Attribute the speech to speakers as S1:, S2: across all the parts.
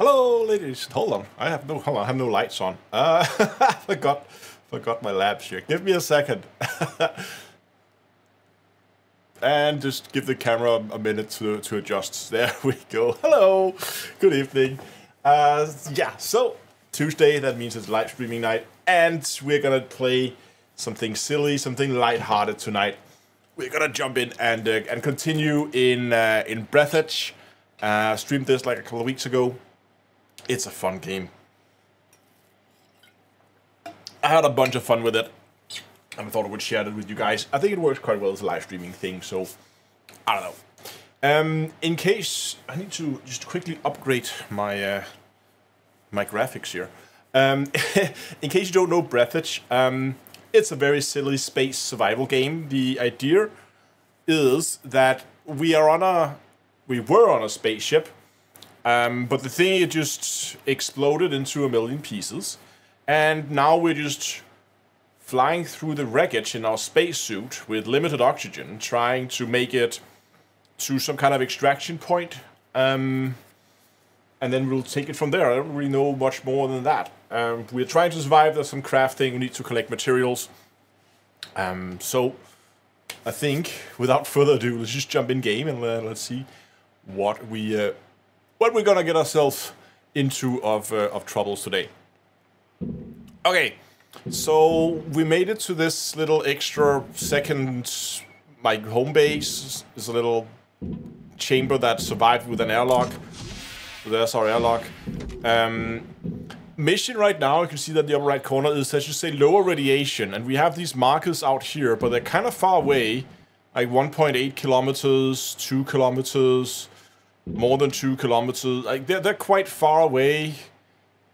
S1: Hello, ladies. Hold on. I have no. Hold on. I have no lights on. Uh, I forgot. Forgot my labs here. Give me a second. and just give the camera a minute to to adjust. There we go. Hello. Good evening. Uh, yeah. So Tuesday. That means it's live streaming night, and we're gonna play something silly, something light-hearted tonight. We're gonna jump in and uh, and continue in uh, in Breathedge. Uh, streamed this like a couple of weeks ago. It's a fun game. I had a bunch of fun with it, and I thought I would share it with you guys. I think it works quite well as a live streaming thing, so I don't know. Um, in case I need to just quickly upgrade my uh, my graphics here. Um, in case you don't know Breathedge, um, it's a very silly space survival game. The idea is that we are on a we were on a spaceship, um, but the thing it just exploded into a million pieces, and now we're just flying through the wreckage in our spacesuit with limited oxygen, trying to make it to some kind of extraction point. Um, and then we'll take it from there. I don't really know much more than that. Um, we're trying to survive. There's some crafting. We need to collect materials. Um, so I think, without further ado, let's just jump in game and uh, let's see what we uh, what we're gonna get ourselves into of uh, of troubles today. Okay, so we made it to this little extra second, my home base. Is a little chamber that survived with an airlock. There's our airlock. Um, mission right now, you can see that the upper right corner is, let's just say, lower radiation. And we have these markers out here, but they're kind of far away. Like 1.8 kilometers, 2 kilometers, more than 2 kilometers. Like they're, they're quite far away,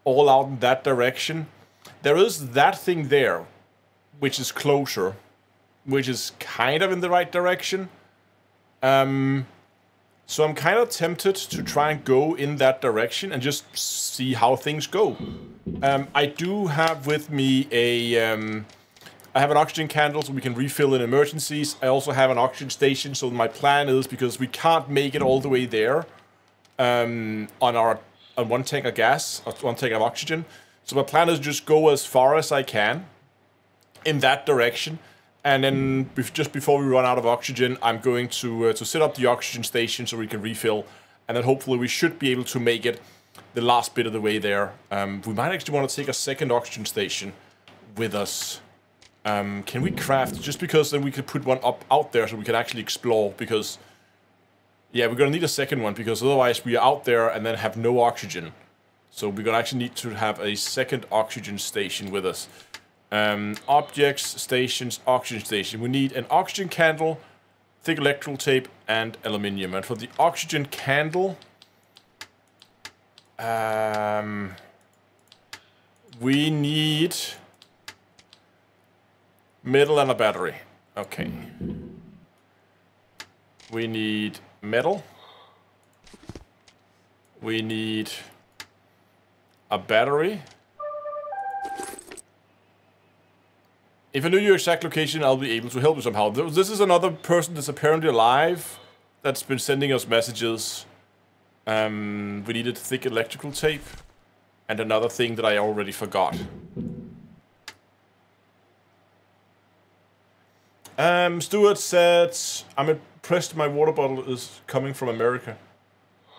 S1: all out in that direction. There is that thing there, which is closer, which is kind of in the right direction. Um, so I'm kind of tempted to try and go in that direction and just see how things go. Um, I do have with me a... Um, I have an oxygen candle so we can refill in emergencies. I also have an oxygen station, so my plan is, because we can't make it all the way there um, on our on one tank of gas, or one tank of oxygen. So my plan is just go as far as I can in that direction and then just before we run out of oxygen, I'm going to uh, to set up the oxygen station so we can refill. And then hopefully we should be able to make it the last bit of the way there. Um, we might actually want to take a second oxygen station with us. Um, can we craft, just because then we could put one up out there so we can actually explore, because, yeah, we're to need a second one, because otherwise we are out there and then have no oxygen. So we're to actually need to have a second oxygen station with us. Um, objects, stations, oxygen station. We need an oxygen candle, thick electrical tape, and aluminium. And for the oxygen candle, um, we need metal and a battery. Okay. We need metal. We need a battery. If I know your exact location, I'll be able to help you somehow. This is another person that's apparently alive that's been sending us messages. Um, we needed thick electrical tape. And another thing that I already forgot. Um, Stuart said, I'm impressed my water bottle is coming from America.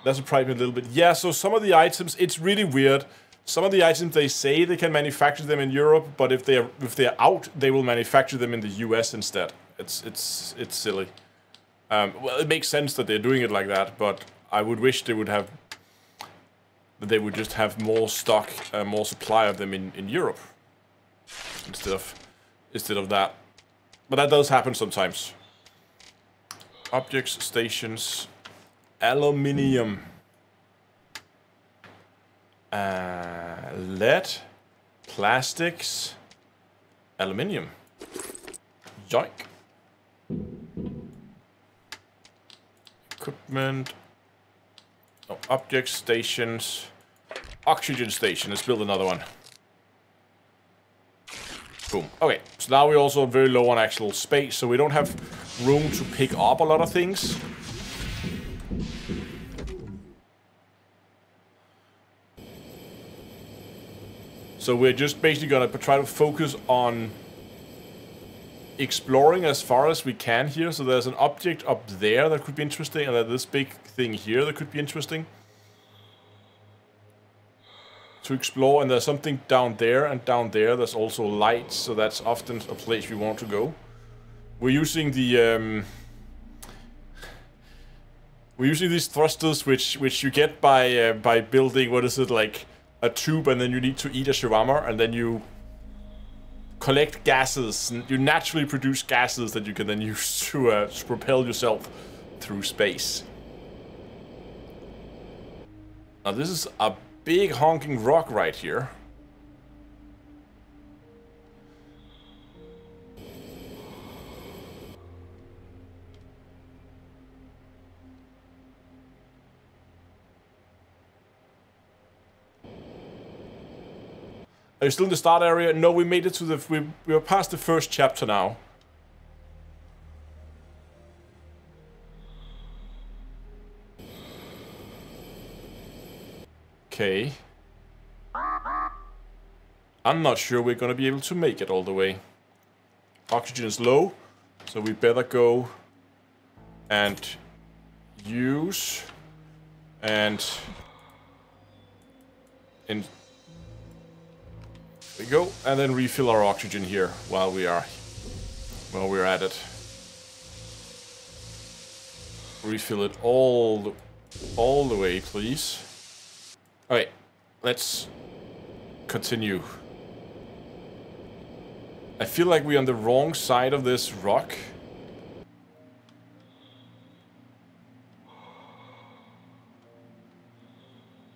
S1: That surprised me a little bit. Yeah, so some of the items, it's really weird. Some of the items they say they can manufacture them in Europe, but if they're if they're out, they will manufacture them in the U.S. instead. It's it's it's silly. Um, well, it makes sense that they're doing it like that, but I would wish they would have that they would just have more stock, uh, more supply of them in in Europe instead of instead of that. But that does happen sometimes. Objects, stations, aluminium. Uh, lead, plastics, aluminium. Yoink. Equipment. Oh, object stations. Oxygen station. Let's build another one. Boom. Okay, so now we're also very low on actual space, so we don't have room to pick up a lot of things. So we're just basically gonna try to focus on exploring as far as we can here. So there's an object up there that could be interesting, and there's this big thing here that could be interesting to explore. And there's something down there and down there. There's also lights, so that's often a place we want to go. We're using the um, we're using these thrusters, which which you get by uh, by building what is it like a tube, and then you need to eat a shawarma, and then you collect gases. You naturally produce gases that you can then use to, uh, to propel yourself through space. Now this is a big honking rock right here. Are you still in the start area? No, we made it to the... We, we are past the first chapter now. Okay. I'm not sure we're gonna be able to make it all the way. Oxygen is low, so we better go and use and in we go, and then refill our oxygen here while we are while we're at it. Refill it all the, all the way, please. Alright, let's continue. I feel like we're on the wrong side of this rock.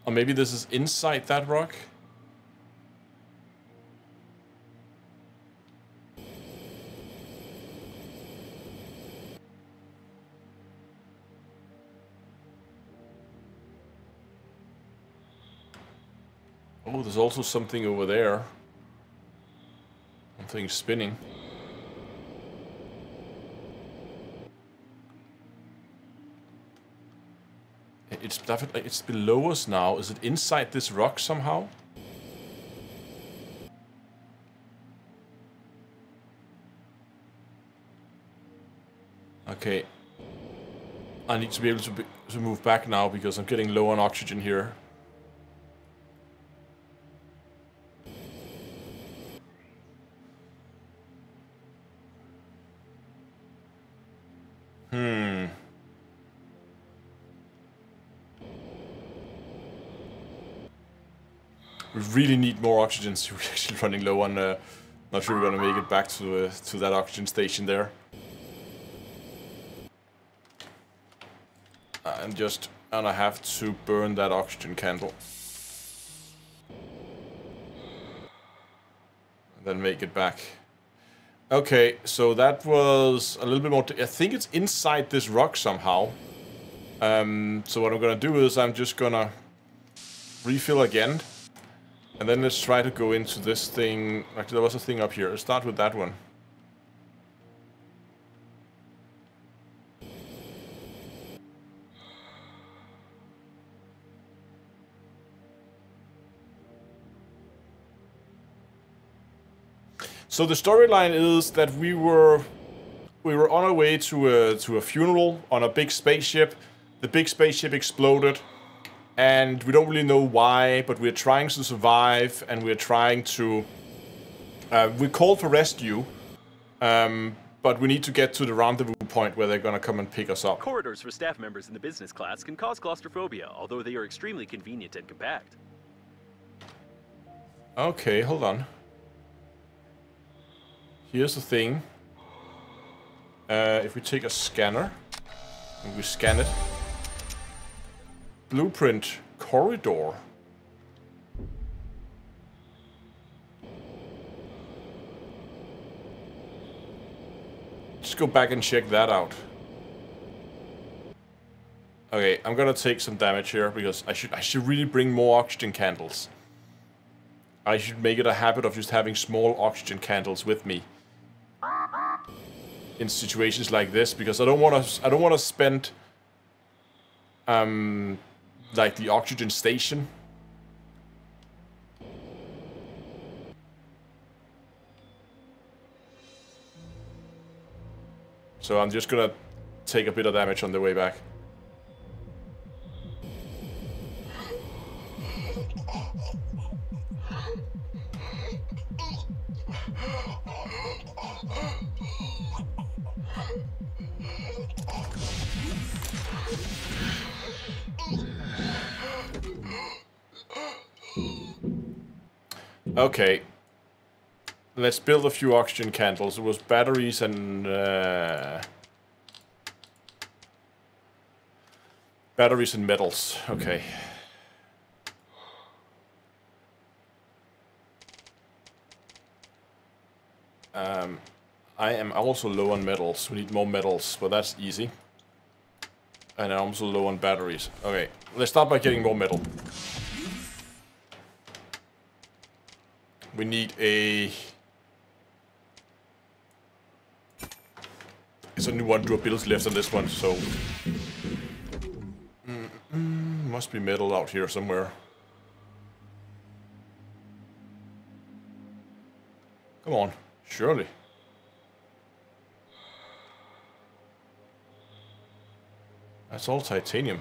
S1: Or maybe this is inside that rock? Oh, there's also something over there. Something spinning. It's definitely it's below us now. Is it inside this rock somehow? Okay. I need to be able to, be, to move back now because I'm getting low on oxygen here. Really need more oxygen, so we're actually running low on... Uh, not sure we're gonna make it back to, uh, to that oxygen station there. And just... And I have to burn that oxygen candle. And then make it back. Okay, so that was a little bit more... I think it's inside this rock somehow. Um, so what I'm gonna do is I'm just gonna refill again. And then let's try to go into this thing. Actually, there was a thing up here. Let's start with that one. So the storyline is that we were we were on our way to a to a funeral on a big spaceship. The big spaceship exploded and we don't really know why, but we're trying to survive, and we're trying to... Uh, we called for rescue, um, but we need to get to the rendezvous point where they're gonna come and pick us up.
S2: Corridors for staff members in the business class can cause claustrophobia, although they are extremely convenient and compact.
S1: Okay, hold on. Here's the thing. Uh, if we take a scanner, and we scan it, Blueprint corridor. Just go back and check that out. Okay, I'm gonna take some damage here because I should I should really bring more oxygen candles. I should make it a habit of just having small oxygen candles with me in situations like this because I don't want to I don't want to spend um like the oxygen station. So I'm just gonna take a bit of damage on the way back. Okay. Let's build a few oxygen candles. It was batteries and... Uh, batteries and metals. Okay. Um, I am also low on metals. We need more metals, but that's easy. And I'm also low on batteries. Okay, let's start by getting more metal. We need a... There's only one drop builds left on this one, so... Mm -mm, must be metal out here somewhere. Come on, surely. That's all titanium.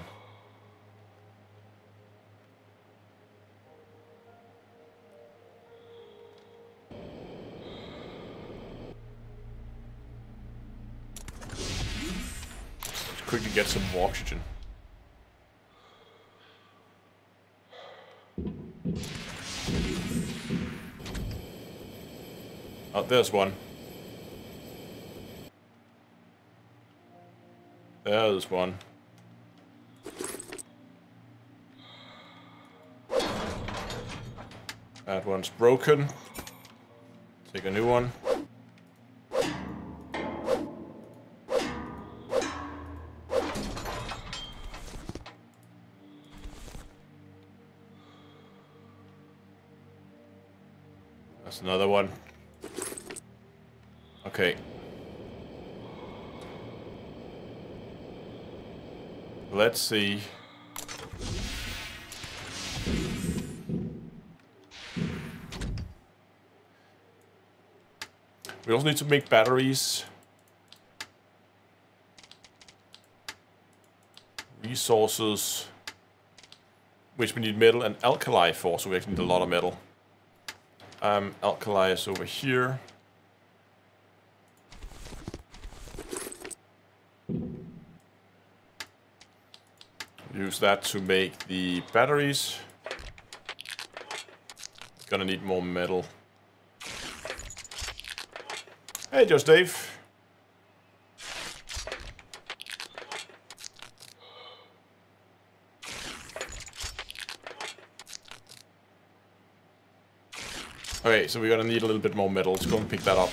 S1: Quickly get some more oxygen. Oh, there's one. There's one. That one's broken. Take a new one. Another one. Okay. Let's see. We also need to make batteries. Resources. Which we need metal and alkali for, so we actually need a lot of metal. Um, over here. Use that to make the batteries. Gonna need more metal. Hey, just Dave. Okay, so we're gonna need a little bit more metal. Let's go and pick that up.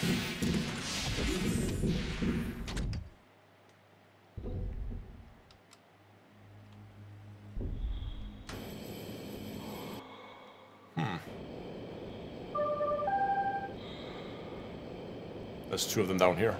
S1: Hmm. There's two of them down here.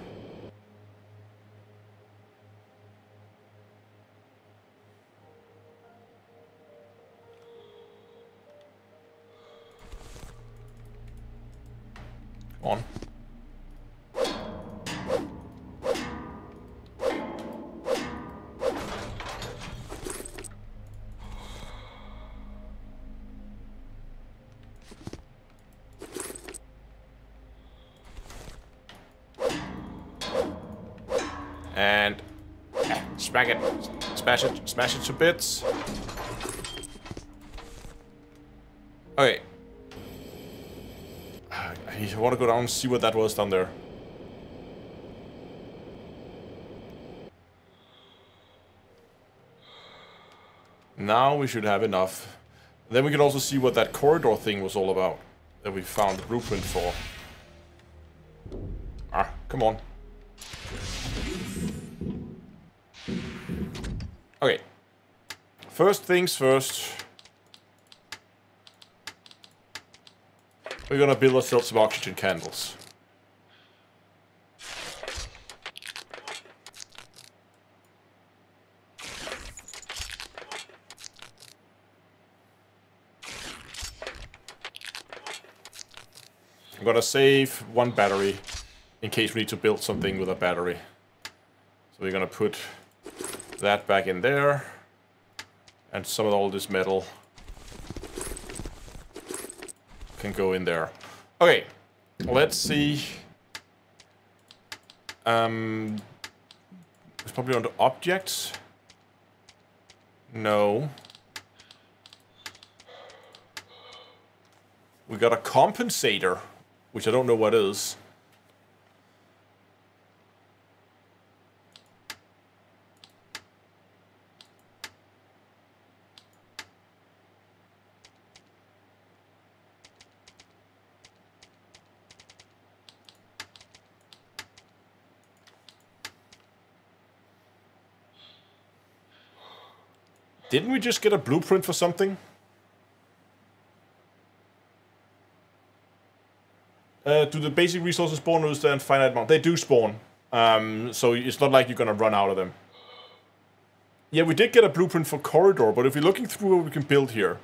S1: Smack it. Smash it. Smash it to bits. Okay. I want to go down and see what that was down there. Now we should have enough. Then we can also see what that corridor thing was all about. That we found the blueprint for. Ah, come on. First things first. We're gonna build ourselves some oxygen candles. I'm gonna save one battery in case we need to build something with a battery. So we're gonna put that back in there. And some of all this metal can go in there. Okay, let's see. Um, it's probably under objects. No. We got a compensator, which I don't know what is. Didn't we just get a blueprint for something? Uh, do the basic resources spawn or is there finite amount? They do spawn. Um, so it's not like you're gonna run out of them. Yeah, we did get a blueprint for corridor, but if you're looking through what we can build here,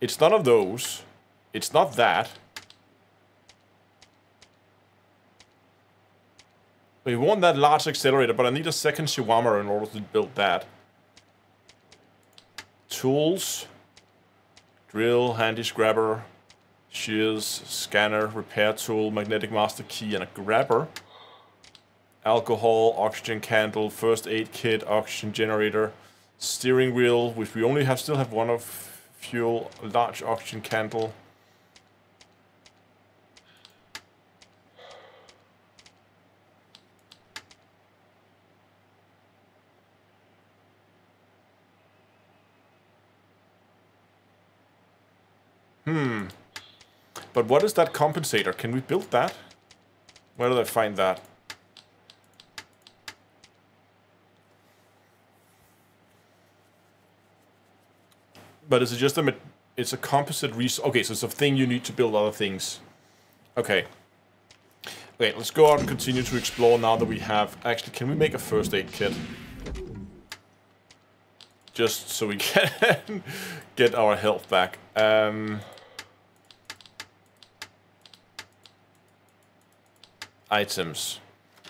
S1: it's none of those. It's not that. We want that large accelerator, but I need a second Chihuahua in order to build that. Tools. Drill, handy grabber, shears, scanner, repair tool, magnetic master key, and a grabber. Alcohol, oxygen candle, first aid kit, oxygen generator, steering wheel, which we only have still have one of fuel, large oxygen candle. Hmm. But what is that compensator? Can we build that? Where do I find that? But is it just a... It's a composite resource... Okay, so it's a thing you need to build other things. Okay. Okay, let's go out and continue to explore now that we have... Actually, can we make a first aid kit? Just so we can get our health back. Um... items.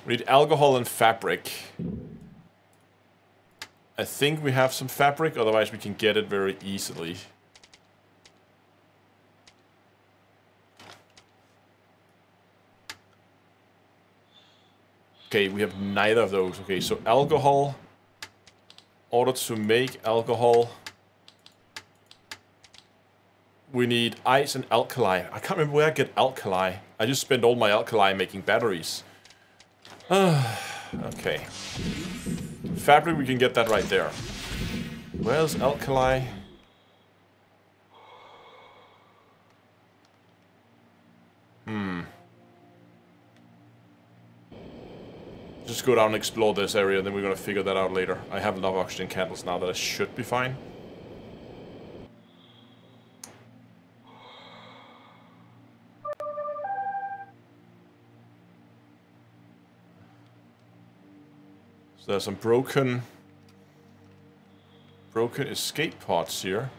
S1: We need alcohol and fabric. I think we have some fabric, otherwise we can get it very easily. Okay, we have neither of those. Okay, so alcohol. Order to make alcohol. We need ice and alkali. I can't remember where I get alkali. I just spend all my alkali making batteries. okay. Fabric, we can get that right there. Where's alkali? Hmm. Just go down and explore this area, and then we're gonna figure that out later. I have enough oxygen candles now that I should be fine. So there's some broken... Broken escape pods here.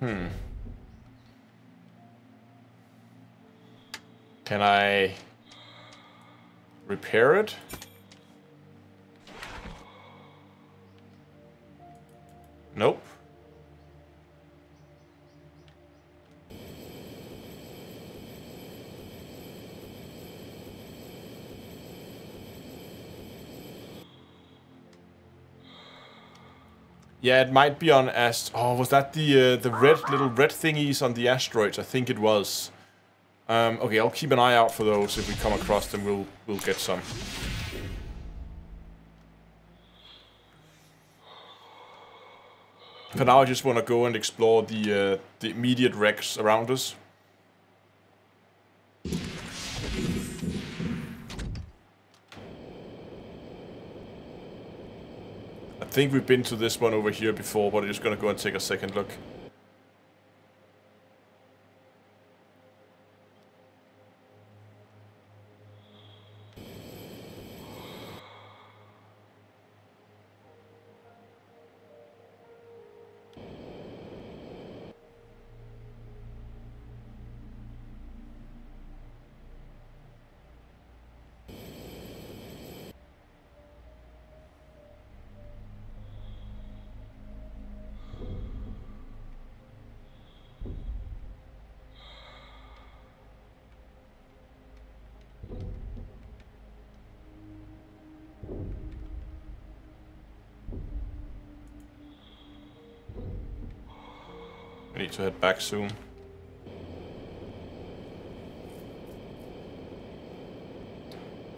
S1: Hmm. Can I repair it? Nope. Yeah, it might be on Ast. Oh, was that the uh, the red little red thingies on the asteroids? I think it was. Um, okay, I'll keep an eye out for those. If we come across them, we'll we'll get some. For now, I just want to go and explore the uh, the immediate wrecks around us. I think we've been to this one over here before, but I'm just gonna go and take a second look. To head back soon.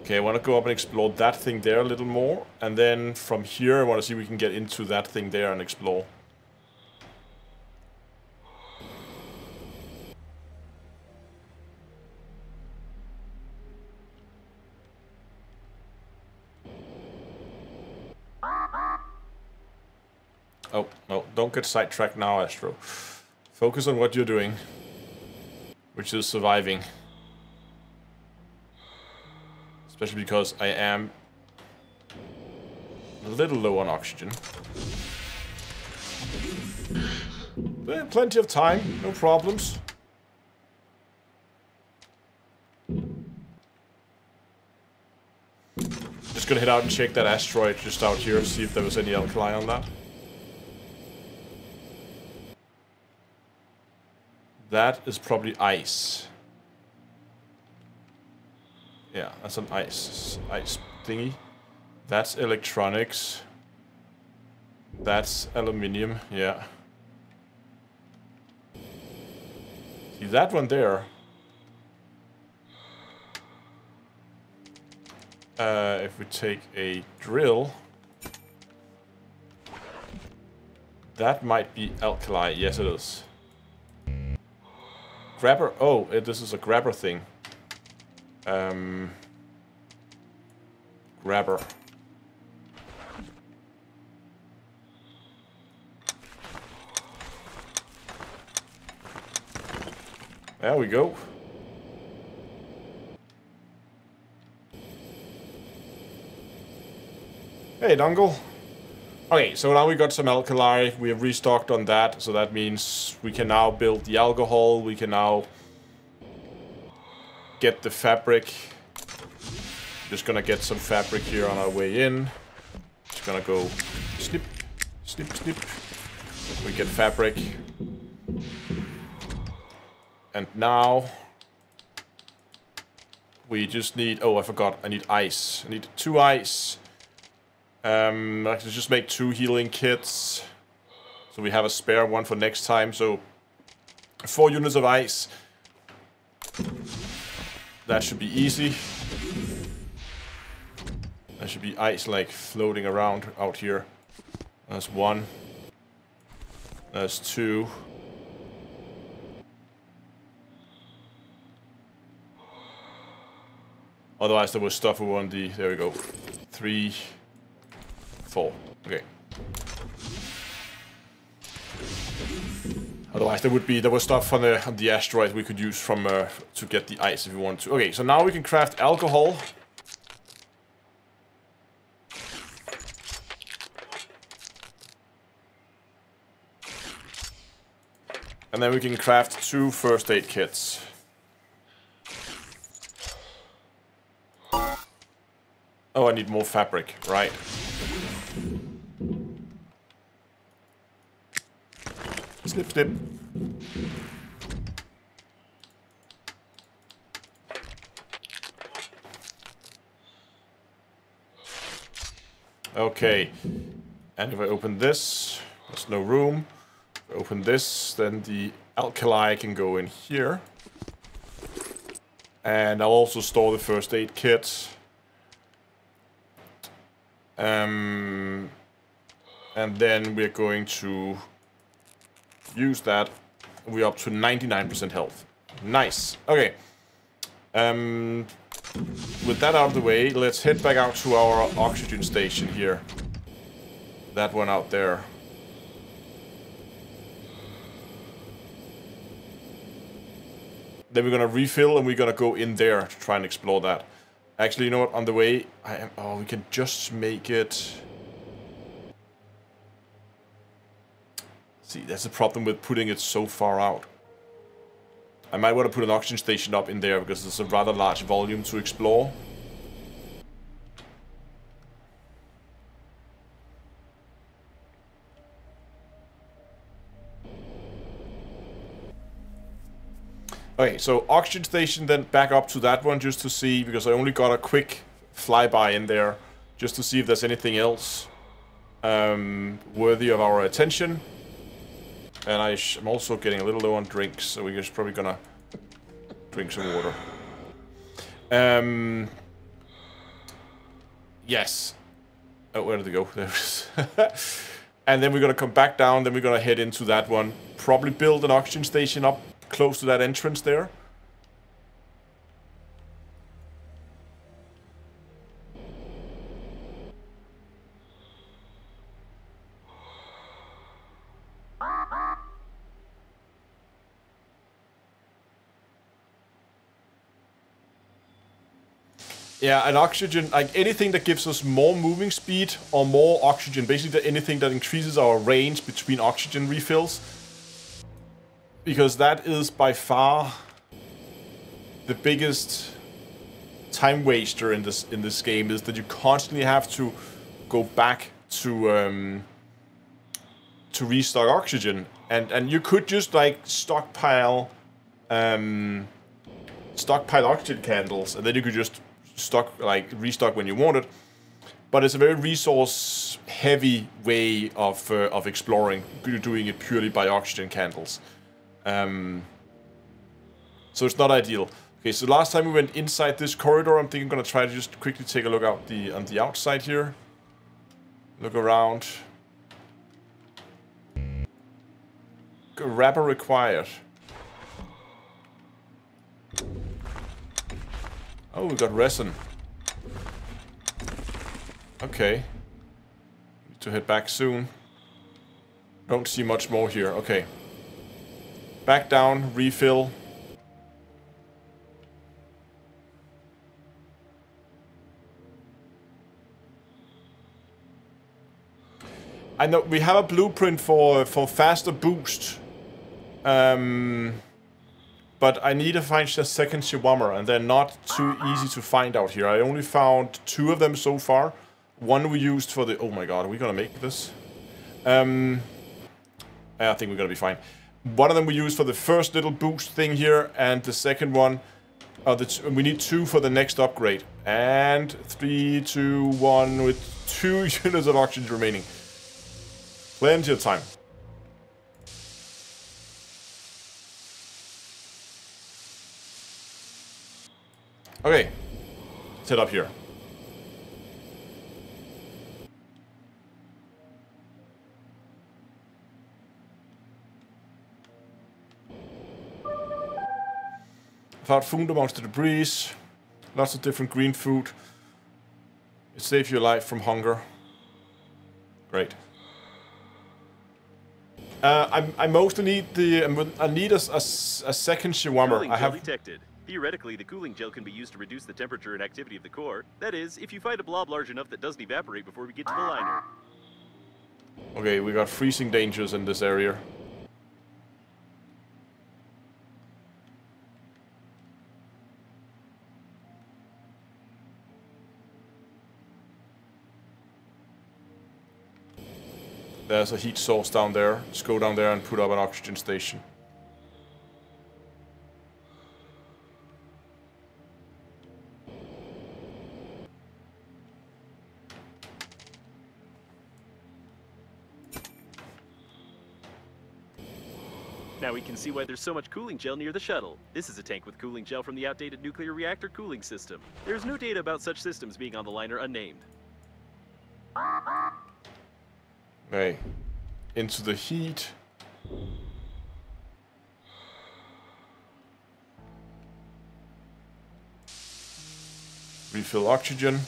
S1: Okay, I want to go up and explore that thing there a little more. And then from here, I want to see if we can get into that thing there and explore. Oh, no, don't get sidetracked now, Astro. Focus on what you're doing, which is surviving. Especially because I am a little low on oxygen. Plenty of time, no problems. Just gonna head out and check that asteroid just out here, see if there was any alkali on that. That is probably ice. Yeah, that's an ice ice thingy. That's electronics. That's aluminium, yeah. See that one there? Uh, if we take a drill, that might be alkali. Yes, it is. Grabber. Oh, it, this is a grabber thing. Um, grabber. There we go. Hey, Dongle. Okay, so now we got some alkali. We have restocked on that, so that means we can now build the alcohol. We can now get the fabric. Just gonna get some fabric here on our way in. Just gonna go snip, snip, snip. We get fabric. And now we just need, oh, I forgot, I need ice. I need two ice. Um, I can just make two healing kits. So we have a spare one for next time. So four units of ice. That should be easy. There should be ice like floating around out here. That's one. That's two. Otherwise there was stuff over on the, there we go. Three, four. Okay. Otherwise, there would be there was stuff on the on the asteroid we could use from uh, to get the ice if we want to. Okay, so now we can craft alcohol. And then we can craft two first aid kits. Oh, I need more fabric, right. Okay. And if I open this, there's no room. Open this, then the alkali can go in here. And I'll also store the first aid kit. Um, and then we're going to use that. We're up to 99% health. Nice. Okay. Um, with that out of the way, let's head back out to our oxygen station here. That one out there. Then we're gonna refill and we're gonna go in there to try and explore that. Actually, you know what? On the way, I am. Oh, we can just make it. See, that's the problem with putting it so far out. I might want to put an oxygen station up in there because there's a rather large volume to explore. Okay, so oxygen station, then back up to that one just to see, because I only got a quick flyby in there, just to see if there's anything else um, worthy of our attention. And I am also getting a little low on drinks, so we're just probably gonna drink some water. Um. Yes. Oh, where did it go? There's. and then we're gonna come back down. Then we're gonna head into that one. Probably build an oxygen station up close to that entrance there. Yeah, and oxygen, like anything that gives us more moving speed or more oxygen, basically anything that increases our range between oxygen refills. Because that is by far the biggest time waster in this in this game is that you constantly have to go back to um, to restock oxygen, and and you could just like stockpile um, stockpile oxygen candles, and then you could just stock like restock when you want it. But it's a very resource heavy way of uh, of exploring. Doing it purely by oxygen candles. Um, so it's not ideal. Okay, so last time we went inside this corridor, I'm thinking I'm gonna try to just quickly take a look out the on the outside here. Look around. Wrapper required. Oh, we got resin. Okay. Need to head back soon. Don't see much more here. Okay. Back down, refill. I know we have a blueprint for for faster boost. Um but I need to find a second Chihuahua, and they're not too easy to find out here. I only found two of them so far. One we used for the... Oh my god, are we gonna make this? Um, I think we're gonna be fine. One of them we used for the first little boost thing here, and the second one... Uh, the we need two for the next upgrade. And three, two, one, with two units of oxygen remaining. Plenty of time. Okay. Let's up here. Found food amongst the debris. Lots of different green food. It saves your life from hunger. Great. Uh, I, I mostly need the I need a, a, a second shawarma. I have
S2: detected. Theoretically, the cooling gel can be used to reduce the temperature and activity of the core. That is, if you find a blob large enough that doesn't evaporate before we get to the liner.
S1: Okay, we got freezing dangers in this area. There's a heat source down there. Let's go down there and put up an oxygen station.
S2: See why there's so much cooling gel near the shuttle. This is a tank with cooling gel from the outdated nuclear reactor cooling system. There's no data about such systems being on the liner unnamed.
S1: Okay. Into the heat. Refill oxygen.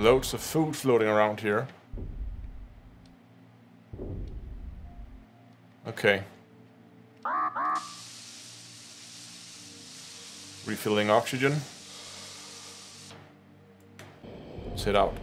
S1: Loads of food floating around here. Okay. Refilling oxygen. Sit out.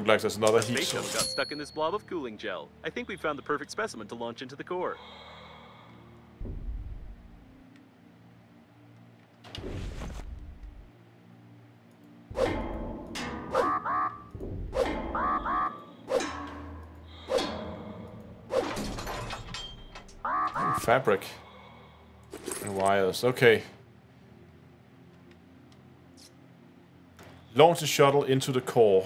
S1: Look like there's another heat source.
S2: got stuck in this blob of cooling gel. I think we found the perfect specimen to launch into the core.
S1: Fabric. And wires. Okay. Launch the shuttle into the core.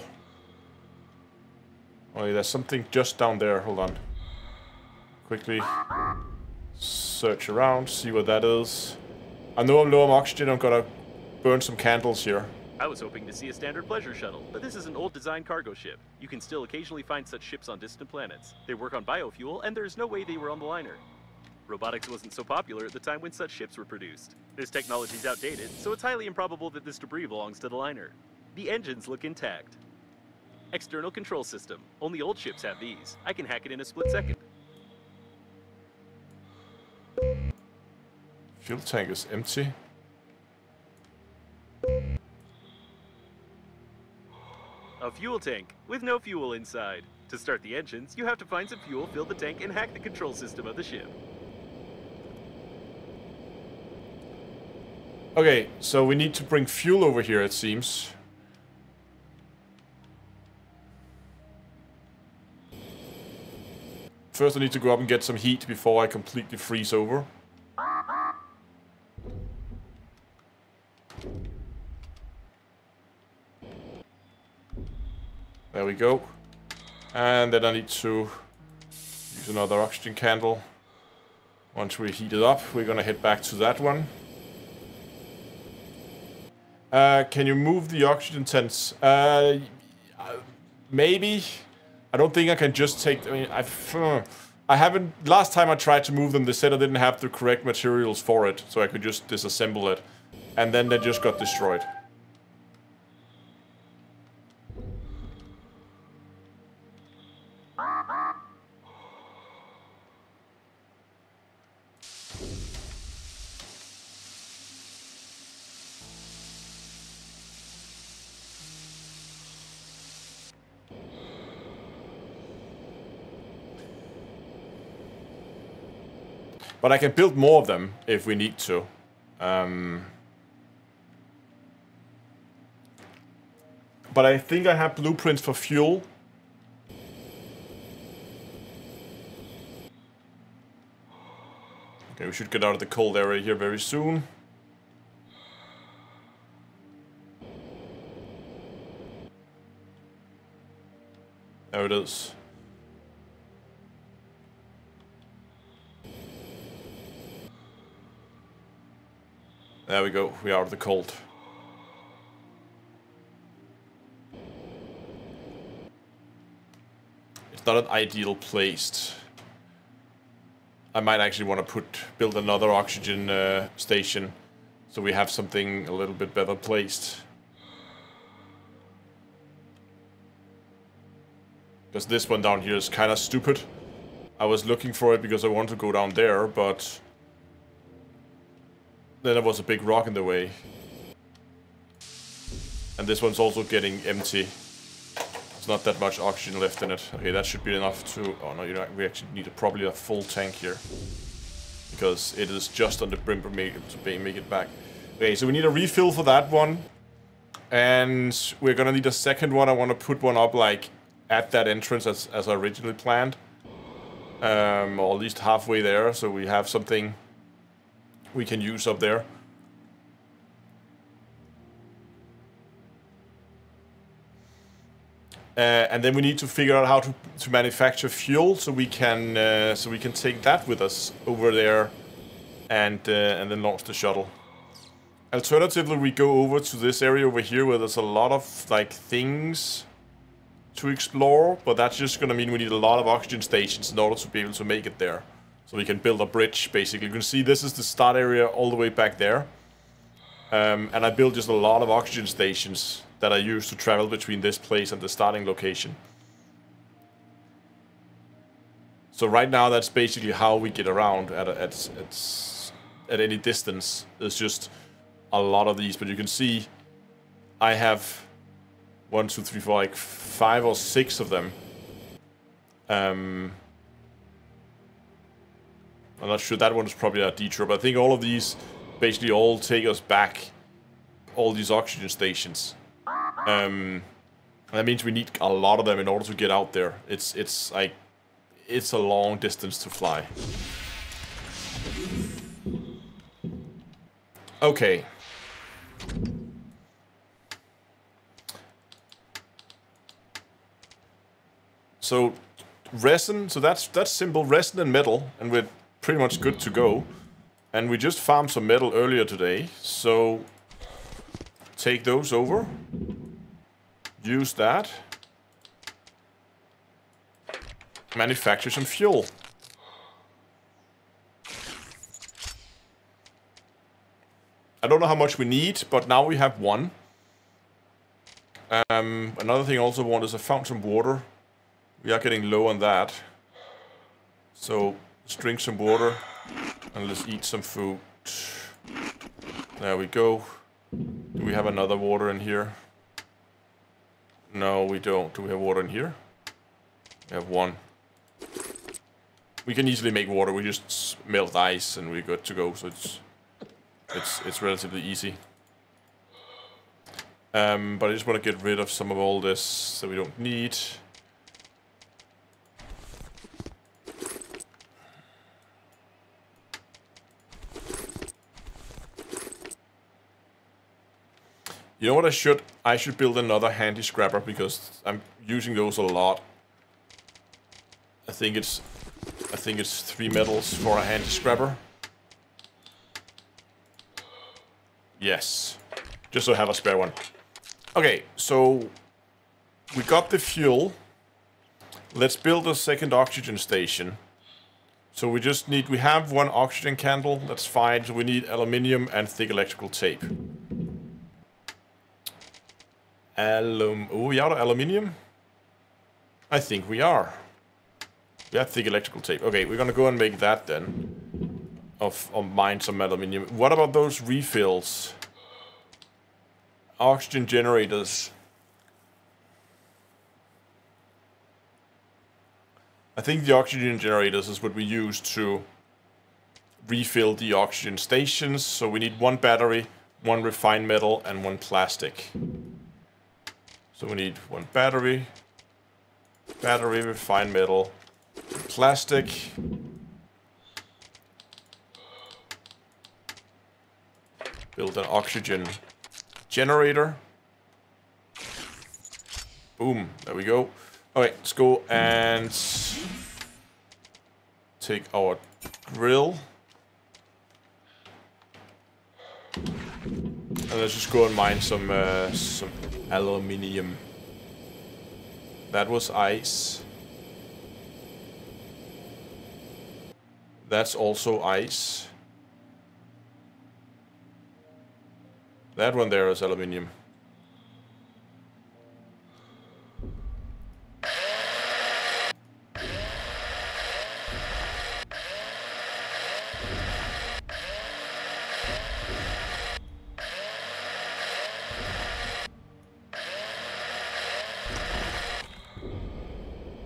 S1: Oh, there's something just down there. Hold on. Quickly search around, see what that is. I know I'm low on oxygen. I'm gonna burn some candles here.
S2: I was hoping to see a standard pleasure shuttle, but this is an old design cargo ship. You can still occasionally find such ships on distant planets. They work on biofuel, and there's no way they were on the liner. Robotics wasn't so popular at the time when such ships were produced. This technology's outdated, so it's highly improbable that this debris belongs to the liner. The engines look intact. External control system. Only old ships have these. I can hack it in a split second.
S1: Fuel tank is empty.
S2: A fuel tank, with no fuel inside. To start the engines, you have to find some fuel, fill the tank, and hack the control system of the ship.
S1: Okay, so we need to bring fuel over here, it seems. First I need to go up and get some heat before I completely freeze over. There we go. And then I need to use another oxygen candle. Once we heat it up, we're gonna head back to that one. Uh, can you move the oxygen tanks? Uh, uh, maybe. I don't think I can just take. I mean, I've. Uh, I haven't. Last time I tried to move them, they said I didn't have the correct materials for it, so I could just disassemble it, and then they just got destroyed. But I can build more of them if we need to. Um, but I think I have blueprints for fuel. Okay, we should get out of the cold area here very soon. There it is. There we go, we are the cold. It's not an ideal placed. I might actually want to put build another oxygen uh, station so we have something a little bit better placed. Because this one down here is kind of stupid. I was looking for it because I want to go down there, but then there was a big rock in the way. And this one's also getting empty. There's not that much oxygen left in it. Okay, that should be enough to... Oh no, you know, we actually need a, probably a full tank here. Because it is just on the brim make it, to make it back. Okay, so we need a refill for that one. And we're gonna need a second one. I want to put one up like at that entrance as, as I originally planned. Um, or at least halfway there, so we have something we can use up there. Uh, and then we need to figure out how to, to manufacture fuel so we can uh, so we can take that with us over there and uh, and then launch the shuttle. Alternatively, we go over to this area over here where there's a lot of, like, things to explore, but that's just gonna mean we need a lot of oxygen stations in order to be able to make it there. So we can build a bridge, basically. You can see this is the start area all the way back there. Um, and I built just a lot of oxygen stations that I use to travel between this place and the starting location. So right now, that's basically how we get around at, at, at, at any distance. There's just a lot of these, but you can see I have one, two, three, four, like five or six of them. Um, I'm not sure that one is probably a detour, but I think all of these basically all take us back all these oxygen stations. Um, that means we need a lot of them in order to get out there. It's it's like it's a long distance to fly. Okay. So resin, so that's that's simple resin and metal, and we're pretty much good to go. And we just farmed some metal earlier today, so take those over. Use that. Manufacture some fuel. I don't know how much we need, but now we have one. Um, another thing I also want is I found some water. We are getting low on that. So, let's drink some water and let's eat some food. There we go. Do we have another water in here? No, we don't. Do we have water in here? We have one. We can easily make water. We just melt ice and we're good to go. So it's it's it's relatively easy. Um, but I just want to get rid of some of all this that we don't need. You know what I should? I should build another handy scrapper because I'm using those a lot. I think it's I think it's three metals for a handy scrapper. Yes. Just so I have a spare one. Okay, so we got the fuel. Let's build a second oxygen station. So we just need, we have one oxygen candle, that's fine. So we need aluminium and thick electrical tape. Alum. Oh, we of aluminium? I think we are. We have thick electrical tape. Okay, we're gonna go and make that then. Of, of mine some aluminium. What about those refills? Oxygen generators. I think the oxygen generators is what we use to refill the oxygen stations. So we need one battery, one refined metal, and one plastic. So we need one battery, battery, refined metal, plastic. Build an oxygen generator. Boom, there we go. Alright, let's go and take our drill. And let's just go and mine some uh, some aluminium. That was ice. That's also ice. That one there is aluminium.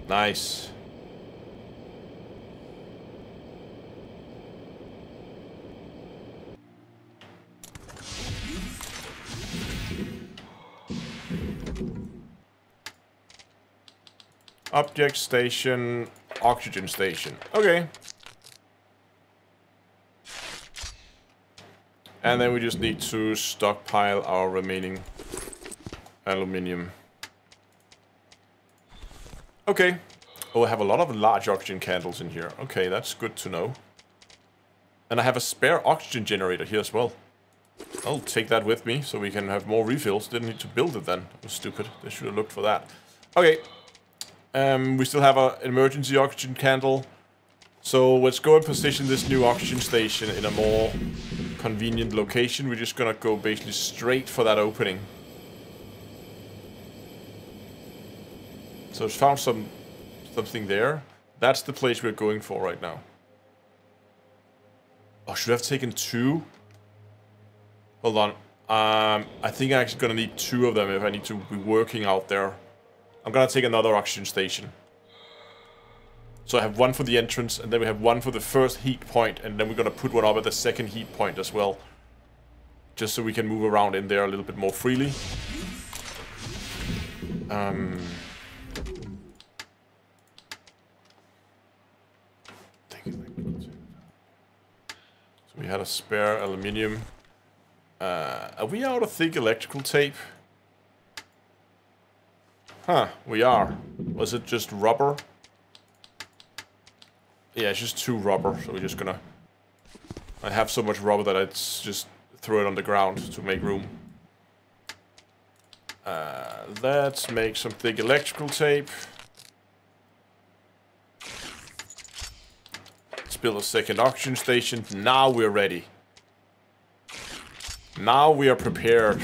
S1: Nice. Object station, oxygen station. Okay. And then we just need to stockpile our remaining aluminium. Okay. Oh, I have a lot of large oxygen candles in here. Okay, that's good to know. And I have a spare oxygen generator here as well. I'll take that with me so we can have more refills. Didn't need to build it then. It was stupid. They should have looked for that. Okay. Um, we still have an emergency oxygen candle. So let's go and position this new oxygen station in a more convenient location. We're just gonna go basically straight for that opening. So it's found some something there. That's the place we're going for right now. Oh, should I have taken two? Hold on. Um, I think I'm actually gonna need two of them if I need to be working out there. I'm gonna take another oxygen station. So I have one for the entrance, and then we have one for the first heat point, and then we're gonna put one up at the second heat point as well. Just so we can move around in there a little bit more freely. Um... had a spare aluminium. Uh, are we out of thick electrical tape? Huh, we are. Was it just rubber? Yeah, it's just two rubber, so we're just gonna... I have so much rubber that I just throw it on the ground to make room. Uh, let's make some thick electrical tape. Build a second oxygen station. Now we're ready. Now we are prepared.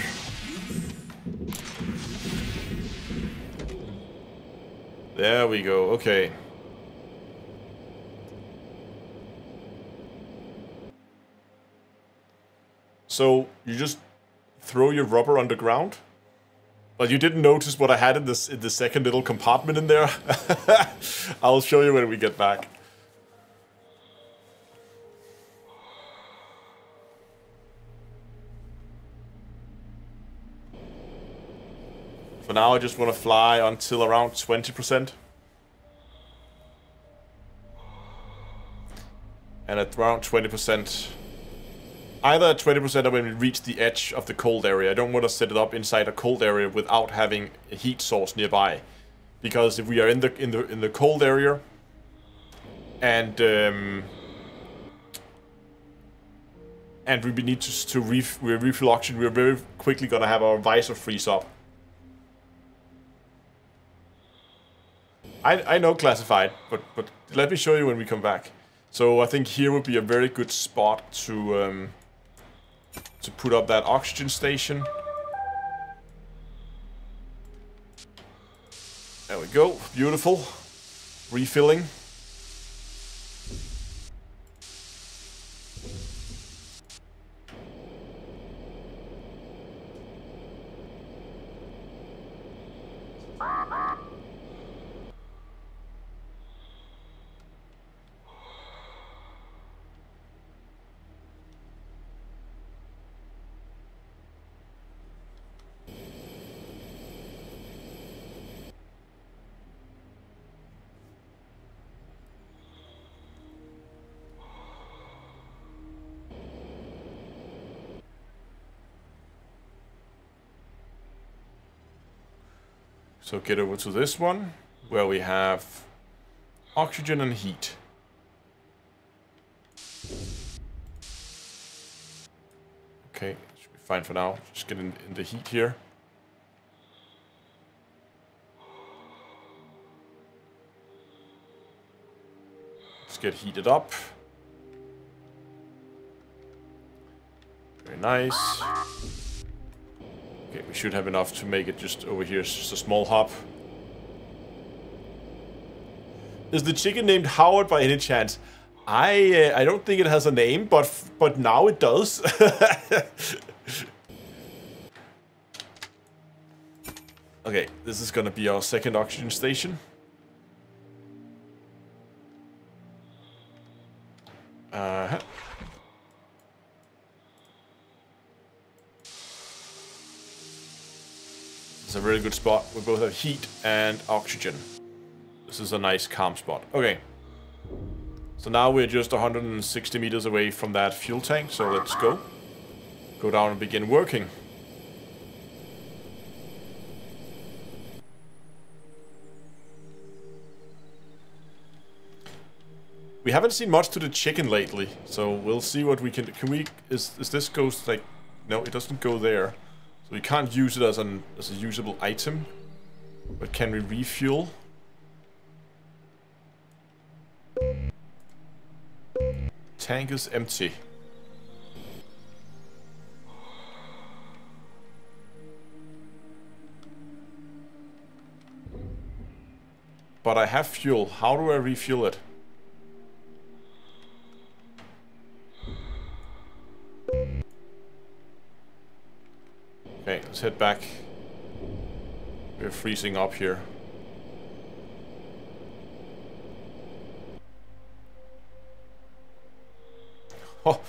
S1: There we go, okay. So, you just throw your rubber underground? But you didn't notice what I had in this in the second little compartment in there? I'll show you when we get back. Now, I just want to fly until around 20%. And at around 20%, either at 20% or when we reach the edge of the cold area. I don't want to set it up inside a cold area without having a heat source nearby. Because if we are in the in the in the cold area and um, and we need to to ref, refill oxygen, we're very quickly gonna have our visor freeze up. I, I know classified, but, but let me show you when we come back. So I think here would be a very good spot to um, to put up that oxygen station. There we go, beautiful. Refilling. So get over to this one, where we have oxygen and heat. Okay, should be fine for now. Just get in, in the heat here. Let's get heated up. Very nice. Okay, we should have enough to make it just over here. It's just a small hop. Is the chicken named Howard by any chance? I uh, I don't think it has a name, but but now it does. okay, this is gonna be our second oxygen station. Good spot. We both have heat and oxygen. This is a nice calm spot. Okay. So now we're just 160 meters away from that fuel tank, so let's go. Go down and begin working. We haven't seen much to the chicken lately, so we'll see what we can... Can we... Is, is this goes, like, No, it doesn't go there. So we can't use it as an as a usable item. But can we refuel? Tank is empty. But I have fuel. How do I refuel it? Okay, let's head back. We're freezing up here. Oh,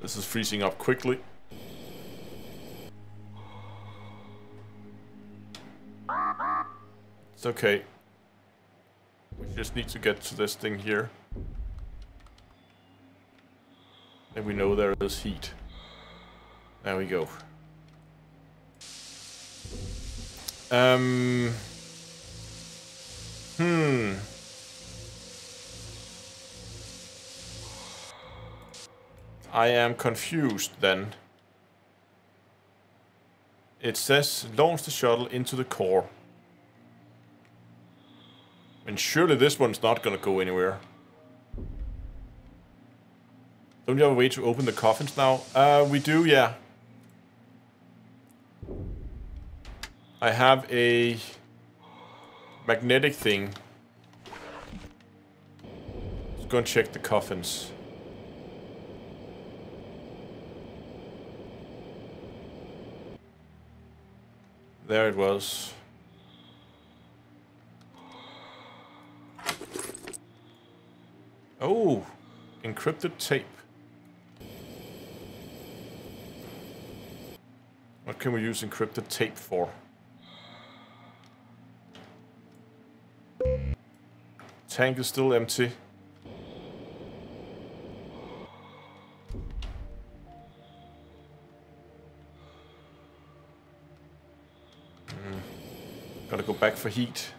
S1: this is freezing up quickly. It's okay. We just need to get to this thing here. And we know there is heat. There we go. Um. Hmm. I am confused then. It says launch the shuttle into the core. And surely this one's not gonna go anywhere. Don't you have a way to open the coffins now? Uh, we do, yeah. I have a magnetic thing. Let's go and check the coffins. There it was. Oh, encrypted tape. What can we use encrypted tape for? Tank is still empty. Mm. Gotta go back for heat.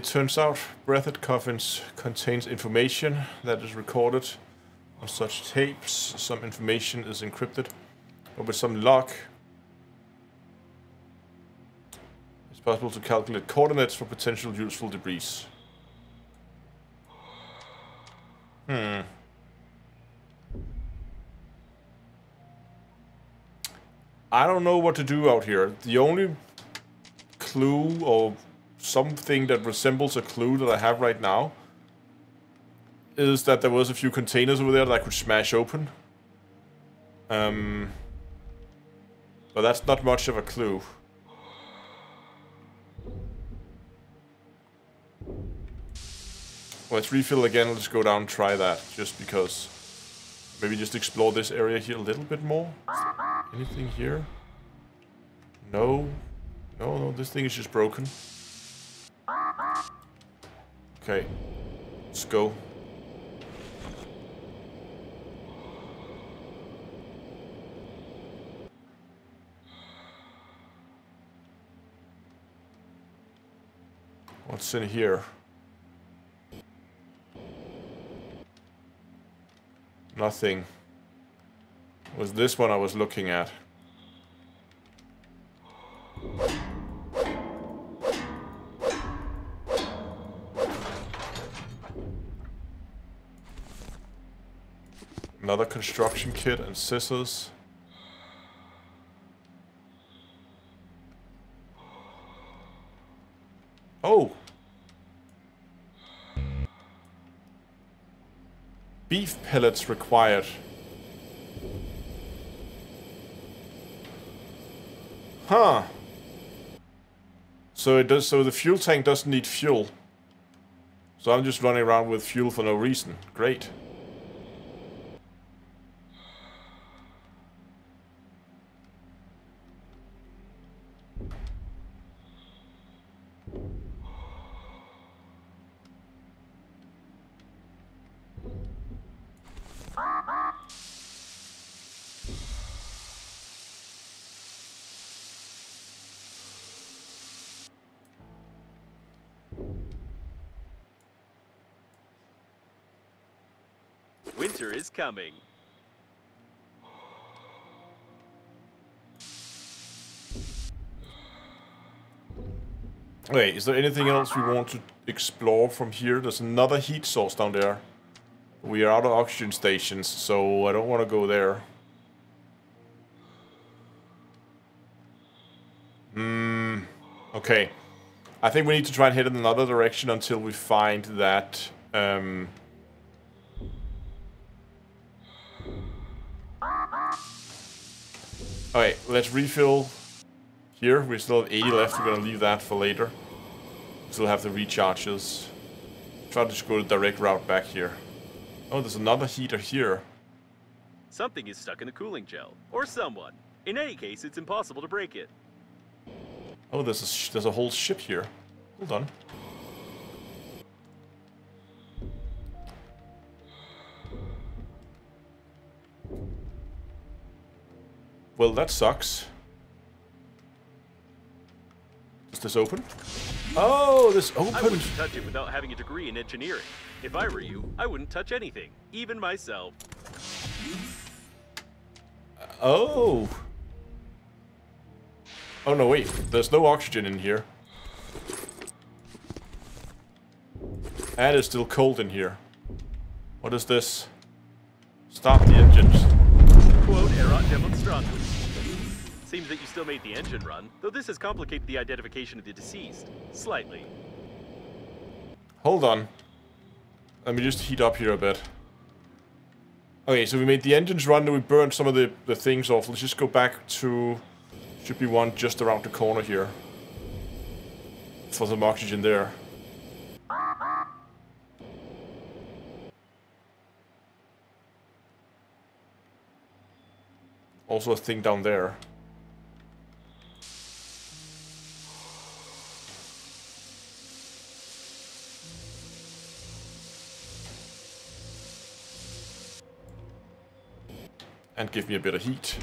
S1: It turns out Breathedge Coffins contains information that is recorded on such tapes. Some information is encrypted, but with some luck, it's possible to calculate coordinates for potential useful debris. Hmm. I don't know what to do out here. The only clue or something that resembles a clue that I have right now is that there was a few containers over there that I could smash open. Um, but that's not much of a clue. Let's refill again, let's go down and try that, just because. Maybe just explore this area here a little bit more. Anything here? No. No, no, this thing is just broken. Okay. Let's go. What's in here? Nothing. It was this one I was looking at. Construction kit and scissors. Oh! Beef pellets required. Huh. So it does so the fuel tank doesn't need fuel. So I'm just running around with fuel for no reason. Great.
S2: Winter is coming.
S1: Wait, is there anything else we want to explore from here? There's another heat source down there. We are out of oxygen stations, so I don't want to go there. Hmm. Okay. I think we need to try and head in another direction until we find that... Um, Okay, let's refill here. We still have 80 left. We're gonna leave that for later. Still have the recharges. Try to just go the direct route back here. Oh, there's another heater here.
S2: Something is stuck in the cooling gel. Or someone. In any case, it's impossible to break it.
S1: Oh, there's a there's a whole ship here. Hold on. Well, that sucks. Is this open? Oh, this
S2: I wouldn't touch it without having a degree in engineering. If I were you, I wouldn't touch anything, even myself.
S1: Uh, oh. Oh no, wait. There's no oxygen in here. And it's still cold in here. What is this? Stop the engines.
S2: Seems that you still made the engine run, though this has complicated the identification of the deceased. Slightly.
S1: Hold on. Let me just heat up here a bit. Okay, so we made the engines run and we burned some of the, the things off. Let's just go back to... Should be one just around the corner here. For some oxygen there. Also a thing down there. And give me a bit of heat.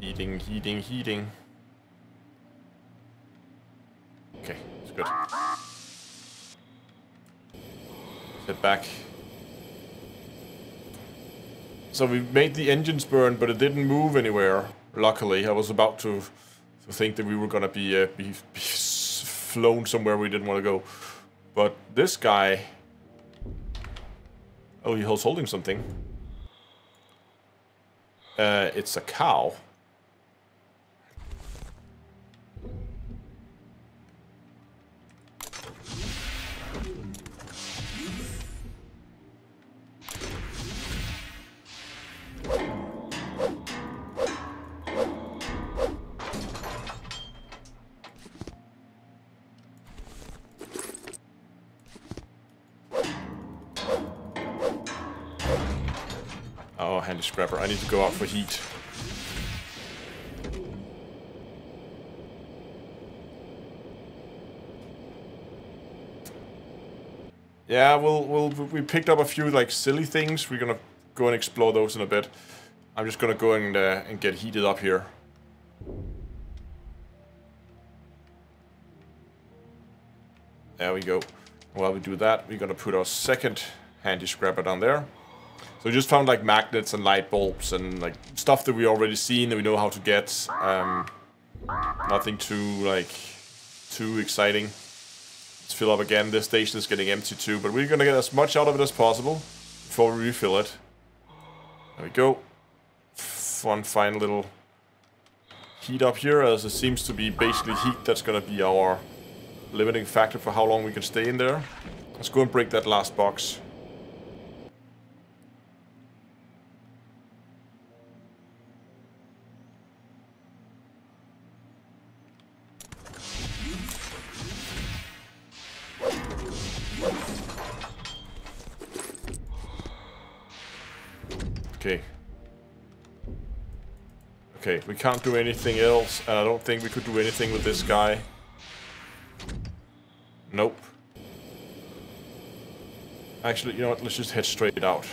S1: Heating, heating, heating. Okay, it's good. Get back. So we made the engines burn, but it didn't move anywhere. Luckily, I was about to, to think that we were gonna be, uh, be, be flown somewhere we didn't want to go. But this guy... Oh, he was holding something. Uh, it's a cow. Go out for heat. Yeah, we'll, we'll, we picked up a few, like, silly things. We're gonna go and explore those in a bit. I'm just gonna go and, uh, and get heated up here. There we go. While we do that, we're gonna put our second handy scrapper down there. So we just found like magnets and light bulbs and like stuff that we already seen that we know how to get. Um, nothing too like too exciting. Let's fill up again. This station is getting empty too, but we're gonna get as much out of it as possible before we refill it. There we go. One fine little heat up here, as it seems to be basically heat that's gonna be our limiting factor for how long we can stay in there. Let's go and break that last box. Can't do anything else, and I don't think we could do anything with this guy. Nope. Actually, you know what? Let's just head straight out.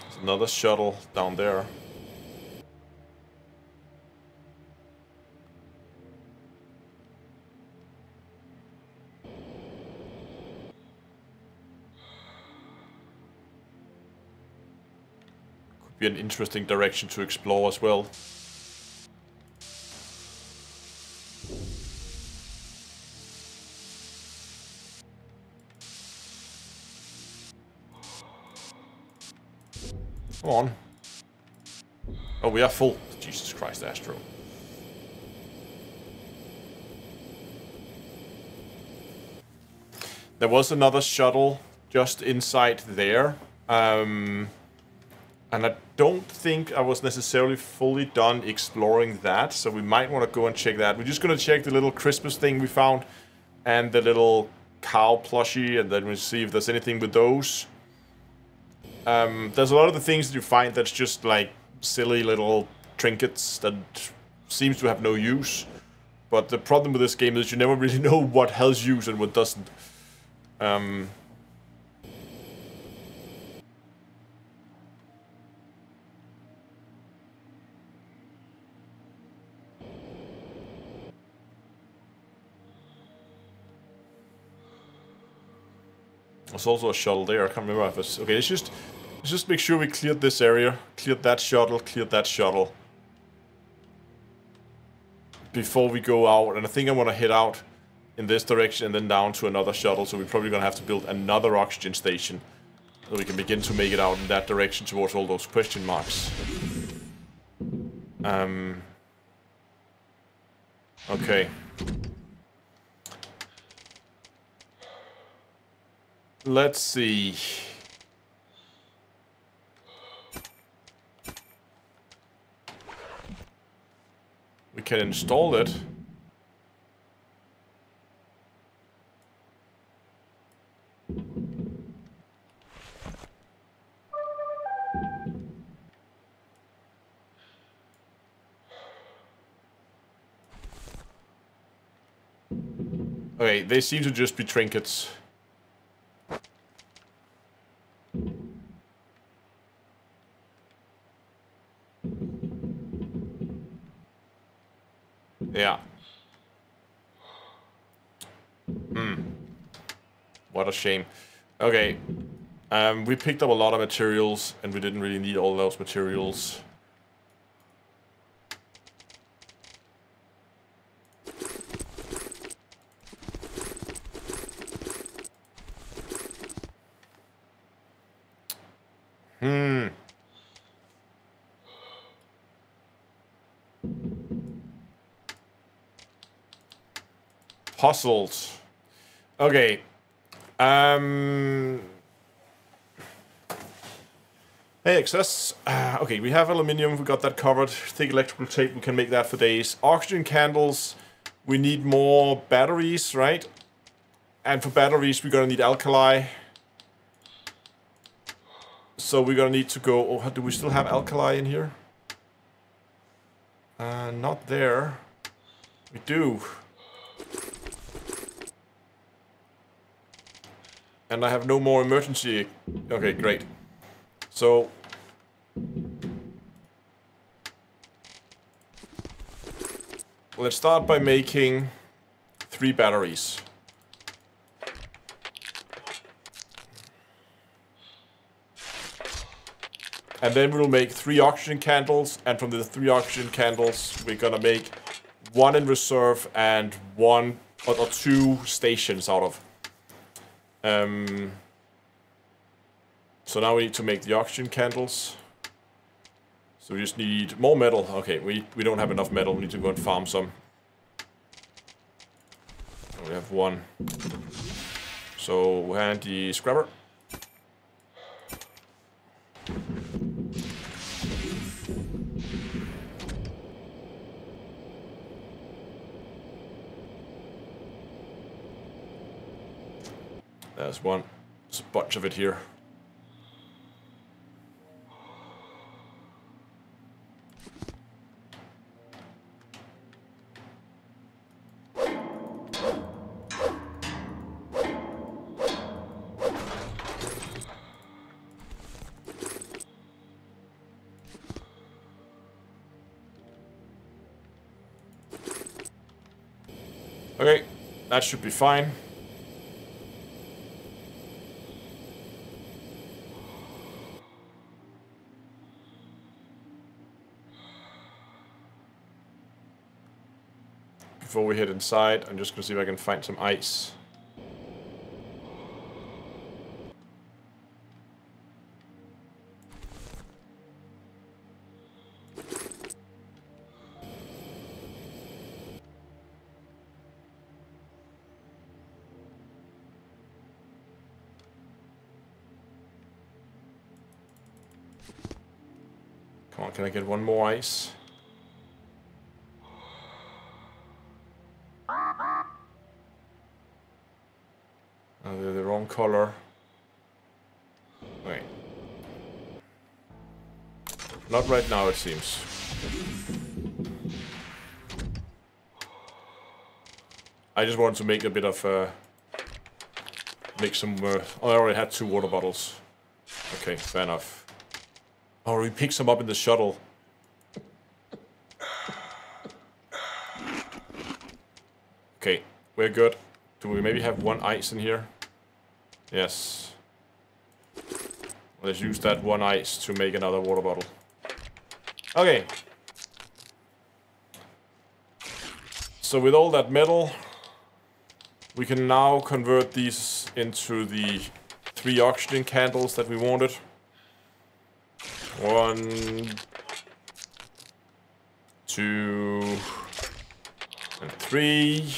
S1: There's another shuttle down there. Be an interesting direction to explore as well. Come on. Oh, we are full. Jesus Christ, Astro. There was another shuttle just inside there. Um, and I don't think I was necessarily fully done exploring that, so we might want to go and check that. We're just going to check the little Christmas thing we found and the little cow plushie, and then we'll see if there's anything with those. Um, there's a lot of the things that you find that's just like silly little trinkets that seems to have no use. But the problem with this game is you never really know what has use and what doesn't. Um, There's also a shuttle there. I can't remember if it's... Okay, let's just, let's just make sure we cleared this area. Cleared that shuttle, cleared that shuttle. Before we go out. And I think I want to head out in this direction and then down to another shuttle. So we're probably going to have to build another oxygen station. So we can begin to make it out in that direction towards all those question marks. Um... Okay. Let's see. We can install it. Okay, they seem to just be trinkets. Yeah. Hmm. What a shame. Okay. Um, we picked up a lot of materials, and we didn't really need all those materials. Puzzles. Okay. Um... Hey, access. Uh, okay, we have aluminium, we got that covered. Thick electrical tape, we can make that for days. Oxygen candles, we need more batteries, right? And for batteries, we're gonna need alkali. So we're gonna need to go... Oh, do we still have alkali in here? Uh, not there. We do. And I have no more emergency... Okay, great. So... Let's start by making three batteries. And then we'll make three oxygen candles, and from the three oxygen candles, we're gonna make one in reserve and one or, two stations out of. Um, so now we need to make the oxygen candles. So we just need more metal. Okay, we, we don't have enough metal. We need to go and farm some. We have one. So hand the scrubber. There's one. There's a bunch of it here. Okay, that should be fine. Head inside, I'm just gonna see if I can find some ice. Come on, can I get one more ice? Oh, they're the wrong color. Wait. Not right now, it seems. I just wanted to make a bit of, uh, make some, uh, oh, I already had two water bottles. Okay, fair enough. Oh, we picked some up in the shuttle. Okay, we're good. Do we maybe have one ice in here? Yes. Let's use that one ice to make another water bottle. Okay. So with all that metal, we can now convert these into the three oxygen candles that we wanted. One, two, and three.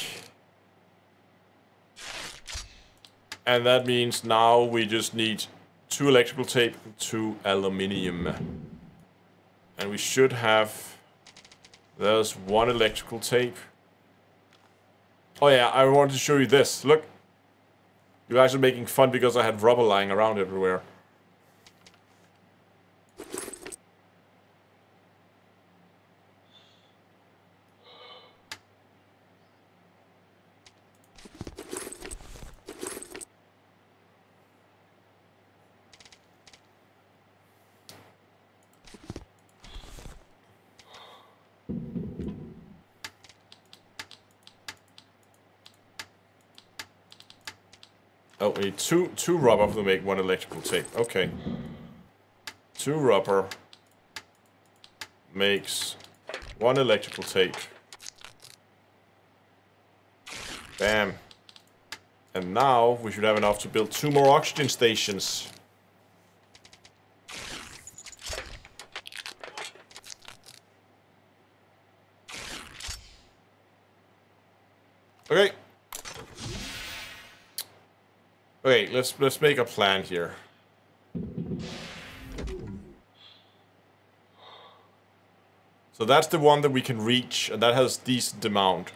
S1: And that means now we just need two electrical tape two aluminium. And we should have... There's one electrical tape. Oh yeah, I wanted to show you this. Look. You're actually making fun because I had rubber lying around everywhere. Oh, we need two two rubber to make one electrical tape. Okay. Two rubber makes one electrical tape. Bam. And now we should have enough to build two more oxygen stations. Okay. Okay, let's let's make a plan here. So that's the one that we can reach, and that has decent amount.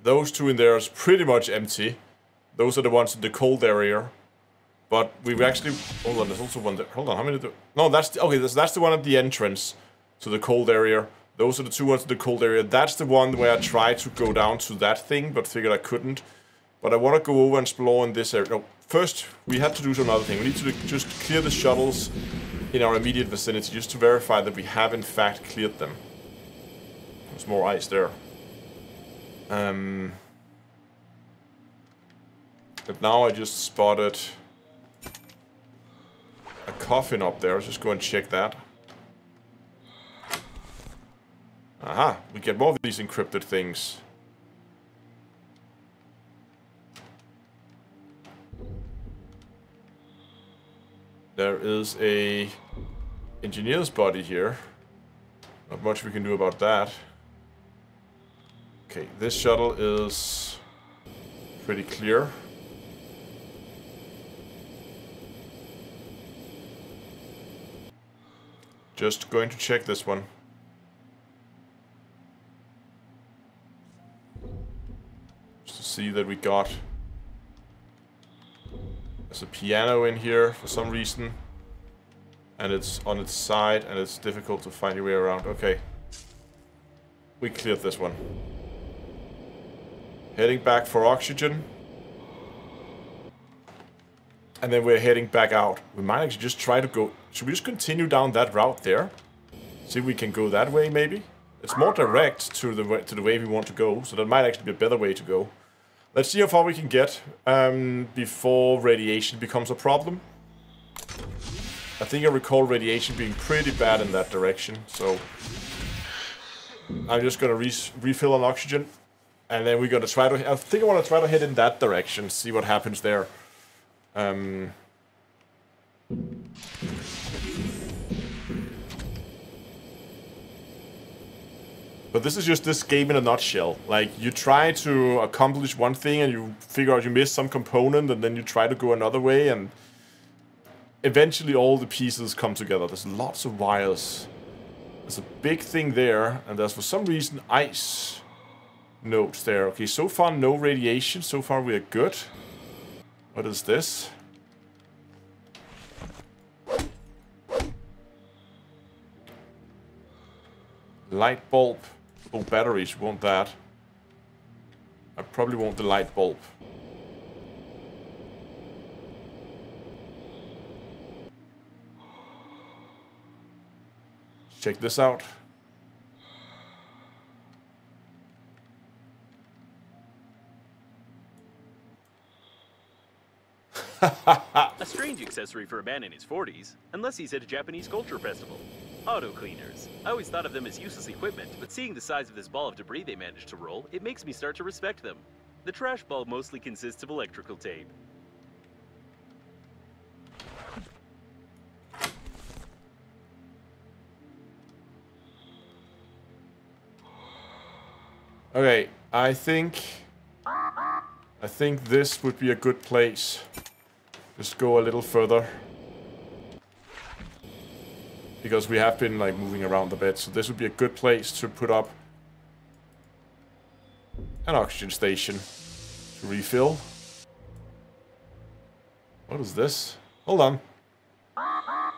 S1: Those two in there is pretty much empty. Those are the ones in the cold area. But we've actually... Hold on, there's also one there. Hold on, how many... Do, no, that's... The, okay, that's, that's the one at the entrance to the cold area. Those are the two ones in the cold area. That's the one where I tried to go down to that thing, but figured I couldn't. But I want to go over and explore in this area. No, first, we have to do another thing. We need to just clear the shuttles in our immediate vicinity, just to verify that we have in fact cleared them. There's more ice there. Um, but now I just spotted a coffin up there. Let's just go and check that. Aha, we get more of these encrypted things. There is a engineer's body here. Not much we can do about that. Okay, this shuttle is pretty clear. Just going to check this one. Just to see that we got There's a piano in here for some reason. And it's on its side and it's difficult to find your way around. Okay. We cleared this one. Heading back for oxygen. And then we're heading back out. We might actually just try to go... Should we just continue down that route there? See if we can go that way, maybe? It's more direct to the way, to the way we want to go, so that might actually be a better way to go. Let's see how far we can get um, before radiation becomes a problem. I think I recall radiation being pretty bad in that direction, so... I'm just gonna re refill on oxygen, and then we're gonna try to... I think I want to try to head in that direction, see what happens there. Um, but this is just this game in a nutshell. Like, you try to accomplish one thing and you figure out you missed some component and then you try to go another way and eventually all the pieces come together. There's lots of wires. There's a big thing there and there's for some reason ice notes there. Okay, so far no radiation. So far we are good. What is this? Light bulb. Oh, batteries. Want that. I probably want the light bulb. Check this out.
S2: a strange accessory for a man in his 40s, unless he's at a Japanese culture festival. Auto cleaners. I always thought of them as useless equipment, but seeing the size of this ball of debris they managed to roll, it makes me start to respect them. The trash ball mostly consists of electrical tape.
S1: Okay, I think... I think this would be a good place. Just go a little further. Because we have been like moving around a bit, so this would be a good place to put up an oxygen station to refill. What is this? Hold on.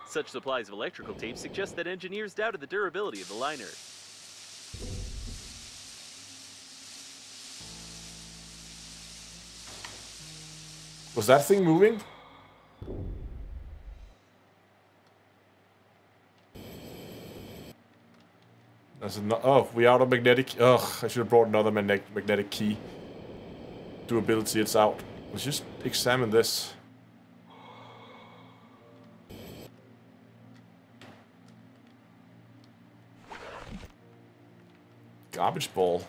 S2: Such supplies of electrical tape suggest that engineers doubted the durability of the liner.
S1: Was that thing moving? That's no oh, we out of magnetic. Ugh, I should have brought another magnetic key. Durability, it's out. Let's just examine this. Garbage ball.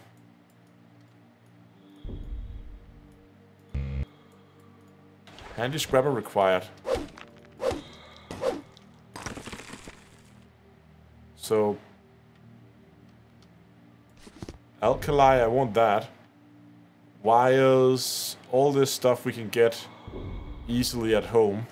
S1: Handy scrapper required. So... Alkali, I want that. Wires, all this stuff we can get easily at home.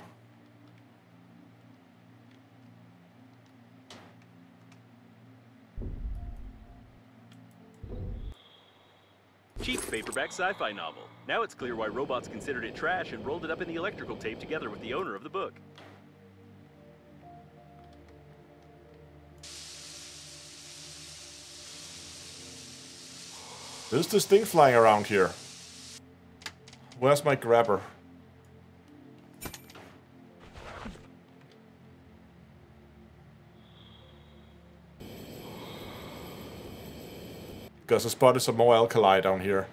S2: Cheap paperback sci-fi novel. Now it's clear why robots considered it trash and rolled it up in the electrical tape together with the owner of the book.
S1: There's this thing flying around here. Where's my grabber? Because I spotted some more alkali down here.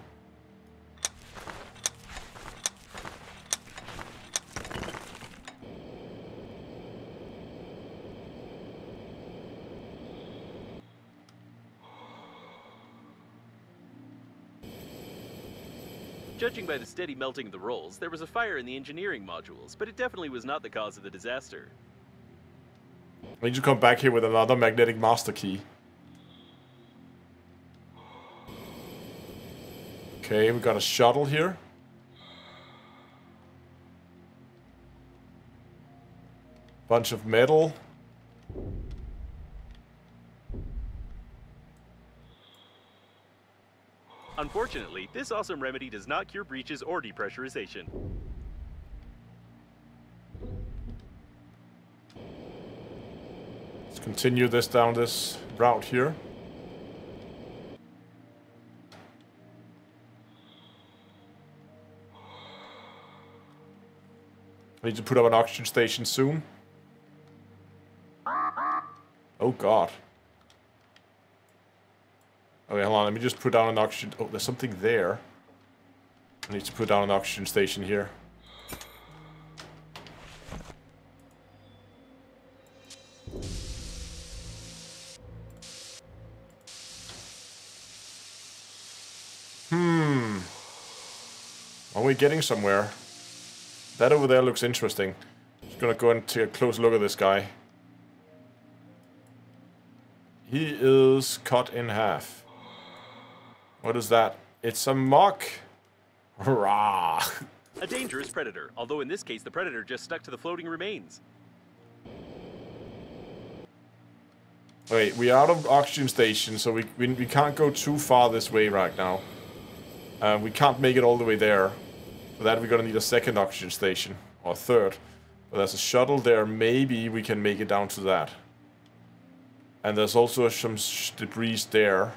S2: Judging by the steady melting of the rolls, there was a fire in the engineering modules, but it definitely was not the cause of the disaster.
S1: I need to come back here with another magnetic master key. Okay, we got a shuttle here. Bunch of metal.
S2: Unfortunately, this awesome remedy does not cure breaches or depressurization.
S1: Let's continue this down this route here. I need to put up an oxygen station soon. Oh god. Okay, hold on, let me just put down an oxygen... Oh, there's something there. I need to put down an oxygen station here. Hmm. Are we getting somewhere? That over there looks interesting. Just gonna go and take a close look at this guy. He is cut in half. What is that? It's a mock. Hurrah!
S2: A dangerous predator, although in this case the predator just stuck to the floating remains.
S1: Wait, we're out of oxygen station, so we, we, we can't go too far this way right now. Uh, we can't make it all the way there. For that we're gonna need a second oxygen station. Or third. But there's a shuttle there, maybe we can make it down to that. And there's also some debris there.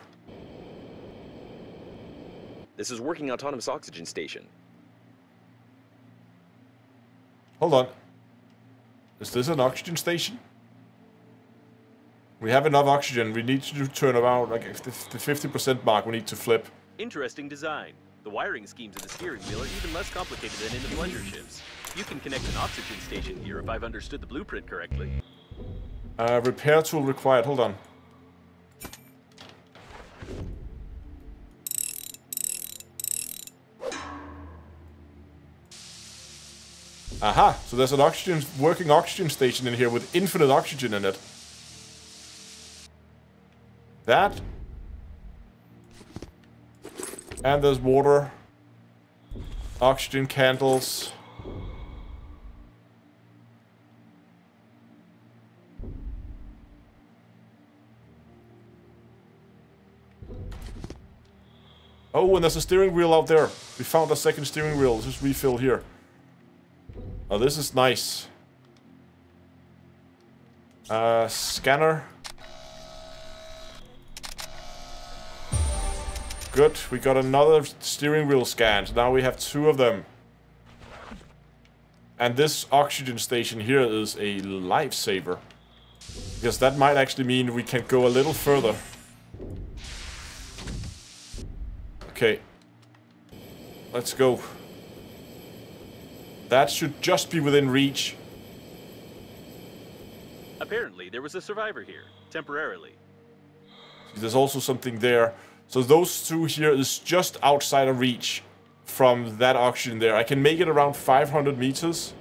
S3: This is working autonomous oxygen station.
S1: Hold on. Is this an oxygen station? We have enough oxygen. We need to turn around like the 50% mark. We need to flip.
S2: Interesting design. The wiring schemes of the steering wheel are even less complicated than in the pleasure ships. You can connect an oxygen station here if I've understood the blueprint correctly.
S1: Uh, repair tool required. Hold on. Aha! So there's an oxygen, working oxygen station in here with infinite oxygen in it. That. And there's water. Oxygen candles. Oh, and there's a steering wheel out there. We found a second steering wheel. Let's just refill here. Oh, this is nice. Uh, scanner. Good, we got another steering wheel scanned. Now we have two of them. And this oxygen station here is a lifesaver. Because that might actually mean we can go a little further. Okay. Let's go. That should just be within reach.
S2: Apparently, there was a survivor here, temporarily.
S1: There's also something there. So those two here is just outside of reach from that oxygen there. I can make it around 500 meters.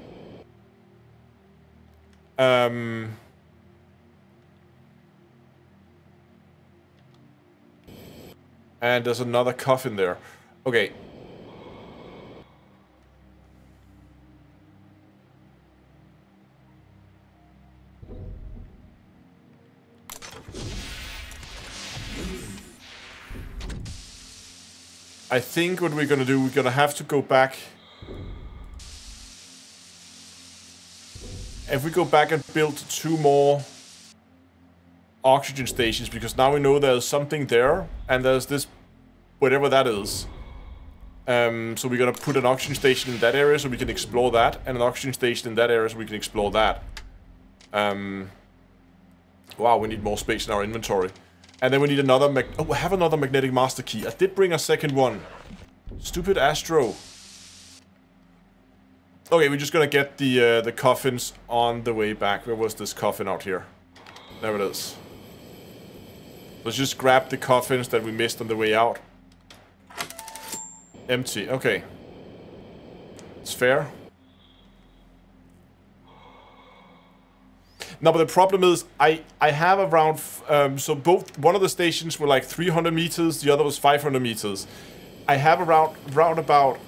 S1: Um... And there's another coffin there. Okay. I think what we're gonna do, we're gonna have to go back. If we go back and build two more oxygen stations, because now we know there's something there, and there's this, whatever that is. Um, so we're gonna put an oxygen station in that area so we can explore that, and an oxygen station in that area so we can explore that. Um, wow, we need more space in our inventory. And then we need another mag- Oh, we have another magnetic master key. I did bring a second one. Stupid Astro. Okay, we're just gonna get the uh, the coffins on the way back. Where was this coffin out here? There it is. Let's just grab the coffins that we missed on the way out. Empty. Okay. It's fair. Now, but the problem is, I I have around um, so both one of the stations were like 300 meters, the other was 500 meters. I have around round about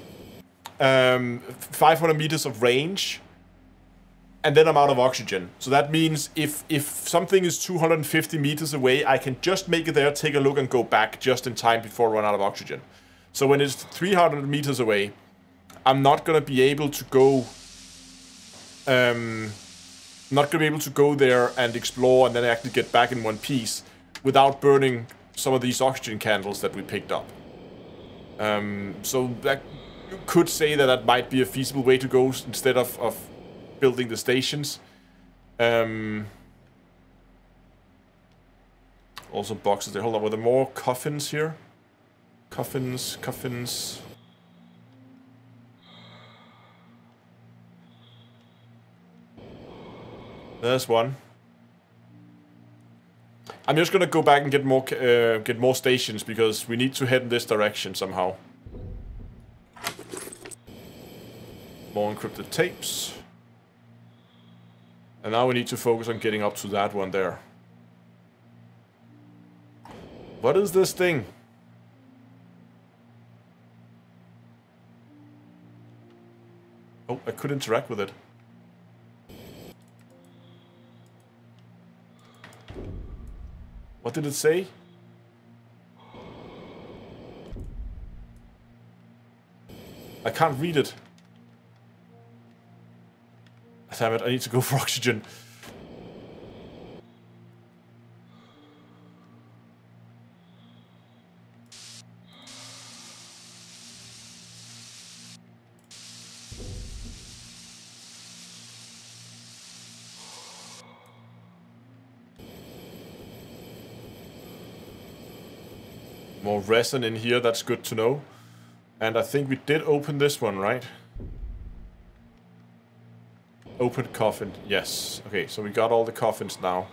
S1: um, 500 meters of range, and then I'm out of oxygen. So that means if if something is 250 meters away, I can just make it there, take a look, and go back just in time before I run out of oxygen. So when it's 300 meters away, I'm not gonna be able to go um, not gonna be able to go there and explore and then actually get back in one piece without burning some of these oxygen candles that we picked up. Um, so that you could say that that might be a feasible way to go instead of, of building the stations. Um, also boxes there. Hold on, were there more coffins here? Coffins, coffins. There's one. I'm just gonna go back and get more uh, get more stations because we need to head in this direction somehow. More encrypted tapes. And now we need to focus on getting up to that one there. What is this thing? Oh, I could interact with it. What did it say? I can't read it. Damn it, I need to go for oxygen. Resin in here, that's good to know. And I think we did open this one, right? Open coffin, yes. Okay, so we got all the coffins now.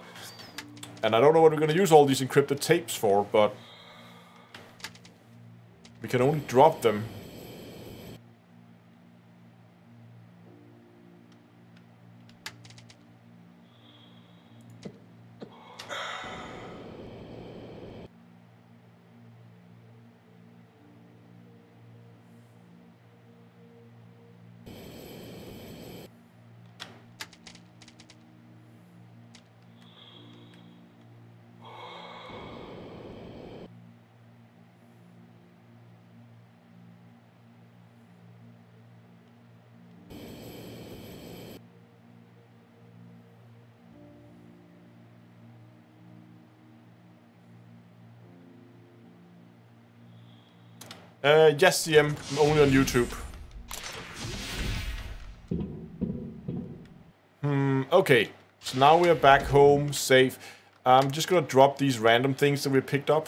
S1: And I don't know what we're going to use all these encrypted tapes for, but... We can only drop them. Yes, CM. I'm only on YouTube. Hmm, okay. So now we are back home, safe. I'm just gonna drop these random things that we picked up.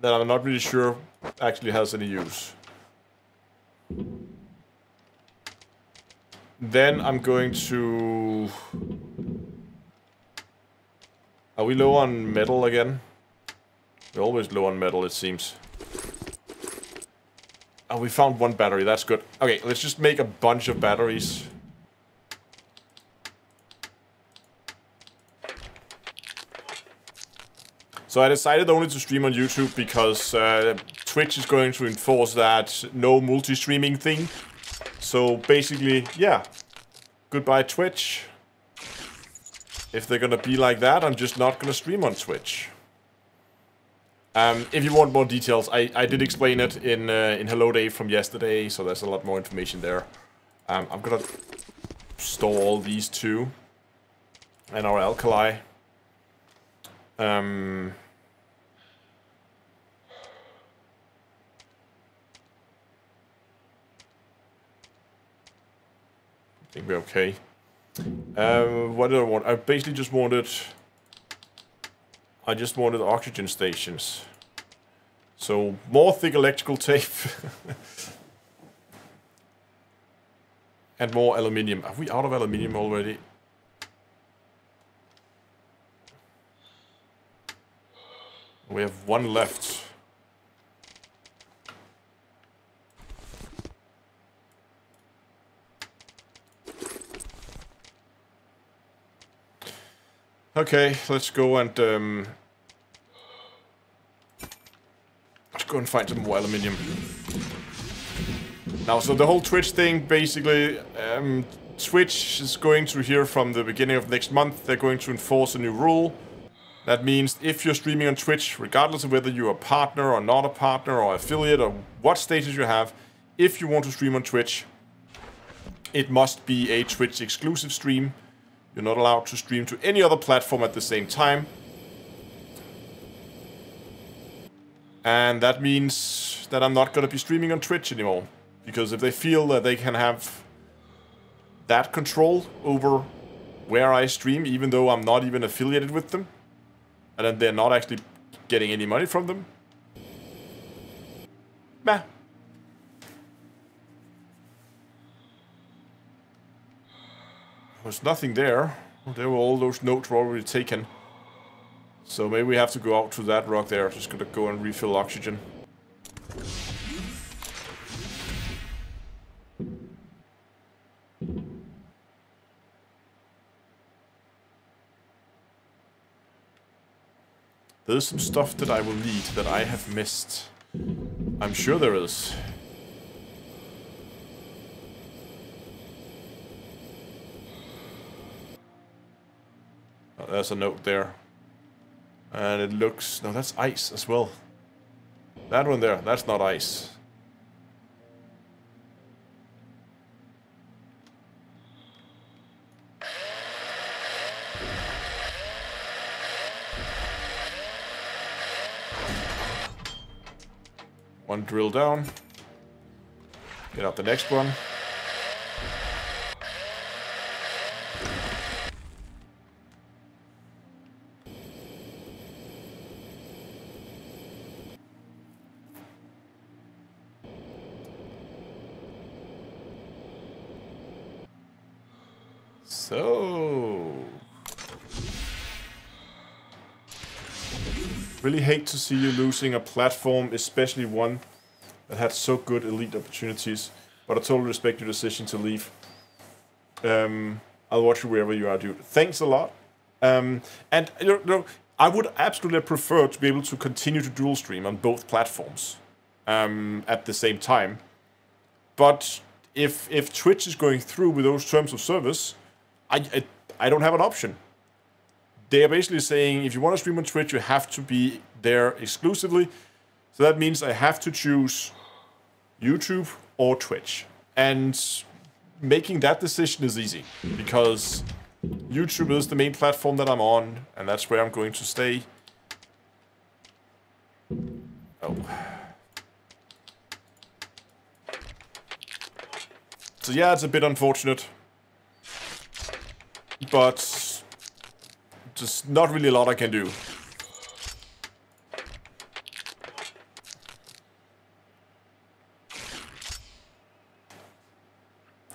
S1: That I'm not really sure actually has any use. Then I'm going to... Are we low on metal again? We're always low on metal, it seems. Oh, we found one battery. That's good. Okay, let's just make a bunch of batteries. So I decided only to stream on YouTube because uh, Twitch is going to enforce that no multi-streaming thing. So basically, yeah. Goodbye Twitch. If they're gonna be like that, I'm just not gonna stream on Twitch. Um, if you want more details, I, I did explain it in uh, in Hello Day from yesterday, so there's a lot more information there. Um, I'm gonna store all these two and our alkali. Um, I think we're okay. Um, what did I want? I basically just wanted I just wanted oxygen stations. So, more thick electrical tape. and more aluminium. Are we out of aluminium already? We have one left. Okay, let's go and um, let's go and find some more aluminium. Now, so the whole Twitch thing, basically, um, Twitch is going to hear from the beginning of next month. They're going to enforce a new rule. That means if you're streaming on Twitch, regardless of whether you're a partner or not a partner or affiliate or what status you have, if you want to stream on Twitch, it must be a Twitch exclusive stream. You're not allowed to stream to any other platform at the same time. And that means that I'm not going to be streaming on Twitch anymore. Because if they feel that they can have that control over where I stream, even though I'm not even affiliated with them, and then they're not actually getting any money from them, meh. There's nothing there. There were all those notes were already taken. So maybe we have to go out to that rock there. Just gonna go and refill oxygen. There's some stuff that I will need that I have missed. I'm sure there is. There's a note there. And it looks... No, that's ice as well. That one there, that's not ice. One drill down. Get out the next one. So... Really hate to see you losing a platform, especially one that had so good elite opportunities. But I totally respect your decision to leave. Um, I'll watch you wherever you are, dude. Thanks a lot. Um, and you know, I would absolutely prefer to be able to continue to dual stream on both platforms um, at the same time. But if if Twitch is going through with those terms of service, I, I, I don't have an option. They are basically saying if you want to stream on Twitch, you have to be there exclusively. So that means I have to choose YouTube or Twitch. And making that decision is easy because YouTube is the main platform that I'm on, and that's where I'm going to stay. Oh. So yeah, it's a bit unfortunate. But just not really a lot I can do.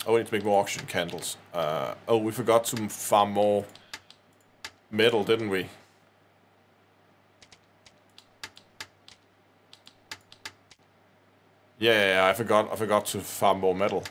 S1: Oh, we need to make more oxygen candles. Uh, oh, we forgot to farm more metal, didn't we? Yeah, yeah, yeah, I forgot. I forgot to farm more metal.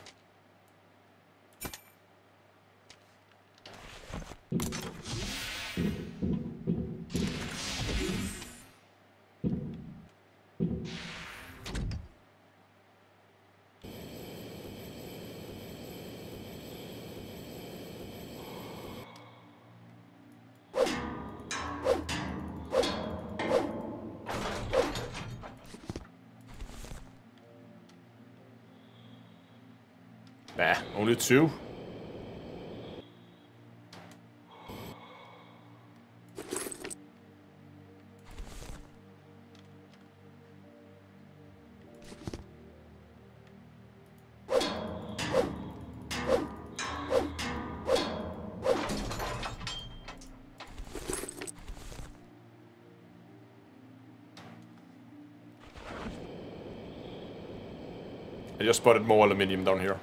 S1: I just spotted more aluminium down here.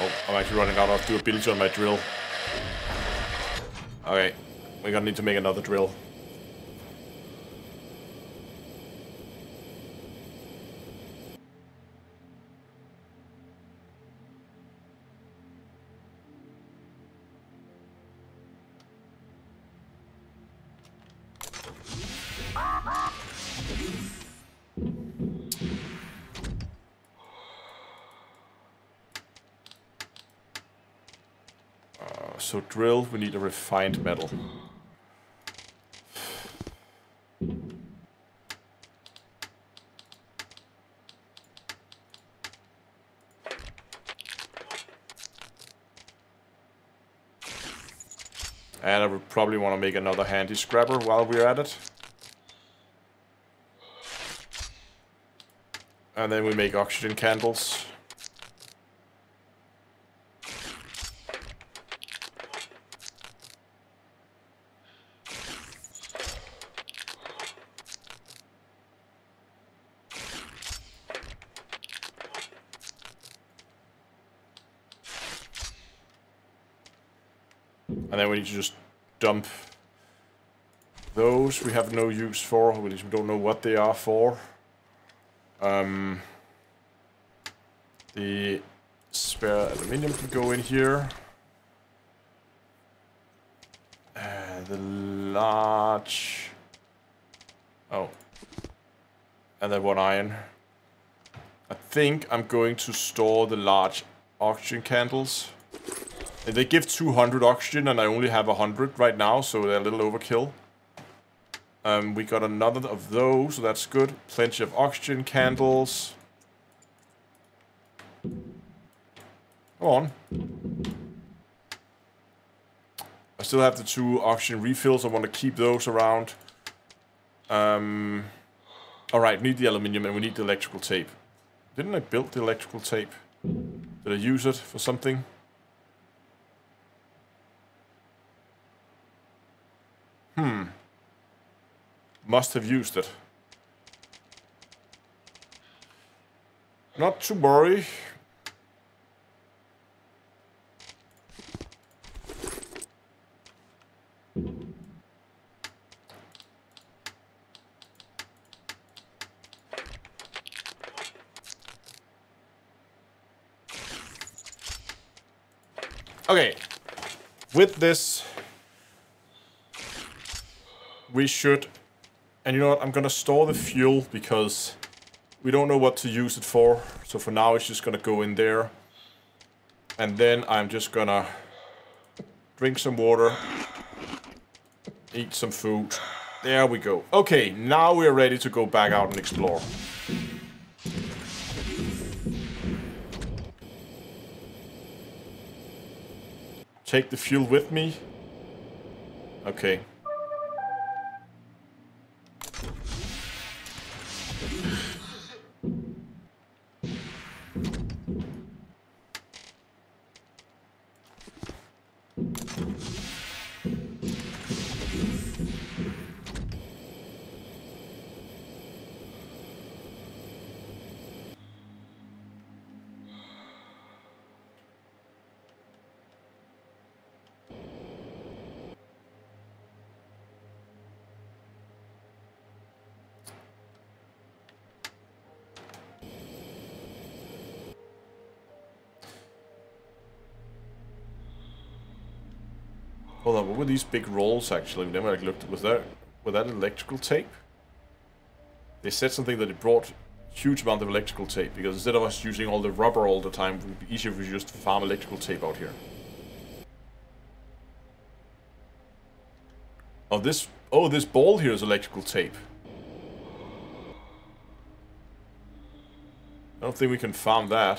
S1: Oh, I'm actually running out of durability on my drill. Okay, we're gonna need to make another drill. move, we need a refined metal. And I would probably want to make another handy scrapper while we're at it. And then we make oxygen candles. To just dump those we have no use for. We don't know what they are for. Um, the spare aluminium can go in here. Uh, the large... Oh. And then one iron. I think I'm going to store the large oxygen candles. They give 200 oxygen and I only have 100 right now, so they're a little overkill. Um, we got another of those, so that's good. Plenty of oxygen candles. Come on. I still have the two oxygen refills. I want to keep those around. Um, Alright, need the aluminium and we need the electrical tape. Didn't I build the electrical tape? Did I use it for something? Hmm. Must have used it. Not to worry. Okay. With this we should... And you know what, I'm gonna store the fuel because we don't know what to use it for. So for now it's just gonna go in there. And then I'm just gonna drink some water, eat some food. There we go. Okay, now we're ready to go back out and explore. Take the fuel with me. Okay. Hold on, what were these big rolls actually? We never like, looked. Was that was that electrical tape? They said something that it brought huge amount of electrical tape because instead of us using all the rubber all the time, it would be easier if we just farm electrical tape out here. Oh, this oh this ball here is electrical tape. I don't think we can farm that.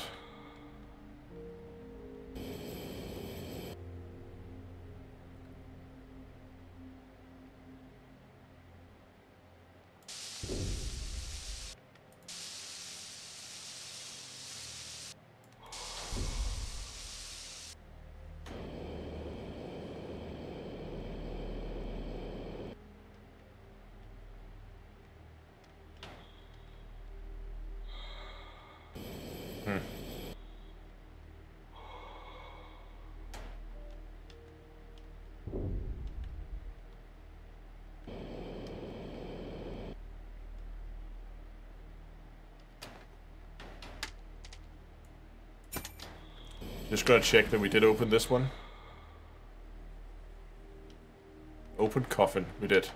S1: Gonna check that we did open this one. Open coffin. We did.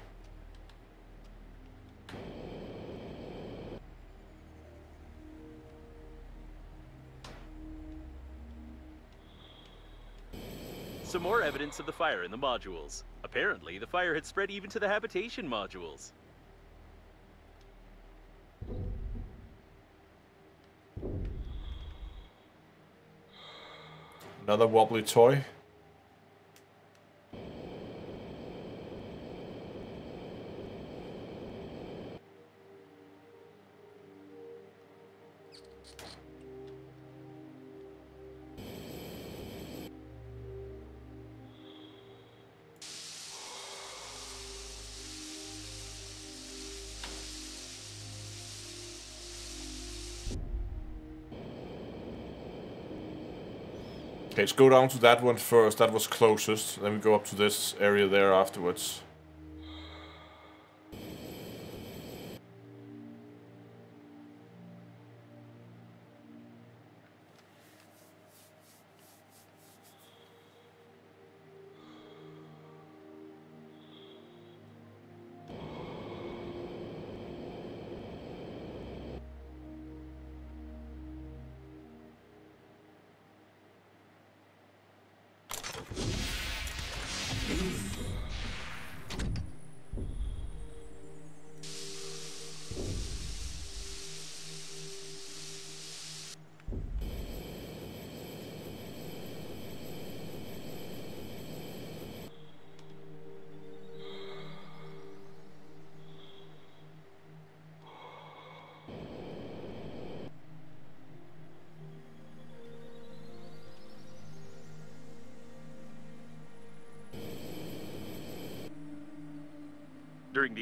S2: Some more evidence of the fire in the modules. Apparently, the fire had spread even to the habitation modules.
S1: Another wobbly toy. Okay, let's go down to that one first. That was closest. Then we go up to this area there afterwards.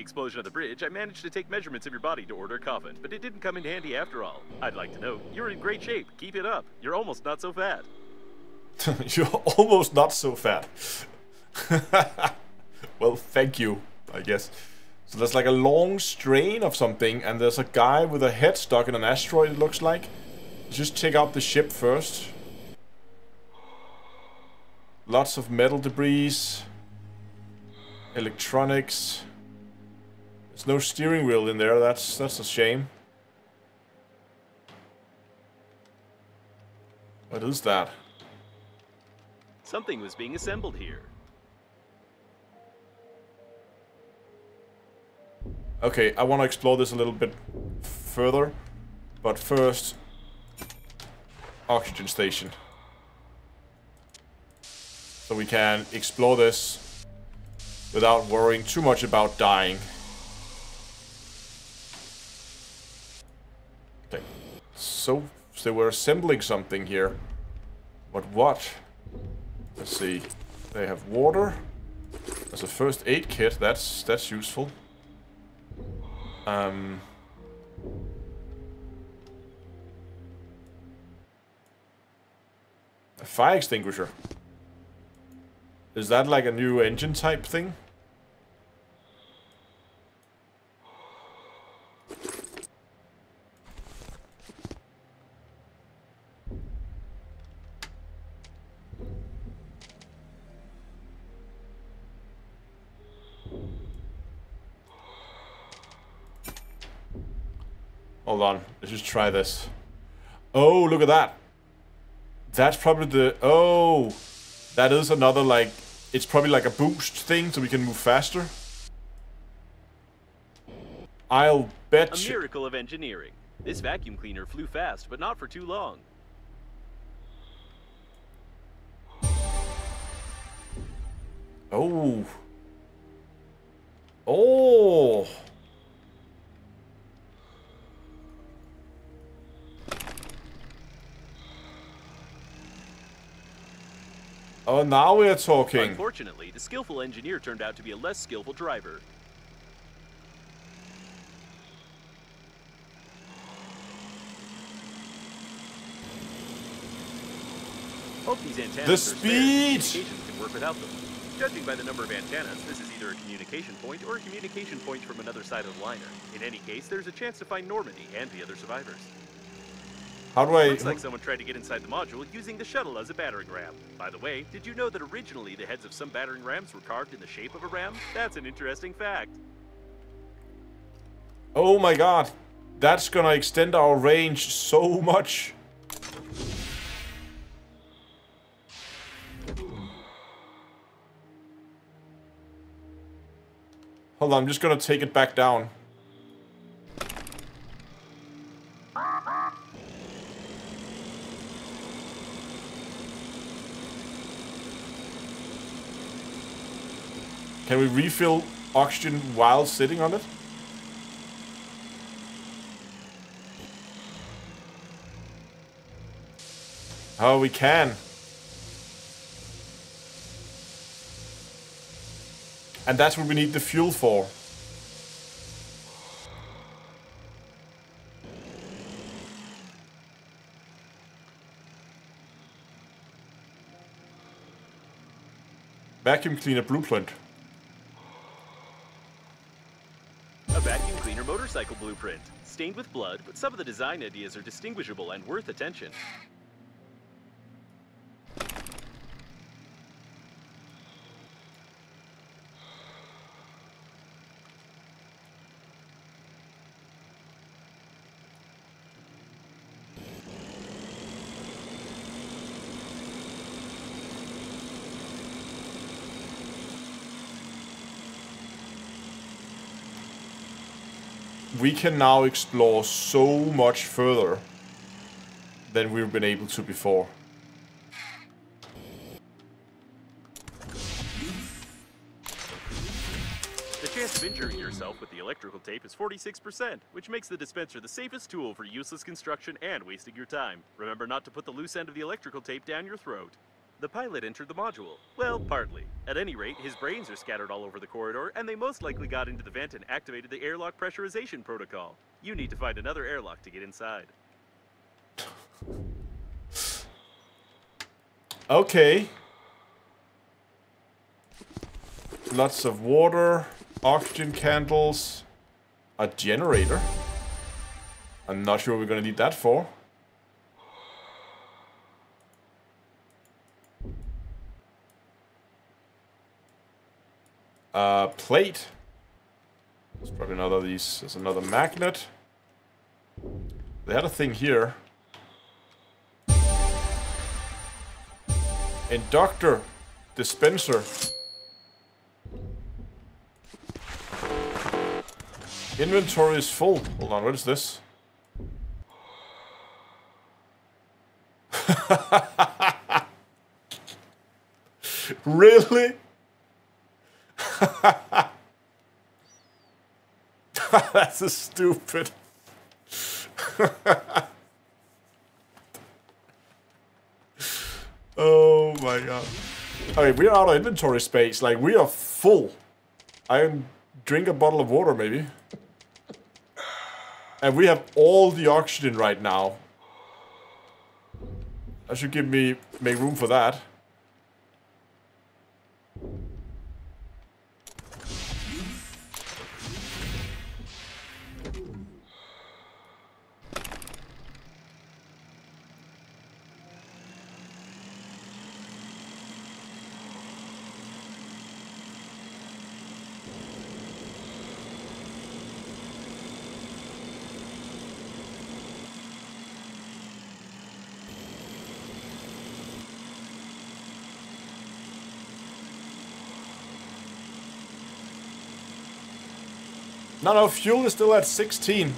S2: Explosion of the bridge, I managed to take measurements of your body to order a coffin, but it didn't come in handy after all. I'd like to note, you're in great shape. Keep it up. You're almost not so fat.
S1: You're almost not so fat. well, thank you, I guess. So there's like a long strain of something, and there's a guy with a head stuck in an asteroid, it looks like. Just check out the ship first. Lots of metal debris. Electronics. There's no steering wheel in there, that's that's a shame. What is that?
S2: Something was being assembled here.
S1: Okay, I want to explore this a little bit further, but first, oxygen station. So we can explore this without worrying too much about dying. Okay, so they were assembling something here, but what? Let's see. They have water. There's a first aid kit. That's that's useful. Um. A fire extinguisher. Is that like a new engine type thing? Hold on. Let's just try this. Oh, look at that. That's probably the... Oh. That is another, like... It's probably like a boost thing, so we can move faster. I'll bet
S2: A miracle of engineering. This vacuum cleaner flew fast, but not for too long.
S1: Oh. Oh. Oh, now we're talking.
S2: Unfortunately, the skillful engineer turned out to be a less skillful driver. Hope these antennas
S1: The speed!
S2: Communications can work without them. Judging by the number of antennas, this is either a communication point or a communication point from another side of the liner. In any case, there's a chance to find Normandy and the other survivors.
S1: How do I...
S2: Looks like someone tried to get inside the module using the shuttle as a battering ram. By the way, did you know that originally the heads of some battering rams were carved in the shape of a ram? That's an interesting fact.
S1: Oh my god. That's gonna extend our range so much. Hold on, I'm just gonna take it back down. Can we refill oxygen while sitting on it? Oh, we can. And that's what we need the fuel for. vacuum cleaner blueprint?
S2: Motorcycle blueprint. Stained with blood, but some of the design ideas are distinguishable and worth attention.
S1: We can now explore so much further than we've been able to before.
S2: The chance of injuring yourself with the electrical tape is 46%, which makes the dispenser the safest tool for useless construction and wasting your time. Remember not to put the loose end of the electrical tape down your throat. The pilot entered the module. Well, partly. At any rate, his brains are scattered all over the corridor, and they most likely got into the vent and activated the airlock pressurization protocol. You need to find another airlock to get inside.
S1: Okay. Lots of water, oxygen candles, a generator. I'm not sure we're gonna need that for. Uh, plate. There's probably another of these. There's another magnet. They had a thing here. Inductor. Dispenser. Inventory is full. Hold on, what is this? really? That's a stupid. oh my god. Okay, we are out of inventory space. Like, we are full. I can drink a bottle of water, maybe. And we have all the oxygen right now. That should give me, make room for that. No, fuel is still at 16.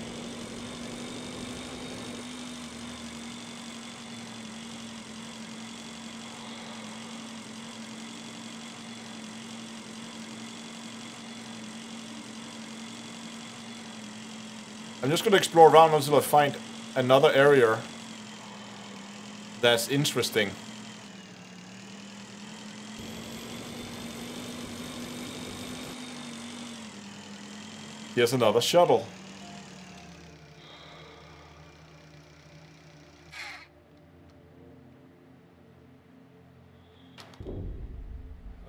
S1: I'm just gonna explore around until I find another area that's interesting. Here's another shuttle.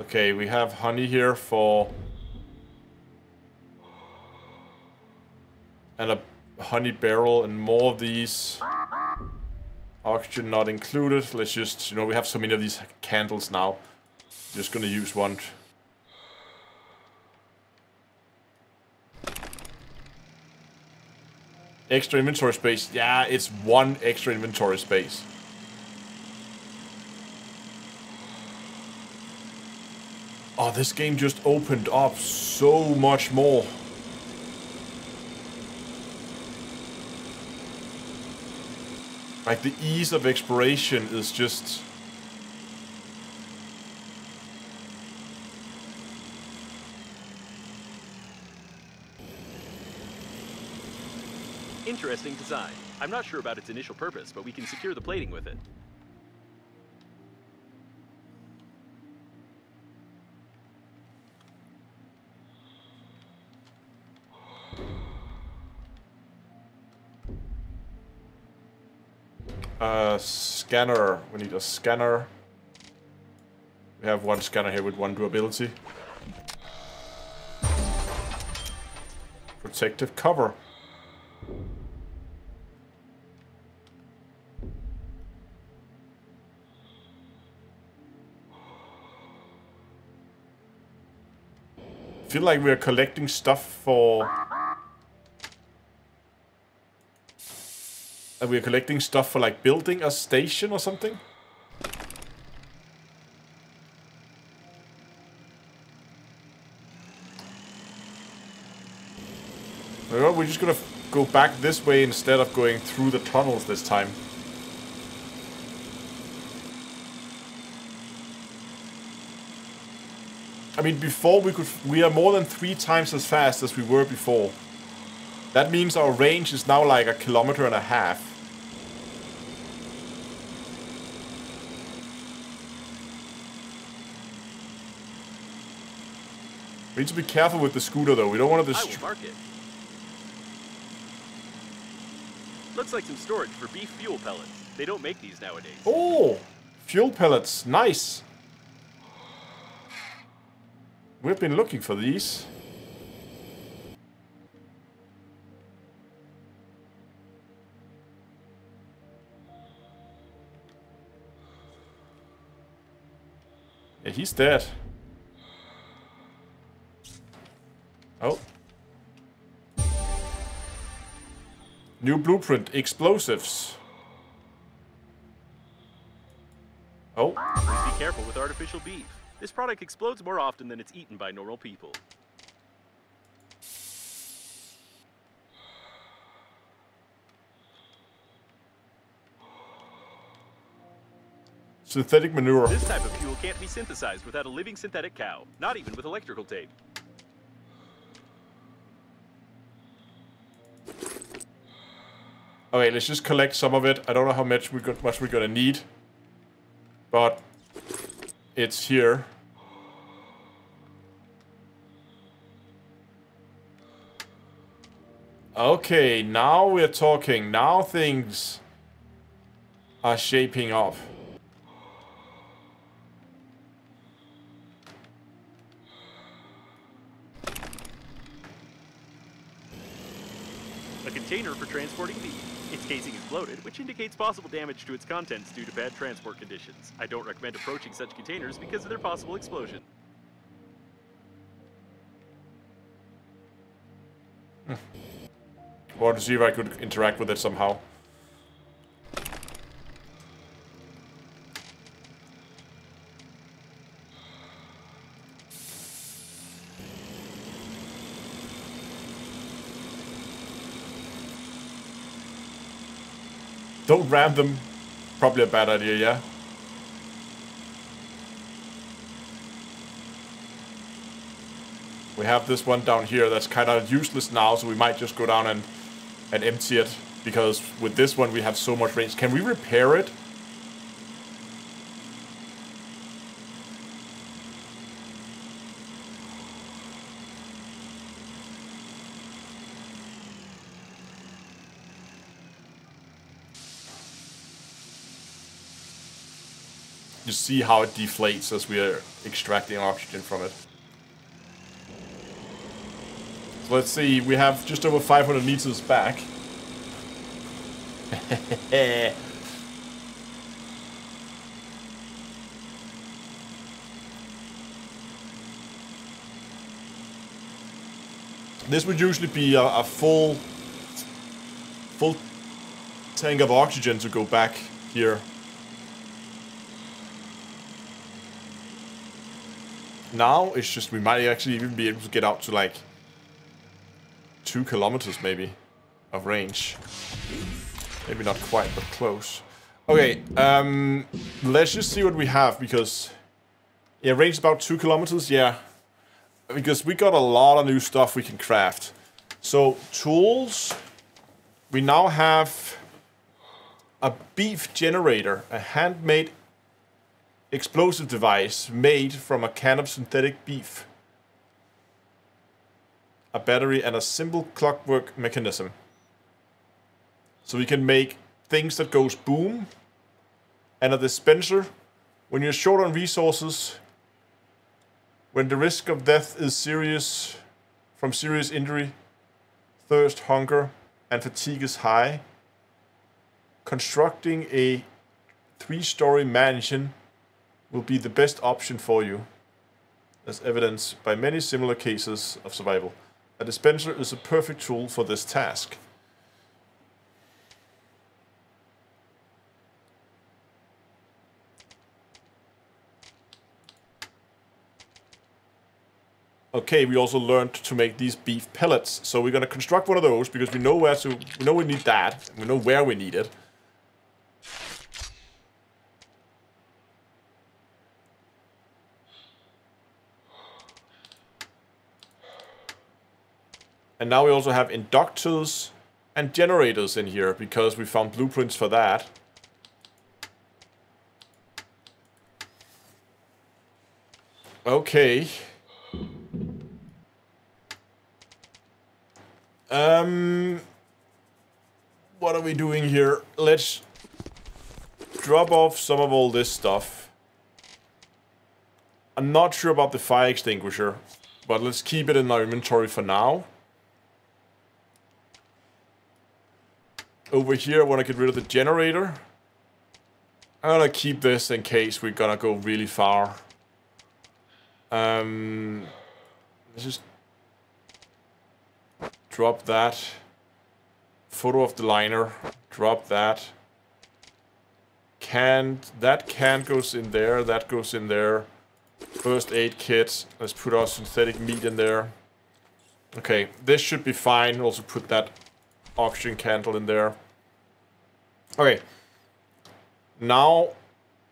S1: Okay, we have honey here for... And a honey barrel and more of these. Oxygen not included. Let's just, you know, we have so many of these candles now. Just gonna use one. Extra inventory space. Yeah, it's one extra inventory space. Oh, this game just opened up so much more. Like, the ease of exploration is just...
S2: Interesting design. I'm not sure about its initial purpose, but we can secure the plating with it.
S1: Uh, scanner. We need a scanner. We have one scanner here with one durability. Protective cover. Feel like we're collecting stuff for... Uh, we are we collecting stuff for like building a station or something? Well, we're just gonna go back this way instead of going through the tunnels this time. I mean, before we could... We are more than three times as fast as we were before. That means our range is now like a kilometer and a half. We need to be careful with the scooter, though. We don't want to
S2: destroy... I will mark it. Looks like some storage for beef fuel pellets. They don't make these nowadays.
S1: Oh! Fuel pellets. Nice. We've been looking for these. Yeah, he's dead. Oh. New blueprint, explosives. Oh.
S2: Please be careful with artificial beef. This product explodes more often than it's eaten by normal people.
S1: Synthetic manure.
S2: This type of fuel can't be synthesized without a living synthetic cow, not even with electrical tape.
S1: Okay, let's just collect some of it. I don't know how much we got much we're gonna need. But it's here. Okay, now we're talking. Now things are shaping up.
S2: A container for transporting beef. Its casing is bloated, which indicates possible damage to its contents due to bad transport conditions. I don't recommend approaching such containers because of their possible explosion.
S1: Or to see if I could interact with it somehow. Don't ram them. Probably a bad idea, yeah? We have this one down here that's kind of useless now, so we might just go down and and empty it because with this one we have so much range. Can we repair it? You see how it deflates as we are extracting oxygen from it. Let's see, we have just over 500 meters back. this would usually be a, a full full tank of oxygen to go back here. Now it's just we might actually even be able to get out to like two kilometers maybe of range. Maybe not quite, but close. Okay, um, let's just see what we have because yeah, range about two kilometers. Yeah, because we got a lot of new stuff we can craft. So tools, we now have a beef generator, a handmade explosive device made from a can of synthetic beef a battery, and a simple clockwork mechanism. So we can make things that goes boom, and a dispenser. When you're short on resources, When the risk of death is serious from serious injury, thirst, hunger, and fatigue is high, constructing a three-story mansion will be the best option for you, as evidenced by many similar cases of survival. A dispenser is a perfect tool for this task. Okay, we also learned to make these beef pellets. So we're gonna construct one of those because we know where to we know we need that. We know where we need it. And now we also have inductors and generators in here because we found blueprints for that. Okay. Um, what are we doing here? Let's drop off some of all this stuff. I'm not sure about the fire extinguisher, but let's keep it in our inventory for now. Over here, I want to get rid of the generator. I'm gonna keep this in case we're gonna go really far. Um, let's just drop that. Photo of the liner, drop that. Can that can goes in there, that goes in there. First aid kit, let's put our synthetic meat in there. Okay, this should be fine. Also put that oxygen candle in there. Okay. Now,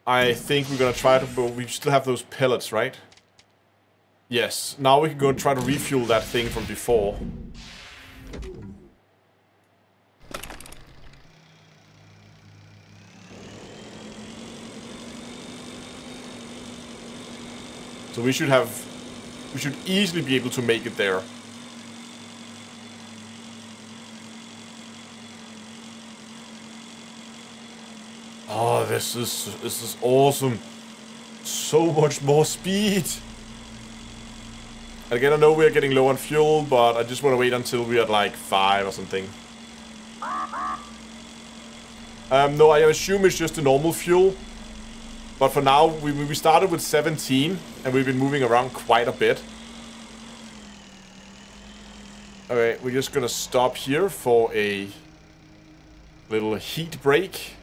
S1: I think we're gonna try to, but we still have those pellets, right? Yes. Now we can go try to refuel that thing from before. So we should have... We should easily be able to make it there. Oh, this is... This is awesome. So much more speed. Again, I know we're getting low on fuel, but I just want to wait until we're at like 5 or something. Um, no, I assume it's just a normal fuel. But for now, we, we started with 17, and we've been moving around quite a bit. Okay, we're just gonna stop here for a little heat break.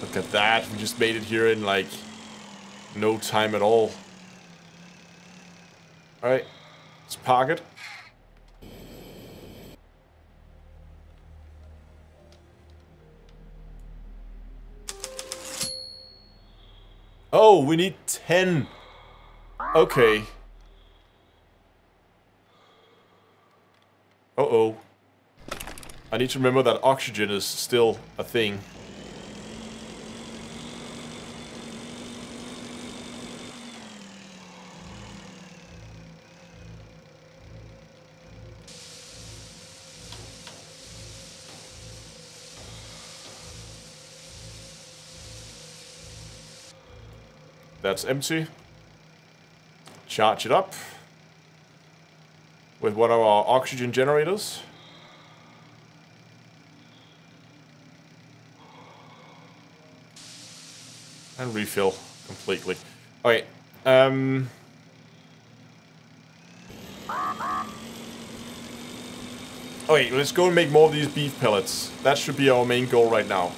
S1: Look at that, we just made it here in like no time at all. Alright, let's park it. Oh, we need 10. Okay. Uh-oh. I need to remember that oxygen is still a thing. That's empty. Charge it up with one of our oxygen generators. And refill completely. Okay. Um... Okay, let's go and make more of these beef pellets. That should be our main goal right now.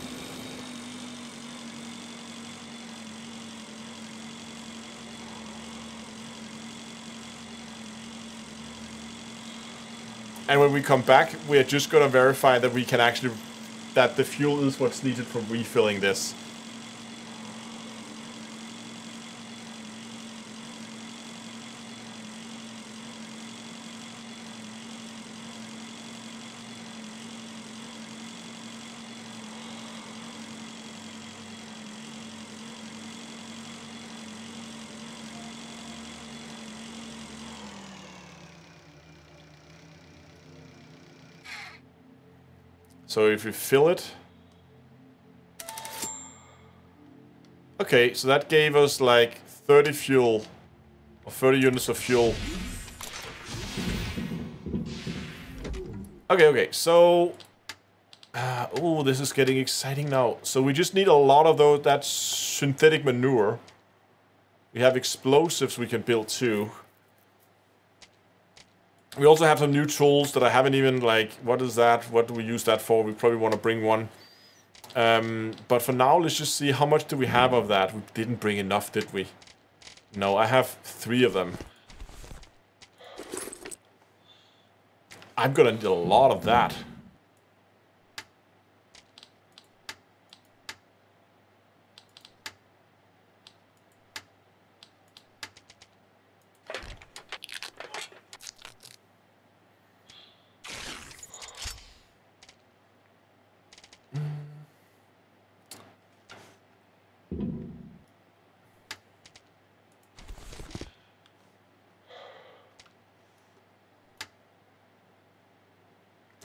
S1: And when we come back, we're just going to verify that we can actually, that the fuel is what's needed for refilling this. So if we fill it... Okay, so that gave us like 30 fuel. Or 30 units of fuel. Okay, okay, so... Uh, oh, this is getting exciting now. So we just need a lot of those, that synthetic manure. We have explosives we can build too. We also have some new tools that I haven't even, like, what is that? What do we use that for? We probably want to bring one. Um, but for now, let's just see how much do we have of that. We didn't bring enough, did we? No, I have three of them. I'm gonna need a lot of that.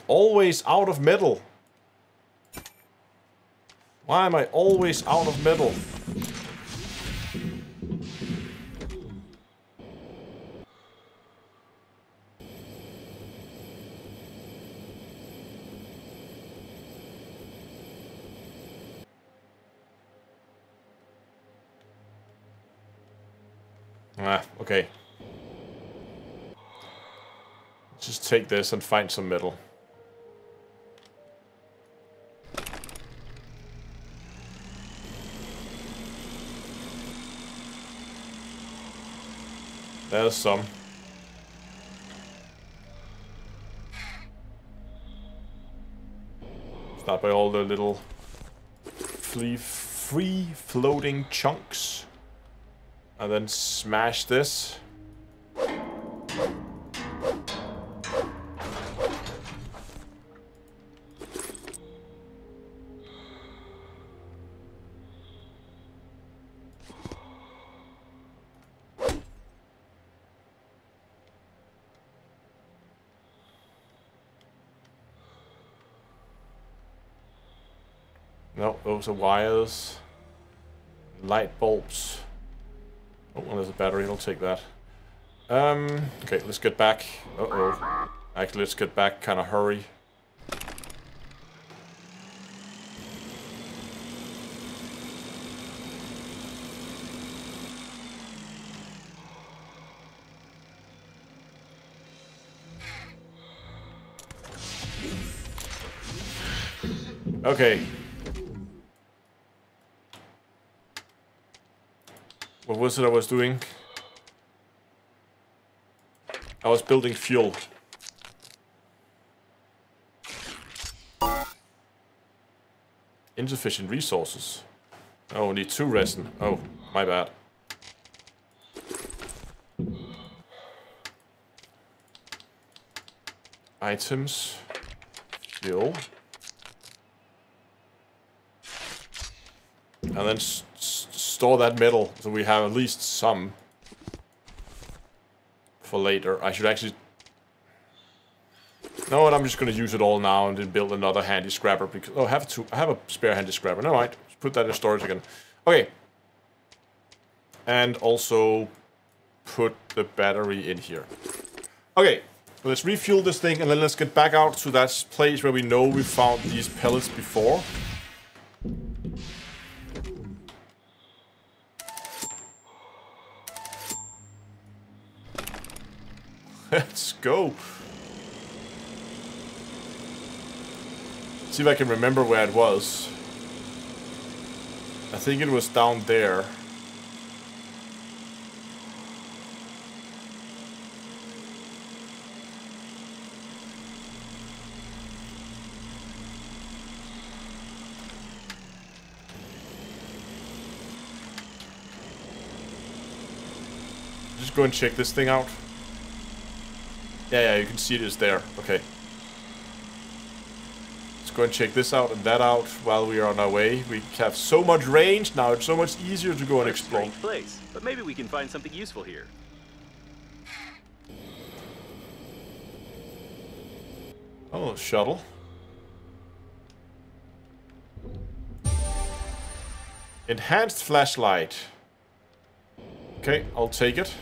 S1: Always out of metal. Why am I always out of metal? Ah, okay. Just take this and find some metal. Some. Start by all the little free floating chunks. And then smash this. Those are wires. Light bulbs. Oh, well, there's a battery. I'll take that. Um, okay, let's get back. Uh-oh. Actually, let's get back. Kind of hurry. Okay. Was it I was doing? I was building fuel. Insufficient resources. Oh, need two resin. Oh, my bad. Items. Fuel. And then store that metal so we have at least some for later. I should actually... No, I'm just going to use it all now and then build another handy scrapper because... Oh, I have, two, I have a spare handy scrapper. No, right. Put that in storage again. Okay. And also put the battery in here. Okay, let's refuel this thing and then let's get back out to that place where we know we found these pellets before. Let's go. See if I can remember where it was. I think it was down there. Just go and check this thing out. Yeah, yeah, you can see it is there. Okay. Let's go and check this out and that out while we are on our way. We have so much range now. It's so much easier to go and explore.
S2: Strange place, but maybe we can find something useful here.
S1: Oh, shuttle. Enhanced flashlight. Okay, I'll take it.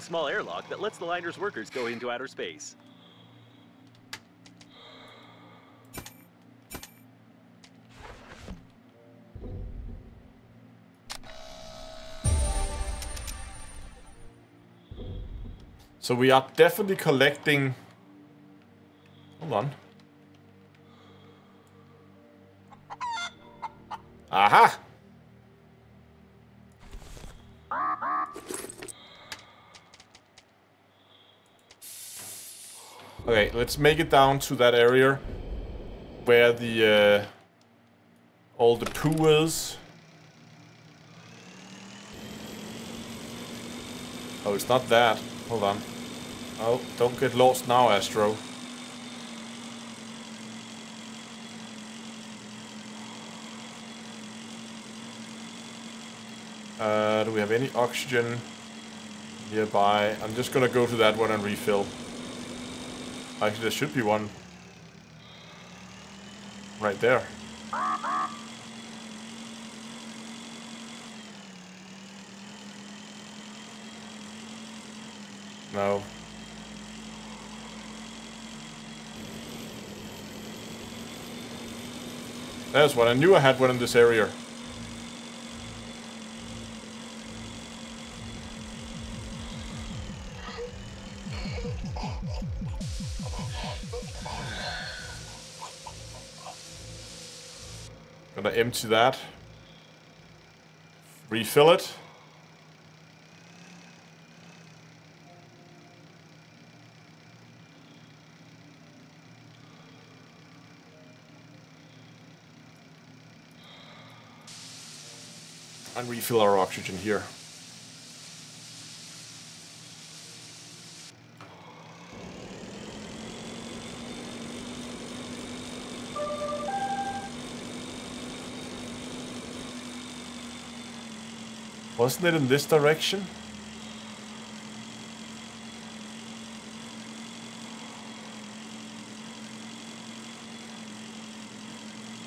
S2: A small airlock that lets the liner's workers go into outer space.
S1: So we are definitely collecting... let's make it down to that area where the uh, all the poo is. Oh, it's not that. Hold on. Oh, don't get lost now, Astro. Uh, do we have any oxygen nearby? I'm just gonna go to that one and refill. Actually, there should be one right there. No. There's one. I knew I had one in this area. Gonna that. Refill it. And refill our oxygen here. Wasn't it in this direction?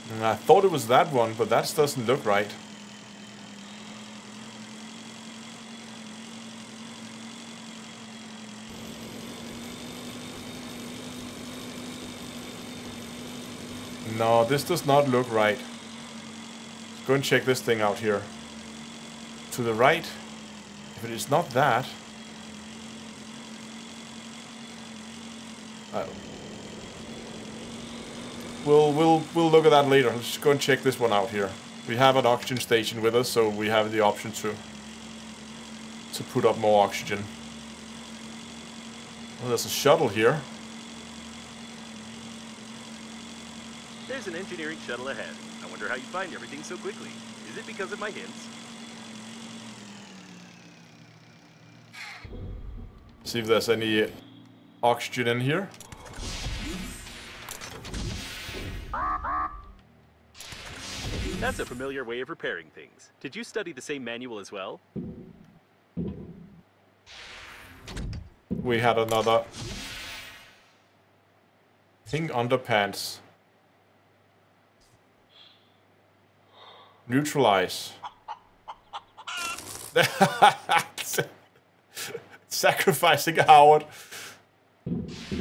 S1: Mm, I thought it was that one, but that doesn't look right. No, this does not look right. Let's go and check this thing out here to the right. If it is not that... Uh, we'll, we'll, we'll look at that later. Let's go and check this one out here. We have an oxygen station with us, so we have the option to, to put up more oxygen. Well, there's a shuttle here.
S2: There's an engineering shuttle ahead. I wonder how you find everything so quickly. Is it because of my hints?
S1: See if there's any oxygen in here.
S2: That's a familiar way of repairing things. Did you study the same manual as well?
S1: We had another thing underpants. Neutralize. Sacrificing Howard.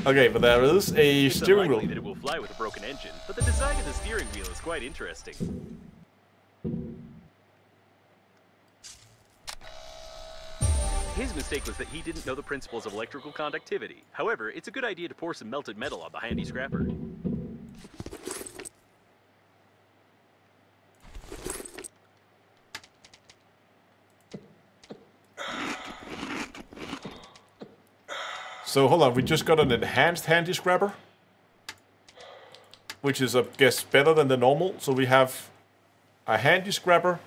S1: Okay, but there is a
S2: It's
S1: steering wheel.
S2: that it will fly with a broken engine, but the design of the steering wheel is quite interesting. His mistake was that he didn't know the principles of electrical conductivity. However, it's a good idea to pour some melted metal on the handy scrapper.
S1: So hold on, we just got an enhanced handy scrapper. Which is, I guess, better than the normal. So we have a handy scrapper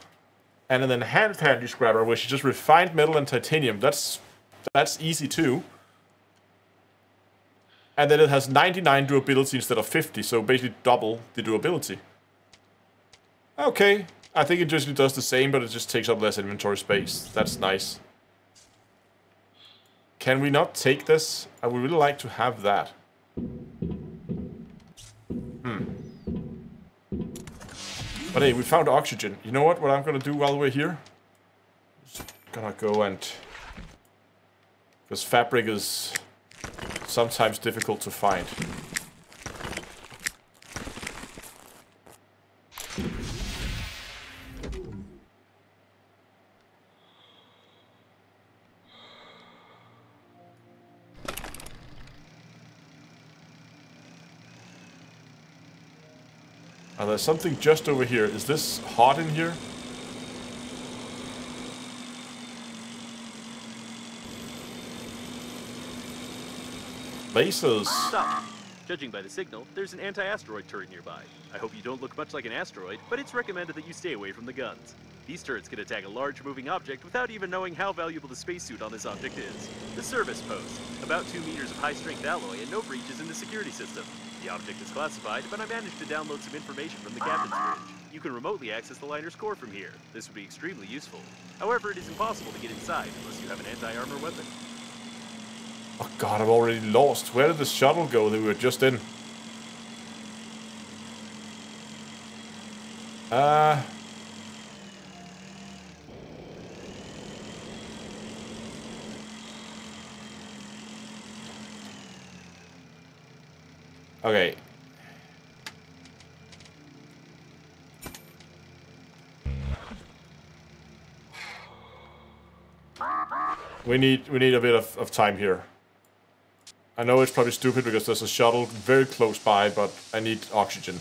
S1: and an enhanced handy scrapper, which is just refined metal and titanium. That's That's easy too. And then it has 99 durability instead of 50, so basically double the durability. Okay, I think it just does the same, but it just takes up less inventory space. That's nice. Can we not take this? I would really like to have that. Hmm. But hey, we found oxygen. You know what? What I'm gonna do while we're here? Just gonna go and... Because fabric is sometimes difficult to find. Uh, something just over here. Is this hot in here? Lasers.
S2: Stop. Judging by the signal, there's an anti-asteroid turret nearby. I hope you don't look much like an asteroid, but it's recommended that you stay away from the guns. These turrets can attack a large moving object without even knowing how valuable the spacesuit on this object is. The service post. About 2 meters of high-strength alloy and no breaches in the security system. The object is classified, but I managed to download some information from the captain's bridge. You can remotely access the liner's core from here. This would be extremely useful. However, it is impossible to get inside unless you have an anti-armor weapon.
S1: Oh god, I'm already lost. Where did the shuttle go that we were just in? Uh... Okay. We need we need a bit of, of time here. I know it's probably stupid because there's a shuttle very close by, but I need oxygen.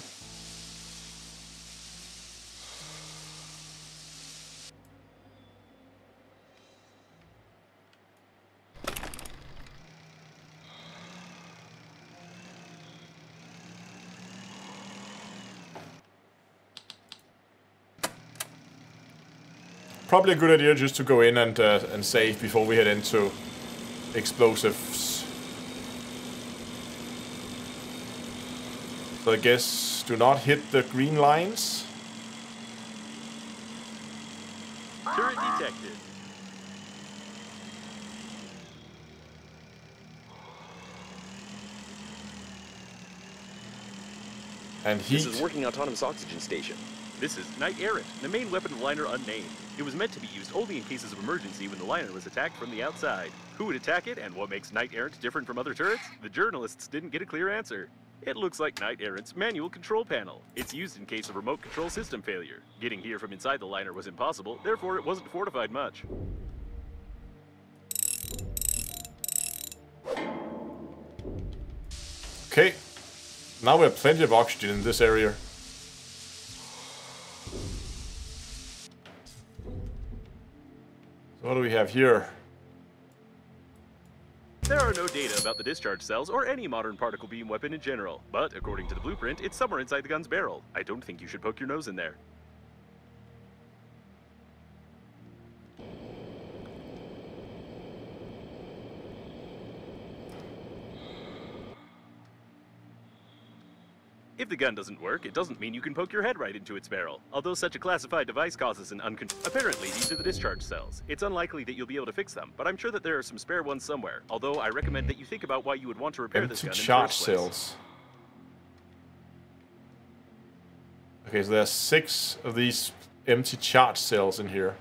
S1: Probably a good idea just to go in and uh, and save before we head into explosives. So I guess do not hit the green lines.
S2: Turret detected.
S1: And heat.
S3: This is working autonomous oxygen station.
S2: This is Knight Errant, the main weapon of liner unnamed. It was meant to be used only in cases of emergency when the liner was attacked from the outside. Who would attack it and what makes Knight Errant different from other turrets? The journalists didn't get a clear answer. It looks like Knight Errant's manual control panel. It's used in case of remote control system failure. Getting here from inside the liner was impossible, therefore it wasn't fortified much.
S1: Okay. Now we have plenty of oxygen in this area. What do we have here?
S2: There are no data about the discharge cells or any modern particle beam weapon in general, but according to the blueprint, it's somewhere inside the gun's barrel. I don't think you should poke your nose in there. The gun doesn't work, it doesn't mean you can poke your head right into its barrel. Although such a classified device causes an uncon- Apparently, these are the discharge cells. It's unlikely that you'll be able to fix them, but I'm sure that there are some spare ones somewhere. Although I recommend that you think about why you would want to repair this gun in the first place.
S1: cells. Okay, so there's six of these empty charge cells in here.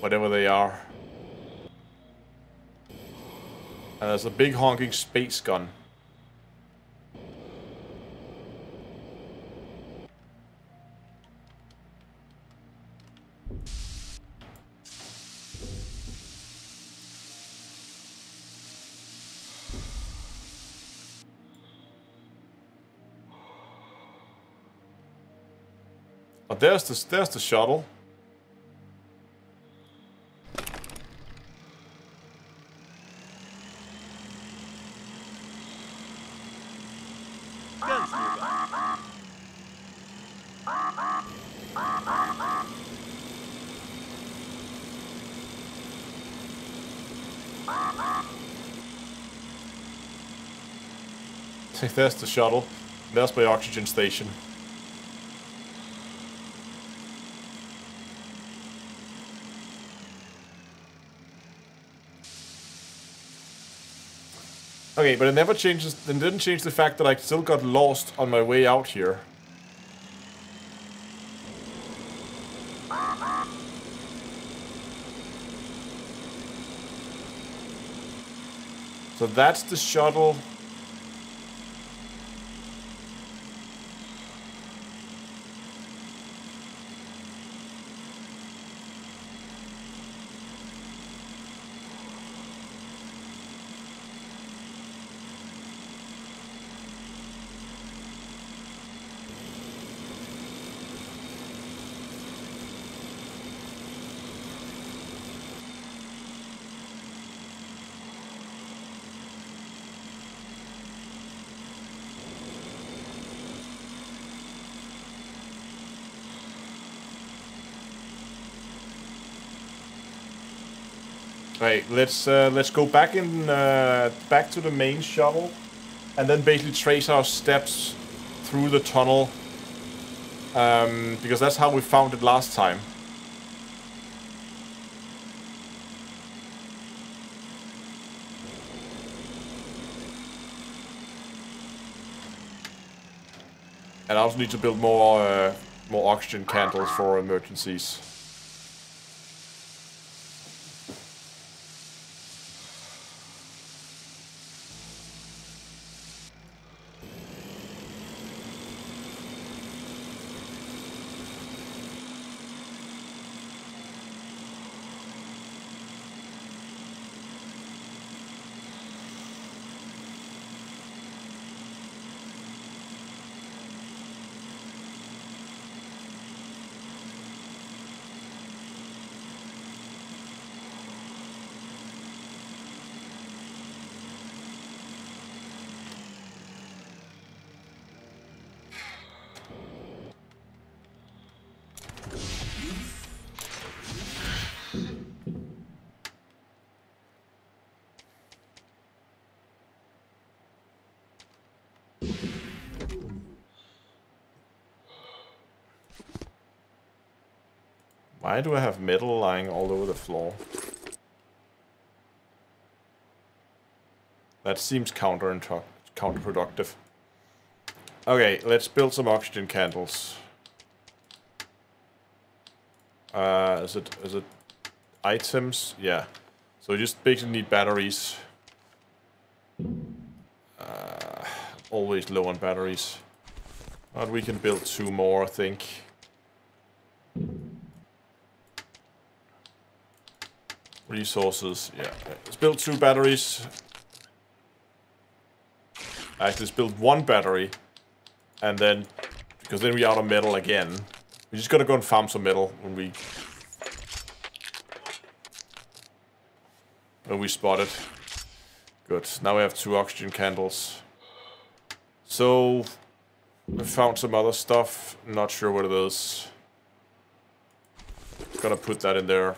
S1: Whatever they are. And there's a big honking space gun. there's the, there's the shuttle. There's the shuttle. There's my oxygen station. Okay, but it never changes. It didn't change the fact that I still got lost on my way out here. So that's the shuttle. Let's uh, let's go back in uh, back to the main shuttle, and then basically trace our steps through the tunnel, um, because that's how we found it last time. And I also need to build more uh, more oxygen candles for emergencies. Why do I have metal lying all over the floor? That seems counter counterproductive. Okay, let's build some oxygen candles. Uh, is it is it items? Yeah. So we just basically need batteries. Uh, always low on batteries. But we can build two more, I think. Resources, yeah. Let's build two batteries. Actually, let's build one battery. And then, because then we out of metal again. We just gotta go and farm some metal when we... When we spot it. Good. Now we have two oxygen candles. So, we found some other stuff. Not sure what it is. Gonna put that in there.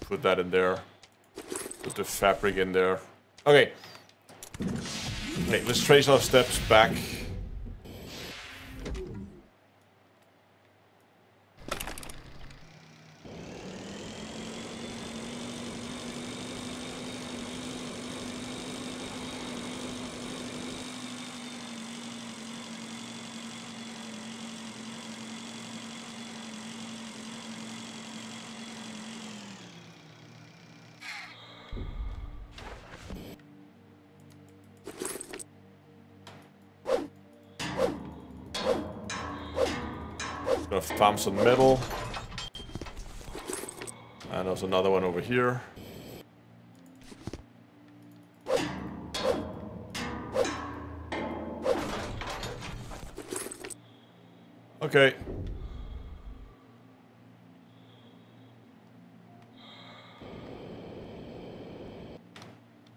S1: Put that in there. Put the fabric in there. Okay. Okay, let's trace our steps back. Farm some metal. And there's another one over here. Okay.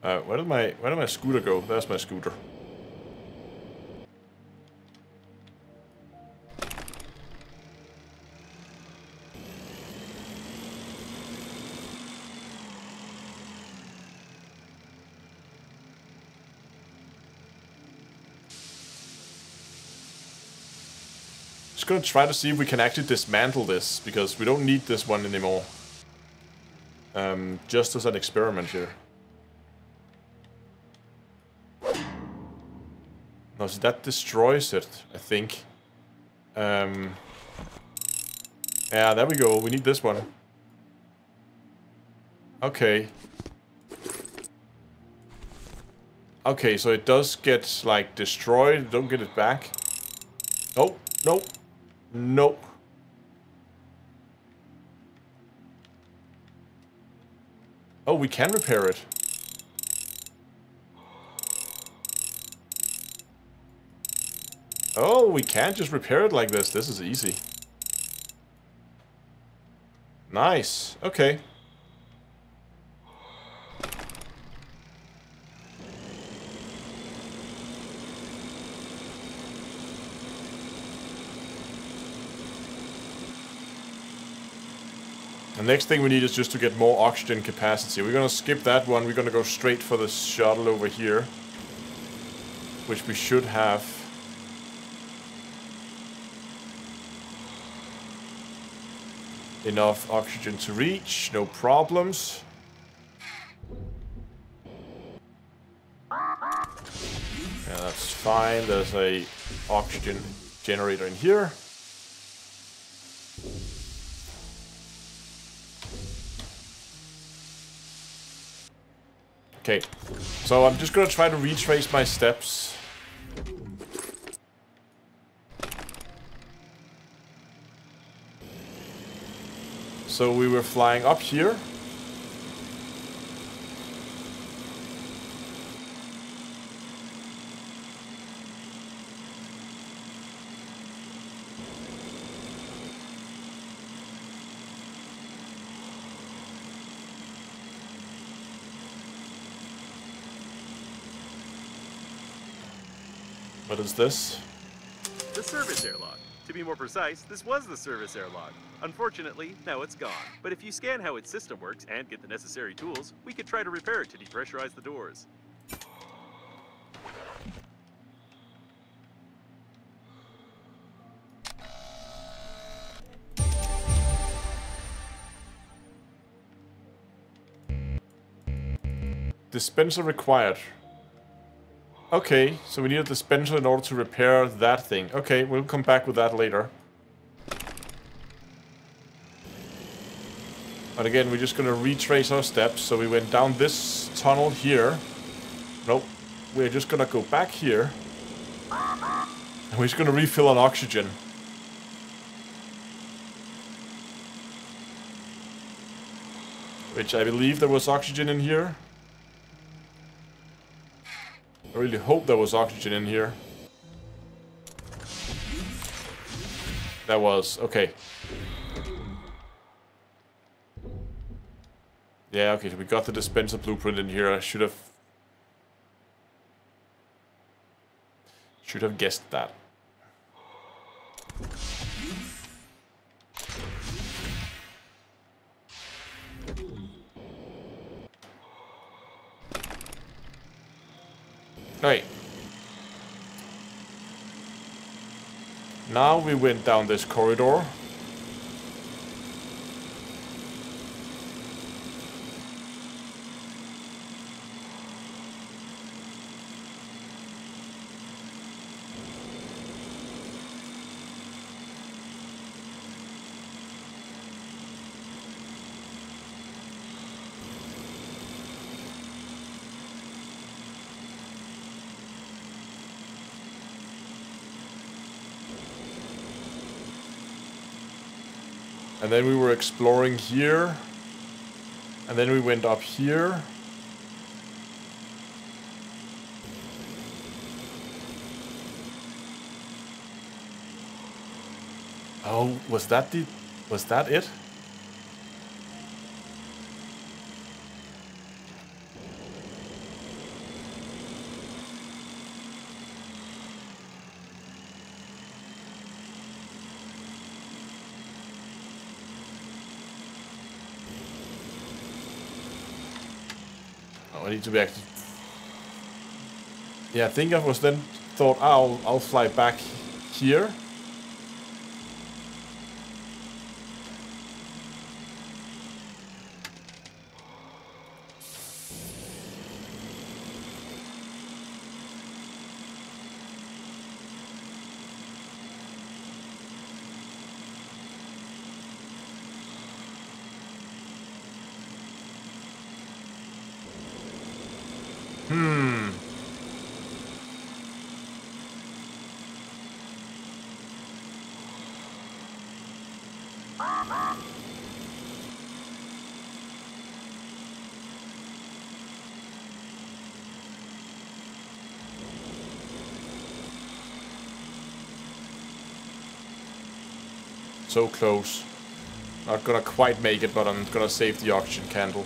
S1: Uh, where did my where did my scooter go? There's my scooter. Try to see if we can actually dismantle this, because we don't need this one anymore. Um, just as an experiment here. No, that destroys it, I think. Um, yeah, there we go. We need this one. Okay. Okay, so it does get, like, destroyed. Don't get it back. Nope. Nope. Nope. Oh, we can repair it. Oh, we can't just repair it like this. This is easy. Nice. Okay. Next thing we need is just to get more oxygen capacity. We're gonna skip that one. We're gonna go straight for the shuttle over here. Which we should have. Enough oxygen to reach, no problems. Yeah, that's fine. There's a oxygen generator in here. Okay, so I'm just gonna try to retrace my steps. So we were flying up here. This?
S2: The service airlock. To be more precise, this was the service airlock. Unfortunately, now it's gone. But if you scan how its system works and get the necessary tools, we could try to repair it to depressurize the doors.
S1: Dispenser required. Okay, so we need a dispenser in order to repair that thing. Okay, we'll come back with that later. But again, we're just gonna retrace our steps. So we went down this tunnel here. Nope. We're just gonna go back here. And we're just gonna refill on oxygen. Which I believe there was oxygen in here. I really hope there was oxygen in here. That was, okay. Yeah, okay, so we got the dispenser blueprint in here. I should have... Should have guessed that. Right. Now we went down this corridor. And then we were exploring here. And then we went up here. Oh, was that the... Was that it? Need to be active. Yeah, I think I was then thought I'll I'll fly back here. So close. Not gonna quite make it, but I'm gonna save the oxygen candle.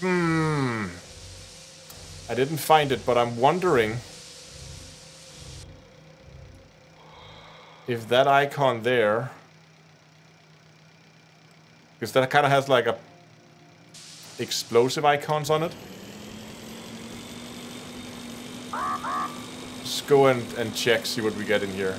S1: Hmm. I didn't find it, but I'm wondering if that icon there because that kind of has like a explosive icons on it. Just go and, and check see what we get in here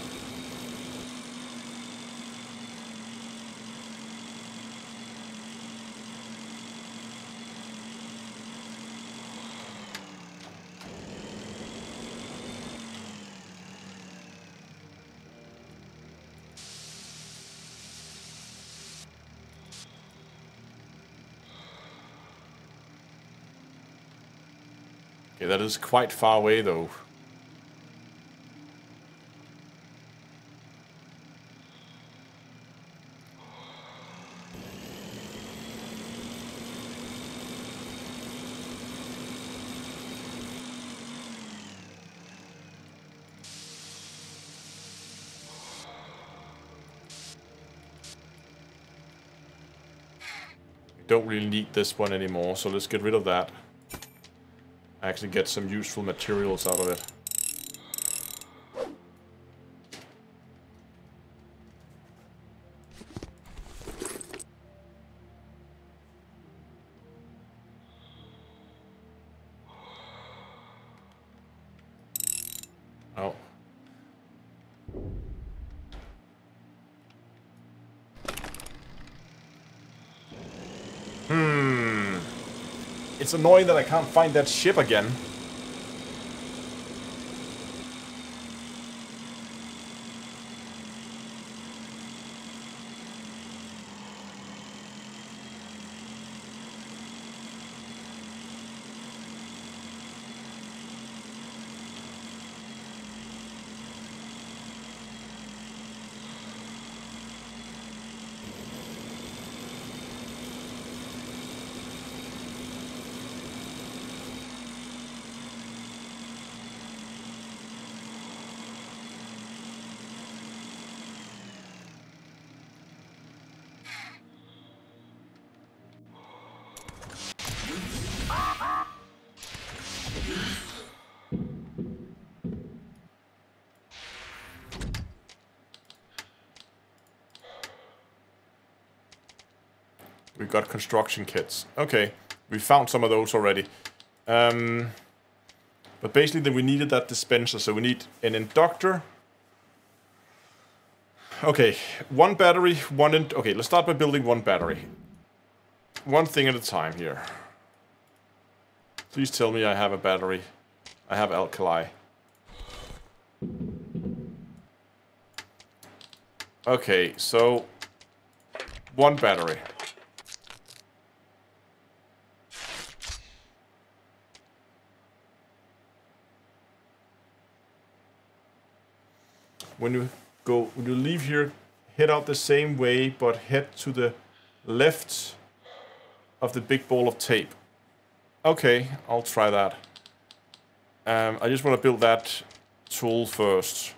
S1: that is quite far away though. Don't really need this one anymore, so let's get rid of that actually get some useful materials out of it. It's annoying that I can't find that ship again. Got construction kits. Okay, we found some of those already. Um, but basically then we needed that dispenser, so we need an inductor. Okay, one battery, one... In okay, let's start by building one battery. One thing at a time here. Please tell me I have a battery. I have alkali. Okay, so... One battery. When you go when you leave here head out the same way but head to the left of the big ball of tape. Okay I'll try that. Um, I just want to build that tool first.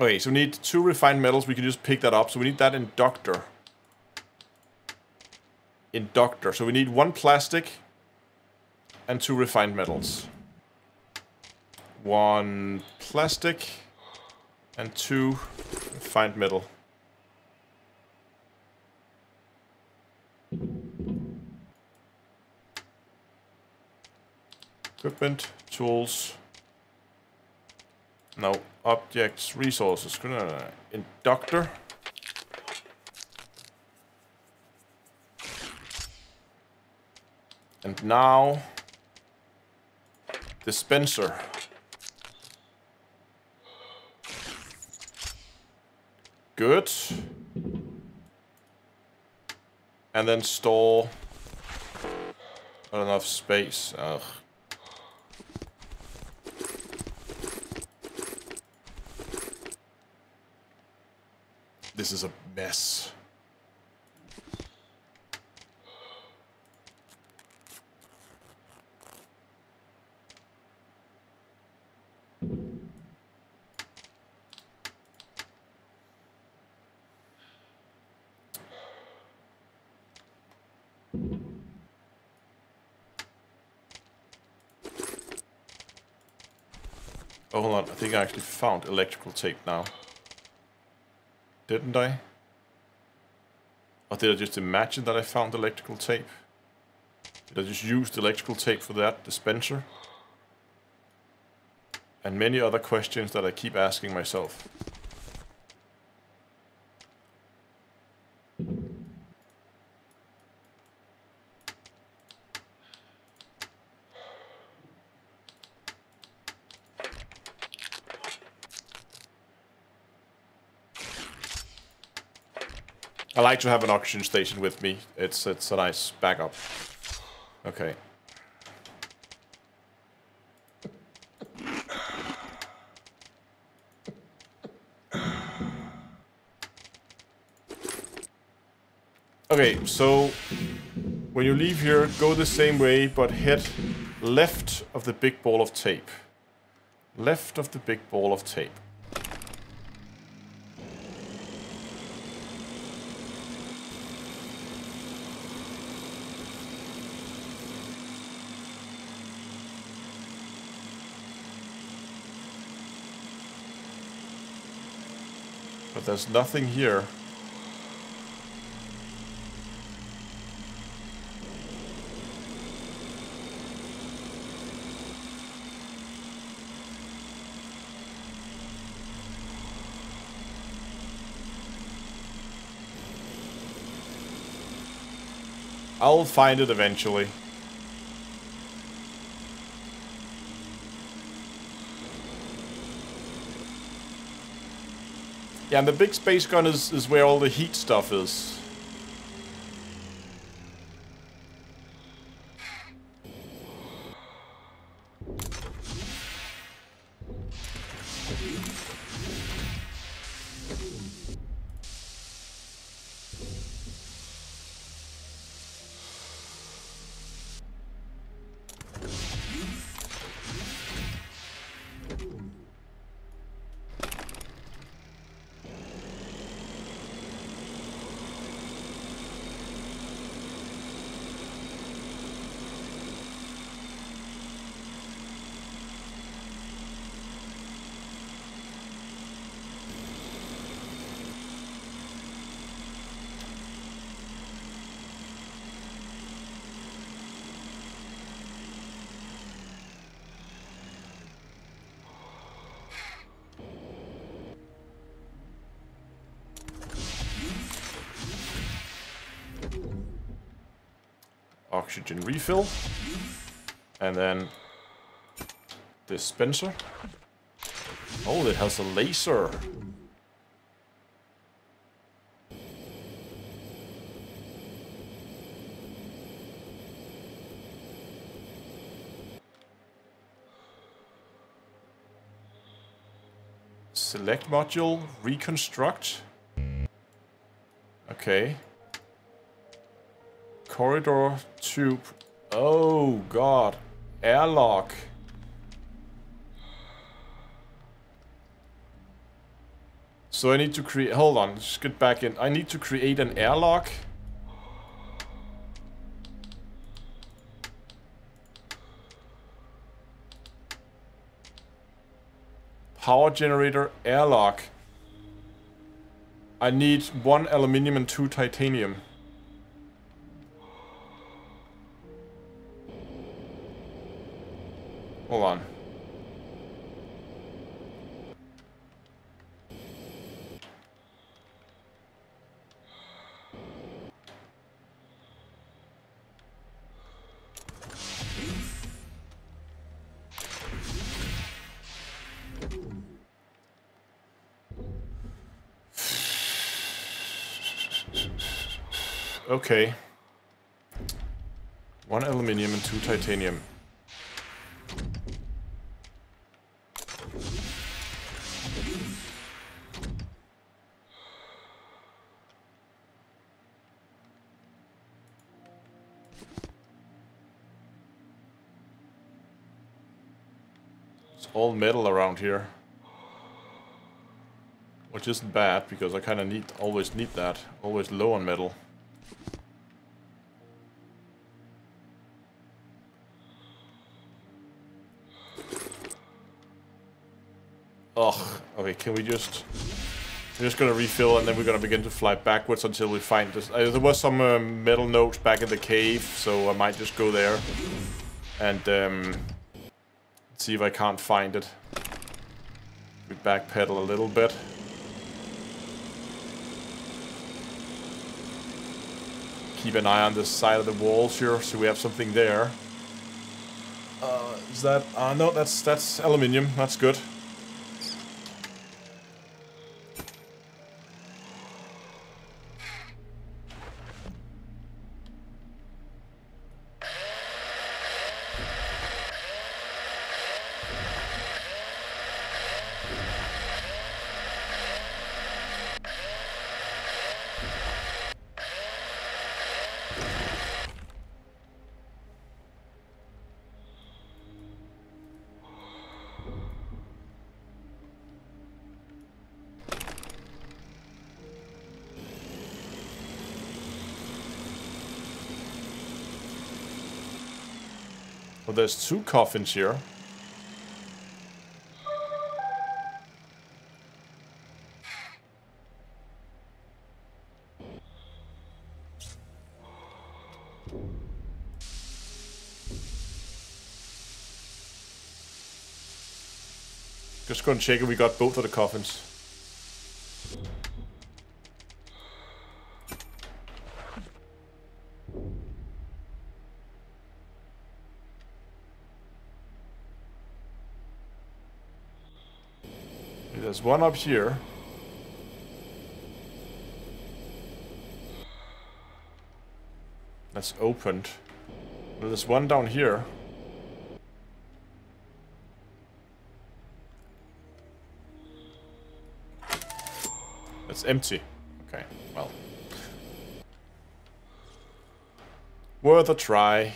S1: Okay so we need two refined metals. We can just pick that up. So we need that inductor. Inductor. So we need one plastic and two refined metals one plastic, and two refined metal. Equipment, tools. No, objects, resources. Inductor. And now, dispenser. Good. And then store... Not enough space. Ugh. This is a mess. Oh, hold on. I think I actually found electrical tape now. Didn't I? Or did I just imagine that I found electrical tape? Did I just use the electrical tape for that dispenser? And many other questions that I keep asking myself. Like to have an oxygen station with me. It's it's a nice backup. Okay. Okay, so when you leave here, go the same way, but head left of the big ball of tape. Left of the big ball of tape. There's nothing here. I'll find it eventually. Yeah, and the big space gun is, is where all the heat stuff is. Oxygen refill. And then dispenser. Oh, it has a laser. Select module, reconstruct. Okay. Corridor Oh god. Airlock. So I need to create... Hold on, just get back in. I need to create an airlock. Power generator airlock. I need one aluminium and two titanium. Okay. One aluminium and two titanium. It's all metal around here. Which isn't bad, because I kind of need always need that. Always low on metal. Okay, can we just... We're just gonna refill and then we're gonna begin to fly backwards until we find this. Uh, there was some um, metal notes back in the cave, so I might just go there and um, see if I can't find it. We backpedal a little bit. Keep an eye on this side of the walls here, so we have something there. Uh, is that? Uh, no, that's that's aluminium. That's good. There's two coffins here. Just go and check if we got both of the coffins. There's one up here. That's opened. There's one down here. That's empty. Okay, well. Worth a try.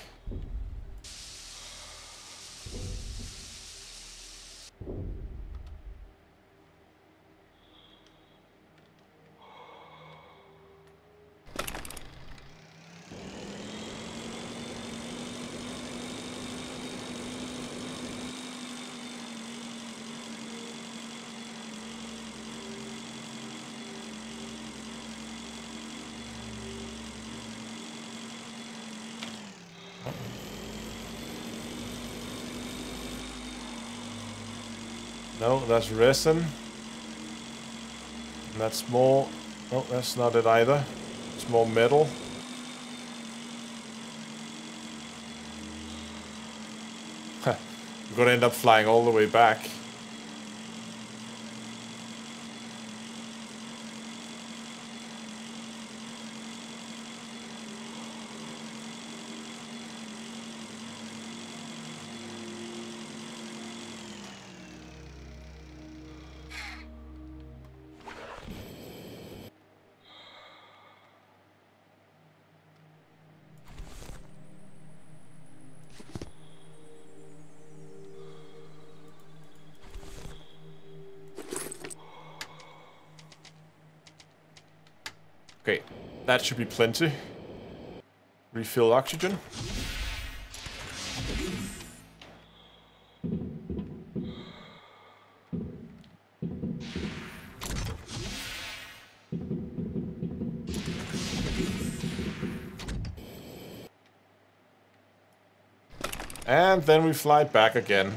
S1: No, that's resin. And that's more... No, that's not it either. It's more metal. We're gonna end up flying all the way back. That should be plenty. Refill oxygen. And then we fly back again.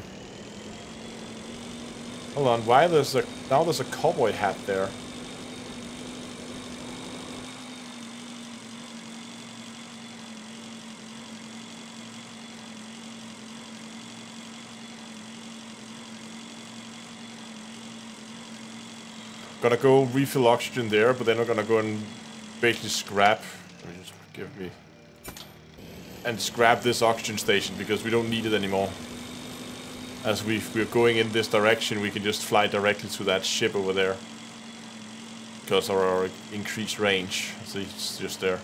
S1: Hold on, why there's a... Now there's a cowboy hat there. Gonna go refill oxygen there, but then we're gonna go and basically scrap. Just give me... And scrap this oxygen station, because we don't need it anymore. As we, we're going in this direction, we can just fly directly to that ship over there. Because of our increased range. See, it's just there.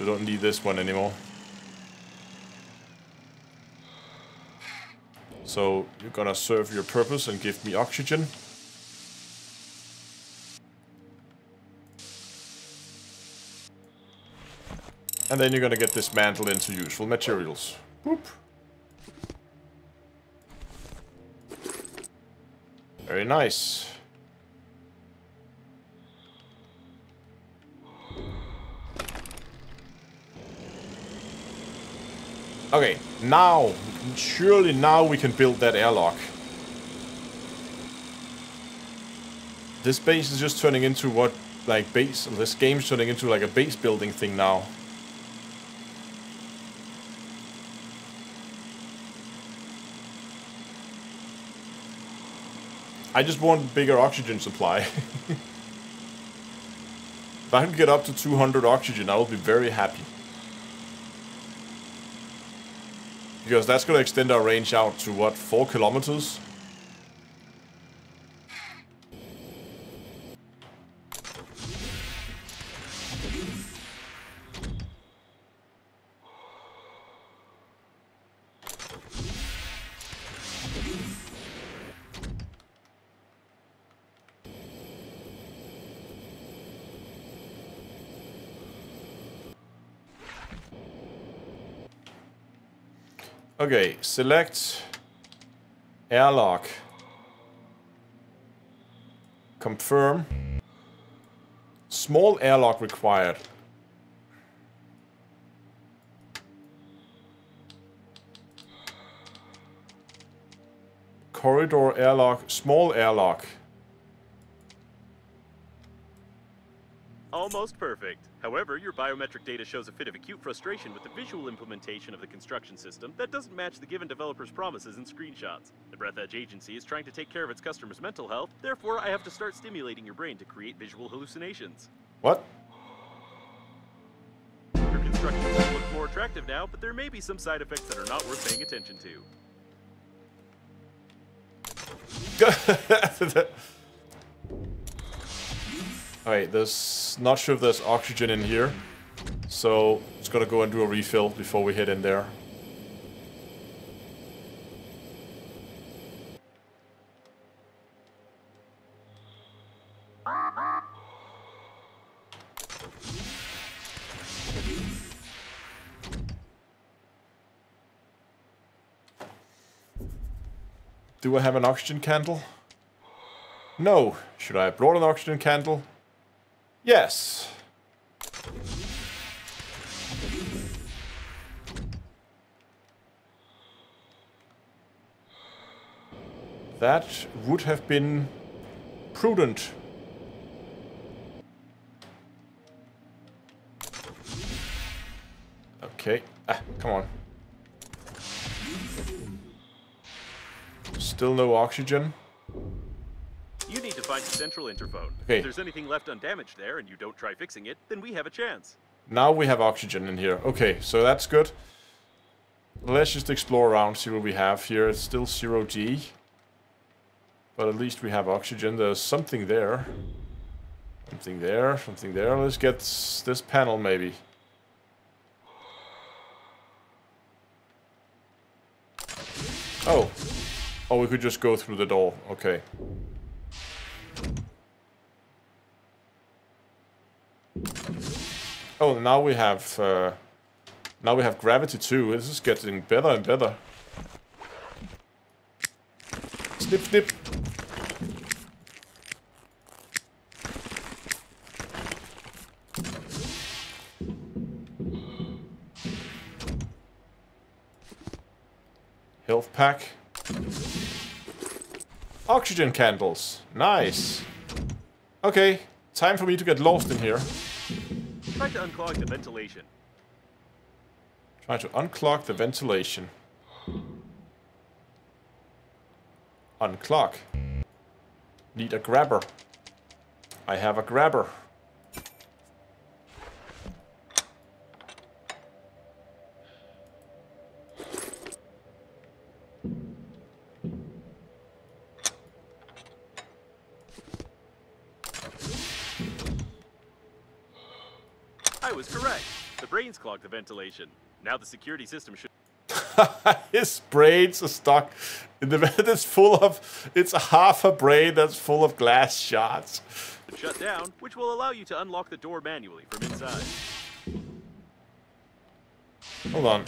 S1: We don't need this one anymore. So you're gonna serve your purpose and give me oxygen. And then you're gonna get dismantled into useful materials. Boop. Very nice. Okay, now, surely now we can build that airlock. This base is just turning into what, like base, this game's turning into like a base building thing now. I just want bigger oxygen supply. if I can get up to 200 oxygen, I will be very happy. Because that's going to extend our range out to, what, 4 kilometers? Okay, select airlock. Confirm. Small airlock required. Corridor airlock, small airlock.
S2: Almost perfect. However, your biometric data shows a fit of acute frustration with the visual implementation of the construction system that doesn't match the given developer's promises and screenshots. The Breathedge agency is trying to take care of its customers' mental health, therefore I have to start stimulating your brain to create visual hallucinations.
S1: What?
S2: Your construction will look more attractive now, but there may be some side effects that are not worth paying attention to.
S1: Alright, there's not sure if there's oxygen in here. So, just gotta go and do a refill before we head in there. Do I have an oxygen candle? No. Should I have brought an oxygen candle? Yes. That would have been prudent. Okay. Ah, come on. Still no oxygen.
S2: You find the central interphone.
S1: Okay.
S2: If there's anything left undamaged there and you don't try fixing it, then we have a chance.
S1: Now we have oxygen in here. Okay, so that's good. Let's just explore around, see what we have here. It's still 0G. But at least we have oxygen. There's something there. Something there, something there. Let's get this panel, maybe. Oh. Oh, we could just go through the door. Okay. Oh, now we have uh, now we have gravity too. This is getting better and better. Snip, snip. Health pack. Oxygen candles. Nice. Okay, time for me to get lost in here.
S2: Try to unclog the ventilation.
S1: Try to unclog the ventilation. Unclog. Need a grabber. I have a grabber.
S2: was correct. The brains clogged the ventilation. Now the security system should
S1: His brains are stuck in the vent that's full of. It's half a brain that's full of glass shards.
S2: shut down, which will allow you to unlock the door manually from inside.
S1: Hold on.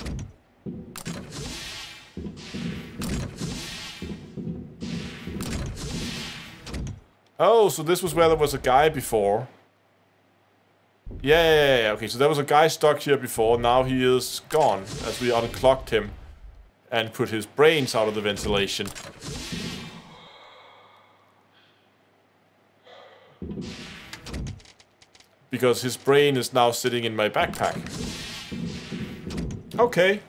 S1: Oh, so this was where there was a guy before. Yeah, yeah, yeah, okay, so there was a guy stuck here before, now he is gone, as we unclogged him and put his brains out of the ventilation. Because his brain is now sitting in my backpack. Okay.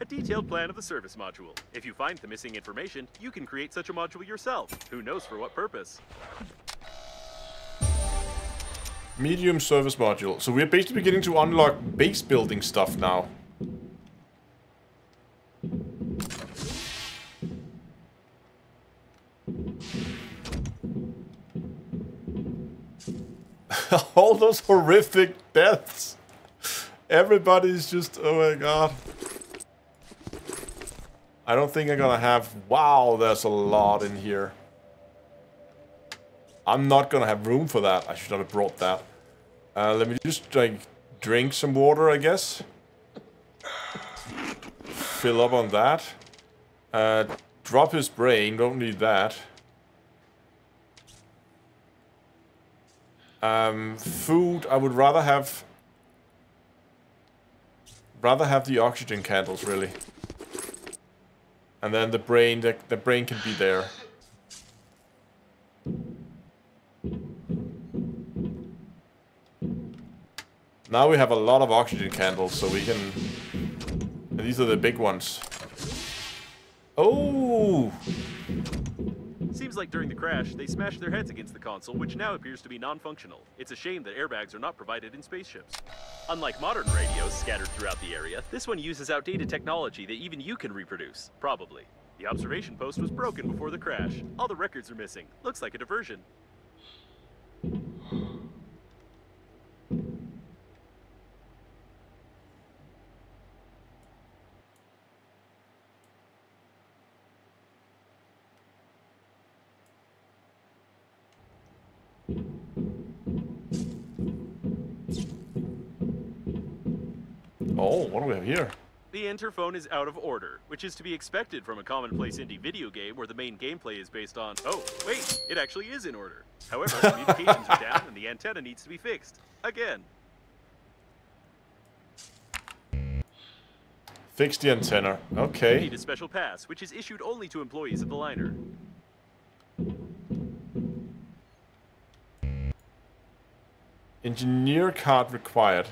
S2: A detailed plan of the service module. If you find the missing information, you can create such a module yourself. Who knows for what purpose?
S1: Medium service module. So we're basically beginning to unlock base building stuff now. All those horrific deaths. Everybody's just, oh my god. I don't think I'm gonna have, wow, there's a lot in here. I'm not gonna have room for that. I should not have brought that. Uh, let me just like drink some water, I guess. Fill up on that. Uh, drop his brain. Don't need that. Um, food. I would rather have. Rather have the oxygen candles, really. And then the brain. The, the brain can be there. Now we have a lot of oxygen candles, so we can... These are the big ones. Oh!
S2: Seems like during the crash, they smashed their heads against the console, which now appears to be non-functional. It's a shame that airbags are not provided in spaceships. Unlike modern radios scattered throughout the area, this one uses outdated technology that even you can reproduce. Probably. The observation post was broken before the crash. All the records are missing. Looks like a diversion.
S1: Oh, what do we have here?
S2: The interphone is out of order, which is to be expected from a commonplace indie video game where the main gameplay is based on, oh, wait, it actually is in order. However, communications are down and the antenna needs to be fixed. Again.
S1: Fix the antenna.
S2: You
S1: Okay.
S2: need a special pass, which is issued only to employees of the liner.
S1: Engineer card required.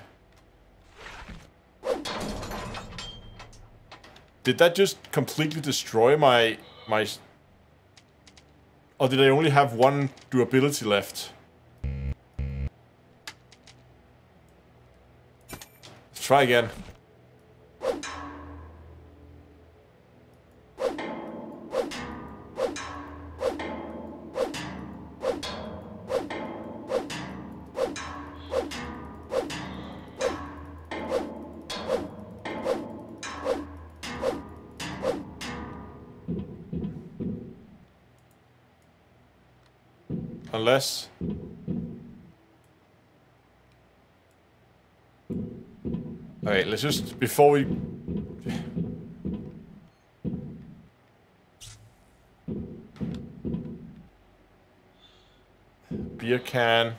S1: Did that just completely destroy my... my... Or did I only have one durability left? Let's try again. Unless... Okay, let's just, before we... Beer can. I'm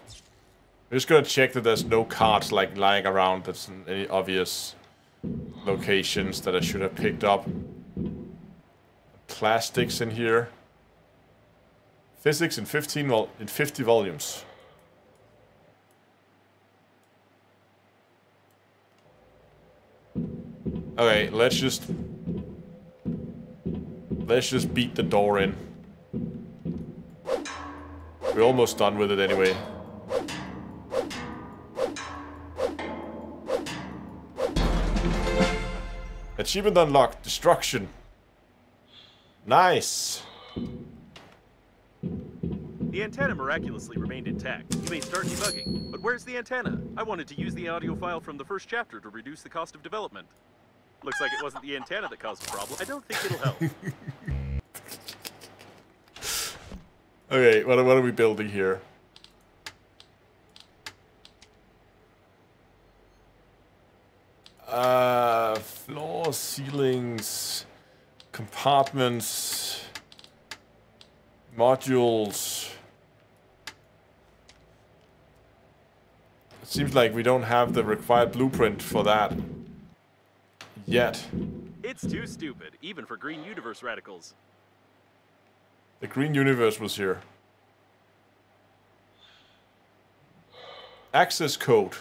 S1: just gonna check that there's no cards like lying around that's in any obvious locations that I should have picked up. Plastics in here. Physics in 15 vol in 50 volumes. Okay, let's just let's just beat the door in. We're almost done with it anyway. Achievement unlocked. Destruction. Nice.
S2: The antenna miraculously remained intact. You may start debugging. But where's the antenna? I wanted to use the audio file from the first chapter to reduce the cost of development. Looks like it wasn't the antenna that caused the problem. I don't think it'll help.
S1: Okay, what, what are we building here? Uh, floor, ceilings, compartments, modules. It seems like we don't have the required blueprint for that yet.
S2: It's too stupid, even for Green Universe radicals.
S1: The Green Universe was here. Access code.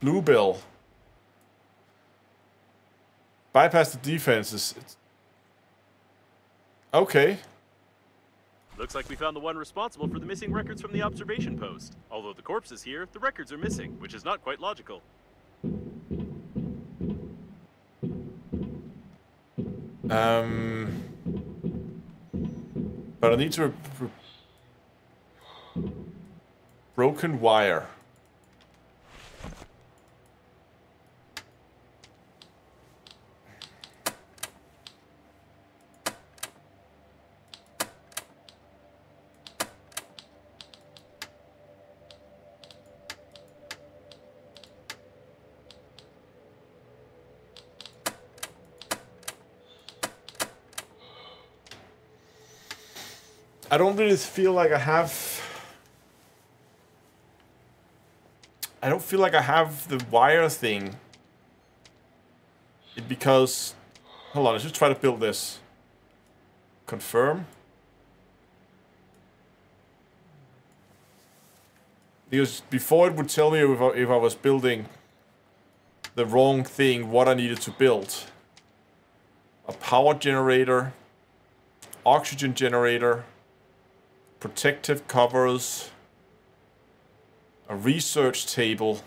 S1: Bluebell. Bypass the defenses. It's... Okay.
S2: Looks like we found the one responsible for the missing records from the observation post. Although the corpse is here, the records are missing, which is not quite logical.
S1: Um... But I need to... Broken wire. I don't really feel like I have. I don't feel like I have the wire thing. It because. Hold on, let's just try to build this. Confirm. Because before it would tell me if I, if I was building the wrong thing, what I needed to build. A power generator, oxygen generator, protective covers, a research table,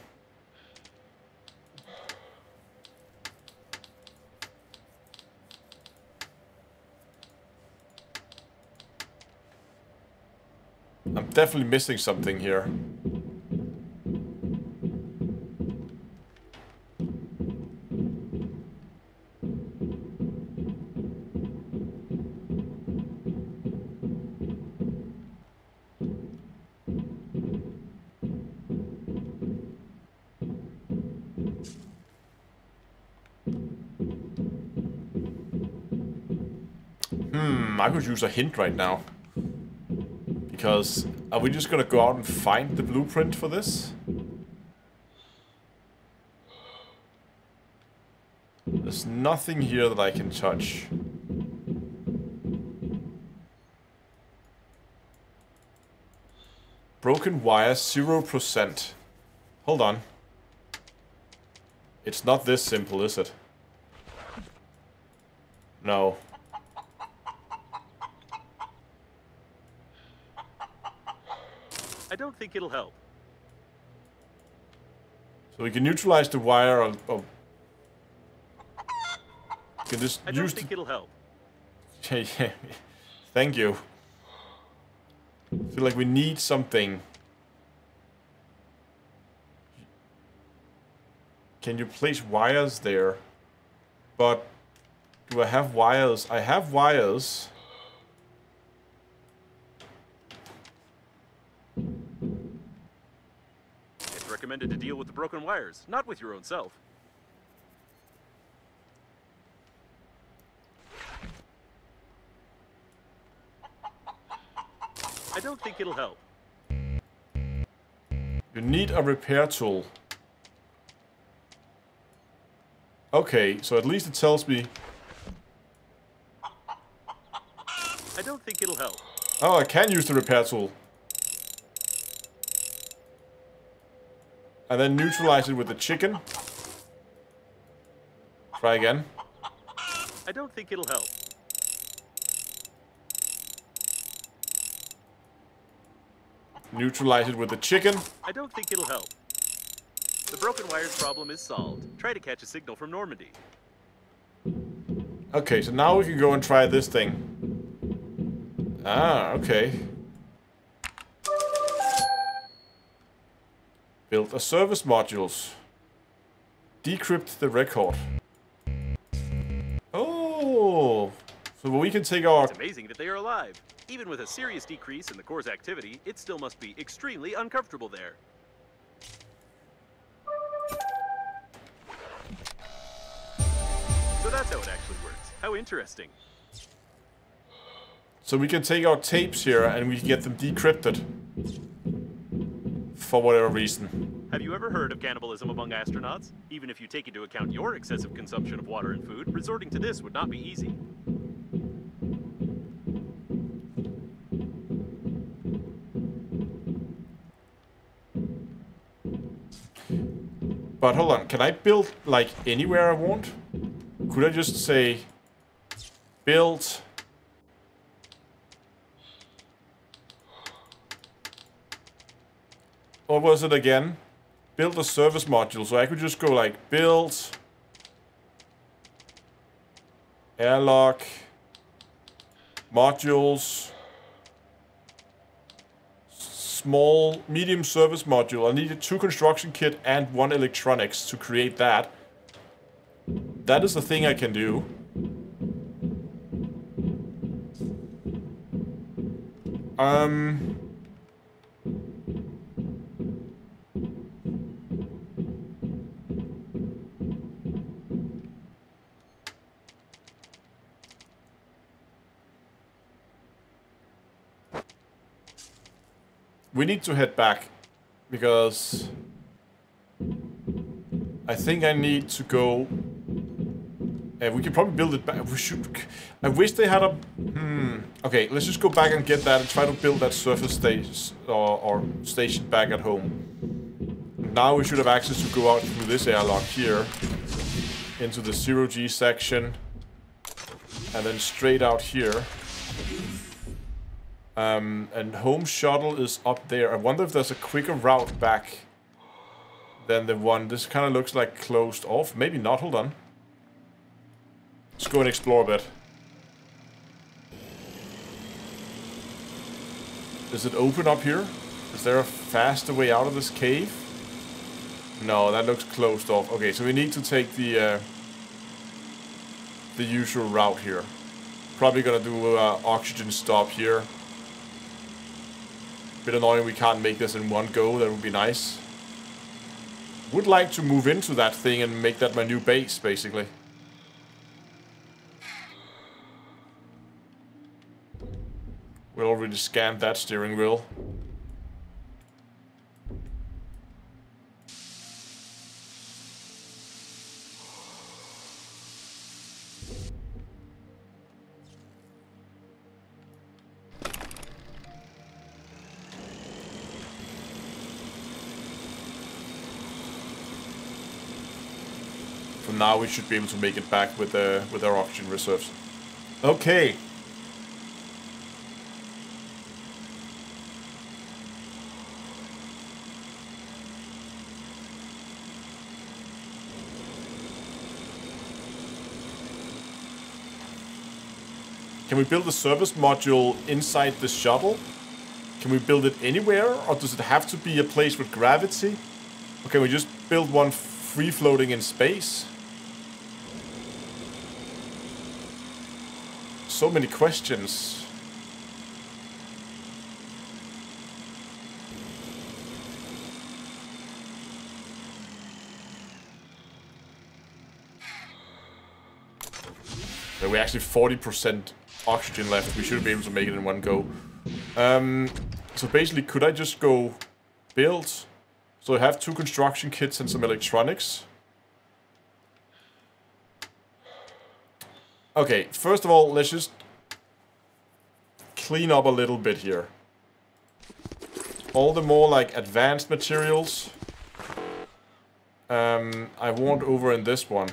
S1: I'm definitely missing something here. Could use a hint right now. Because are we just gonna go out and find the blueprint for this? There's nothing here that I can touch. Broken wire, 0%. Hold on. It's not this simple, is it? No.
S2: I don't think it'll help.
S1: So we can neutralize the wire of we can just
S2: I don't think it'll help.
S1: Thank you. I feel like we need something. Can you place wires there? But do I have wires? I have wires.
S2: It's recommended to deal with the broken wires, not with your own self. I don't think it'll help.
S1: You need a repair tool. Okay, so at least it tells me...
S2: I don't think it'll help.
S1: Oh, I can use the repair tool. And then neutralize it with the chicken. Try again.
S2: I don't think it'll help.
S1: Neutralize it with the chicken.
S2: I don't think it'll help. The broken wires problem is solved. Try to catch a signal from Normandy.
S1: Okay, so now we can go and try this thing. Ah, okay. Build a service modules. Decrypt the record. Oh, so we can take our...
S2: It's amazing that they are alive. Even with a serious decrease in the core's activity, it still must be extremely uncomfortable there. So that's how it actually works. How interesting.
S1: So we can take our tapes here and we can get them decrypted. For whatever reason.
S2: Have you ever heard of cannibalism among astronauts? Even if you take into account your excessive consumption of water and food, resorting to this would not be easy.
S1: But hold on, can I build like anywhere I want? Could I just say build What was it again? Build a service module. So I could just go like build airlock modules small medium service module. I needed two construction kit and one electronics to create that. That is the thing I can do. Um we need to head back because I think I need to go. Uh, we can probably build it back. We should. I wish they had a. Hmm. Okay, let's just go back and get that and try to build that surface station or, or station back at home. Now we should have access to go out through this airlock here into the zero G section and then straight out here. Um, and home shuttle is up there. I wonder if there's a quicker route back than the one. This kind of looks like closed off. Maybe not. Hold on. Let's go and explore a bit. Is it open up here? Is there a faster way out of this cave? No, that looks closed off. Okay, so we need to take the uh, the usual route here. Probably gonna do a uh, oxygen stop here. Bit annoying we can't make this in one go, that would be nice. Would like to move into that thing and make that my new base, basically. We already scanned that steering wheel. Now we should be able to make it back with uh, with our oxygen reserves. Okay. Can we build a service module inside the shuttle? Can we build it anywhere? Or does it have to be a place with gravity? Or can we just build one free floating in space? So many questions. we're actually 40% oxygen left. We should be able to make it in one go. Um, so basically, could I just go build? So I have two construction kits and some electronics. Okay, first of all, let's just clean up a little bit here. All the more, like, advanced materials, um, I want over in this one.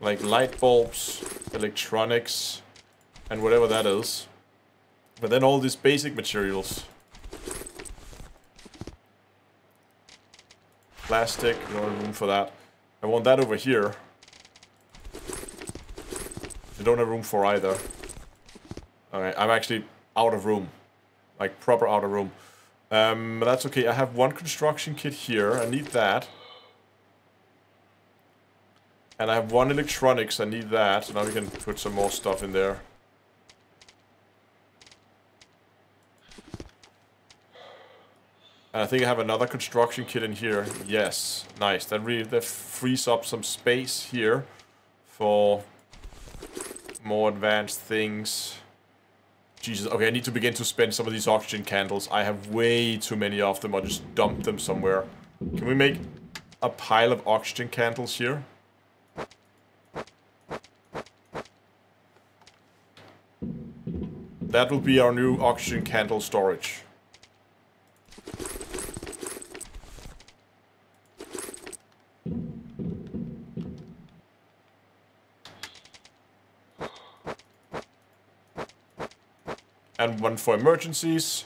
S1: Like light bulbs, electronics, and whatever that is. But then all these basic materials. Plastic, no room for that. I want that over here. Don't have room for either. Alright, I'm actually out of room. Like, proper out of room. Um, that's okay. I have one construction kit here. I need that. And I have one electronics. I need that. So now we can put some more stuff in there. And I think I have another construction kit in here. Yes, nice. That really that frees up some space here for more advanced things. Jesus, okay, I need to begin to spend some of these oxygen candles. I have way too many of them. I'll just dump them somewhere. Can we make a pile of oxygen candles here? That will be our new oxygen candle storage. And one for emergencies.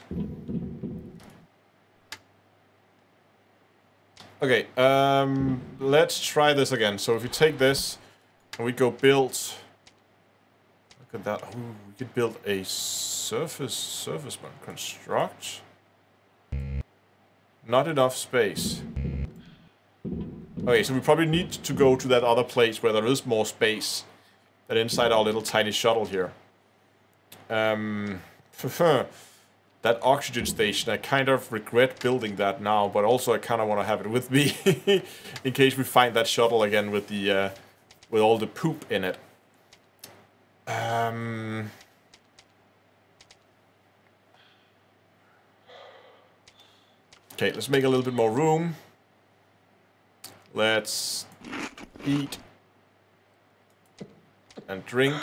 S1: Okay, um, let's try this again. So if you take this and we go build, look at that. Ooh, we could build a surface surface one. Construct. Not enough space. Okay, so we probably need to go to that other place where there is more space than inside our little tiny shuttle here. Um, that oxygen station, I kind of regret building that now, but also I kind of want to have it with me in case we find that shuttle again with the uh, with all the poop in it. Um, okay, let's make a little bit more room. Let's eat and drink.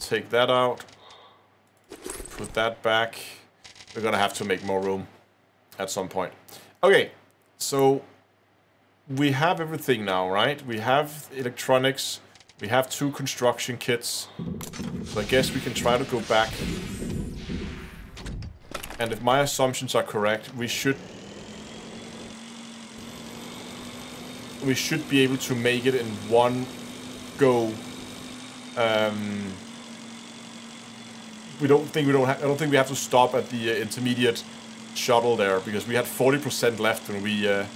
S1: Take that out. Put that back. We're gonna have to make more room at some point. Okay, so we have everything now, right? We have electronics. We have two construction kits. So I guess we can try to go back. And if my assumptions are correct, we should... We should be able to make it in one go. Um, we don't think we don't. I don't think we have to stop at the uh, intermediate shuttle there because we had 40% left when we uh,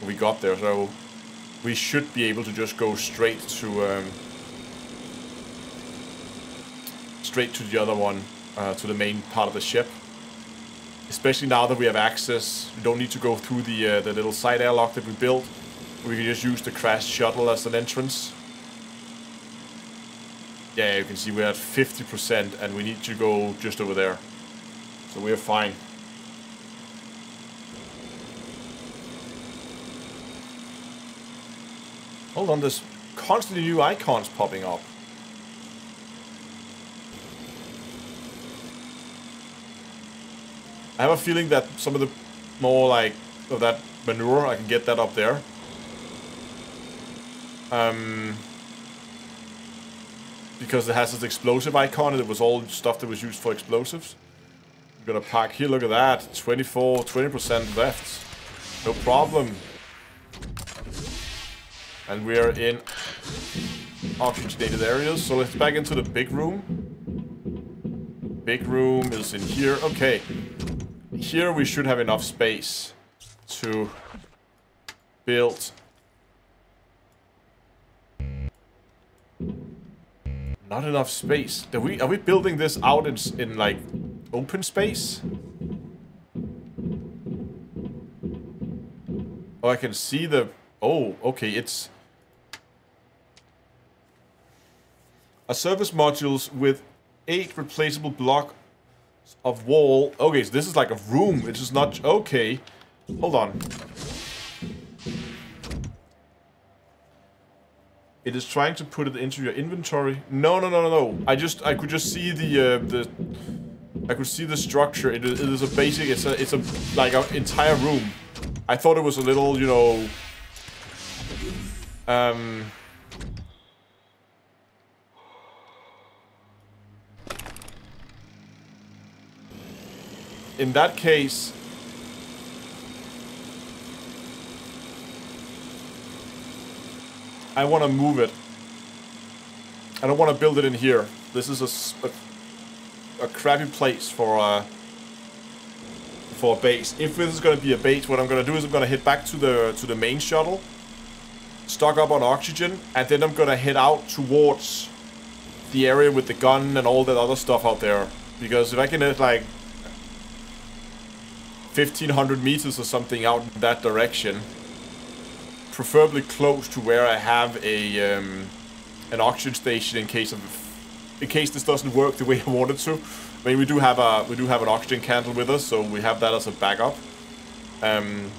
S1: when we got there. So we should be able to just go straight to um, straight to the other one, uh, to the main part of the ship. Especially now that we have access, we don't need to go through the uh, the little side airlock that we built. We can just use the crash shuttle as an entrance. Yeah, you can see we're at 50% and we need to go just over there. So we're fine. Hold on, there's constantly new icons popping up. I have a feeling that some of the more like of that manure, I can get that up there. Um, because it has this explosive icon and it was all stuff that was used for explosives. I'm gonna park here, look at that, 24, 20% left. No problem. And we're in oxygenated areas, so let's back into the big room. Big room is in here, okay. Here we should have enough space to build Not enough space. Are we are we building this out in in like open space? Oh, I can see the. Oh, okay. It's a service modules with eight replaceable block of wall. Okay, so this is like a room. It is not okay. Hold on. It is trying to put it into your inventory. No, no, no, no, no. I just, I could just see the, uh, the, I could see the structure. It is, it is a basic, it's a, it's a, like an entire room. I thought it was a little, you know, um, in that case, I want to move it. I don't want to build it in here. This is a, a, a crappy place for uh, for a base. If this is going to be a base, what I'm going to do is I'm going to head back to the to the main shuttle, stock up on oxygen, and then I'm going to head out towards the area with the gun and all that other stuff out there. Because if I can hit like 1500 meters or something out in that direction, preferably close to where I have a um, an oxygen station in case of in case this doesn't work the way I wanted to. I mean, we do have a we do have an oxygen candle with us, so we have that as a backup. Um,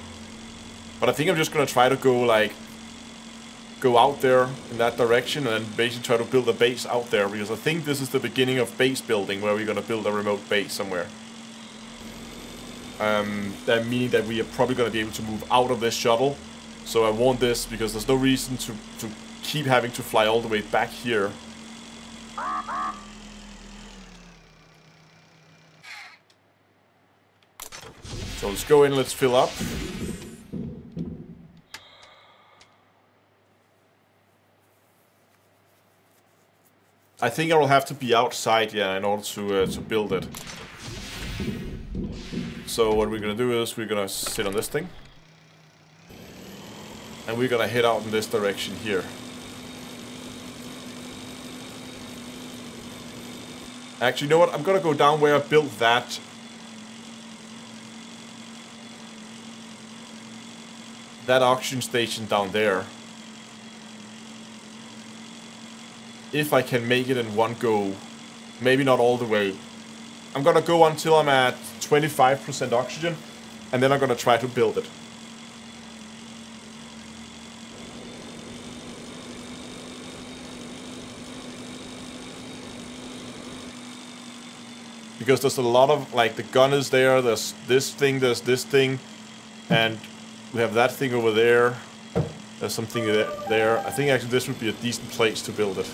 S1: but I think I'm just gonna try to go like go out there in that direction and basically try to build a base out there because I think this is the beginning of base building where we're gonna build a remote base somewhere. Um, that meaning that we are probably gonna be able to move out of this shuttle. So I want this because there's no reason to to keep having to fly all the way back here. So let's go in, let's fill up. I think I will have to be outside, yeah, in order to uh, to build it. So what we're gonna do is we're gonna sit on this thing. And we're gonna head out in this direction here. Actually, you know what? I'm gonna go down where I built that. That oxygen station down there. If I can make it in one go. Maybe not all the way. I'm gonna go until I'm at 25% oxygen. And then I'm gonna try to build it. Because there's a lot of like the gun is there there's this thing there's this thing and we have that thing over there there's something there I think actually this would be a decent place to build it.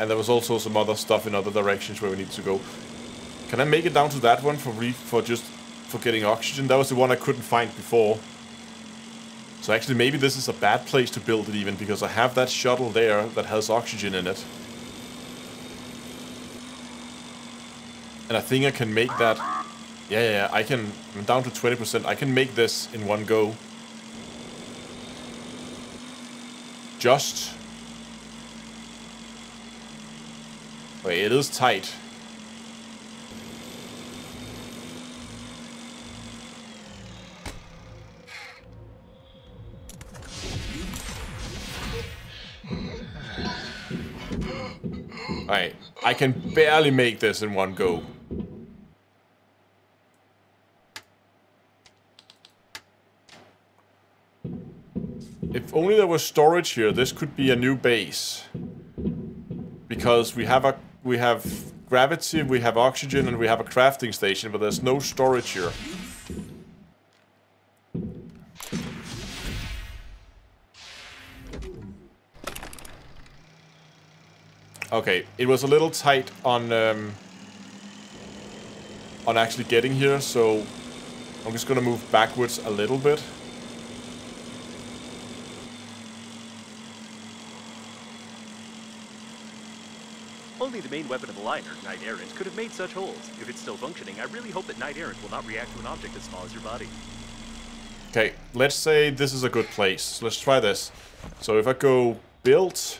S1: And there was also some other stuff in other directions where we need to go. Can I make it down to that one for re for just for getting oxygen? That was the one I couldn't find before so actually maybe this is a bad place to build it even, because I have that shuttle there that has oxygen in it. And I think I can make that... Yeah, yeah, yeah I can... I'm down to 20%. I can make this in one go. Just... Wait, it is tight. Alright, I can barely make this in one go. If only there was storage here, this could be a new base. Because we have a we have gravity, we have oxygen, and we have a crafting station, but there's no storage here. Okay, it was a little tight on um, on actually getting here, so I'm just gonna move backwards a little bit.
S2: Only the main weapon of the liner, Knight Errant, could have made such holes. If it's still functioning, I really hope that Knight Errant will not react to an object as small as your body.
S1: Okay, let's say this is a good place. Let's try this. So if I go build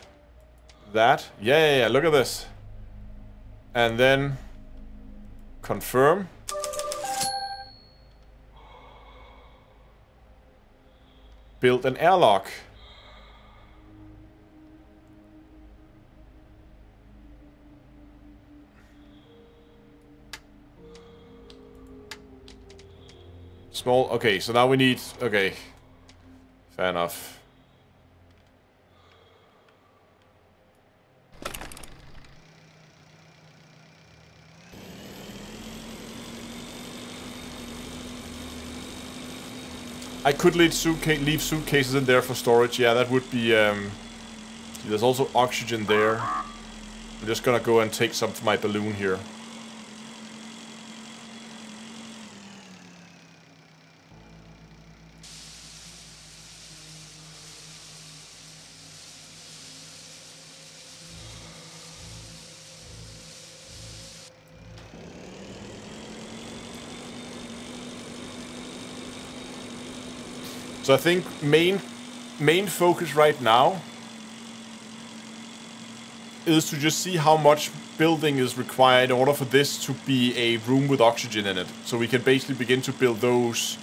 S1: that. Yeah, yeah, yeah, look at this. And then confirm. Build an airlock. Small, okay, so now we need, okay. Fair enough. I could leave, suitca leave suitcases in there for storage. Yeah, that would be... Um, there's also oxygen there. I'm just gonna go and take some for my balloon here. So I think main main focus right now is to just see how much building is required in order for this to be a room with oxygen in it. So we can basically begin to build those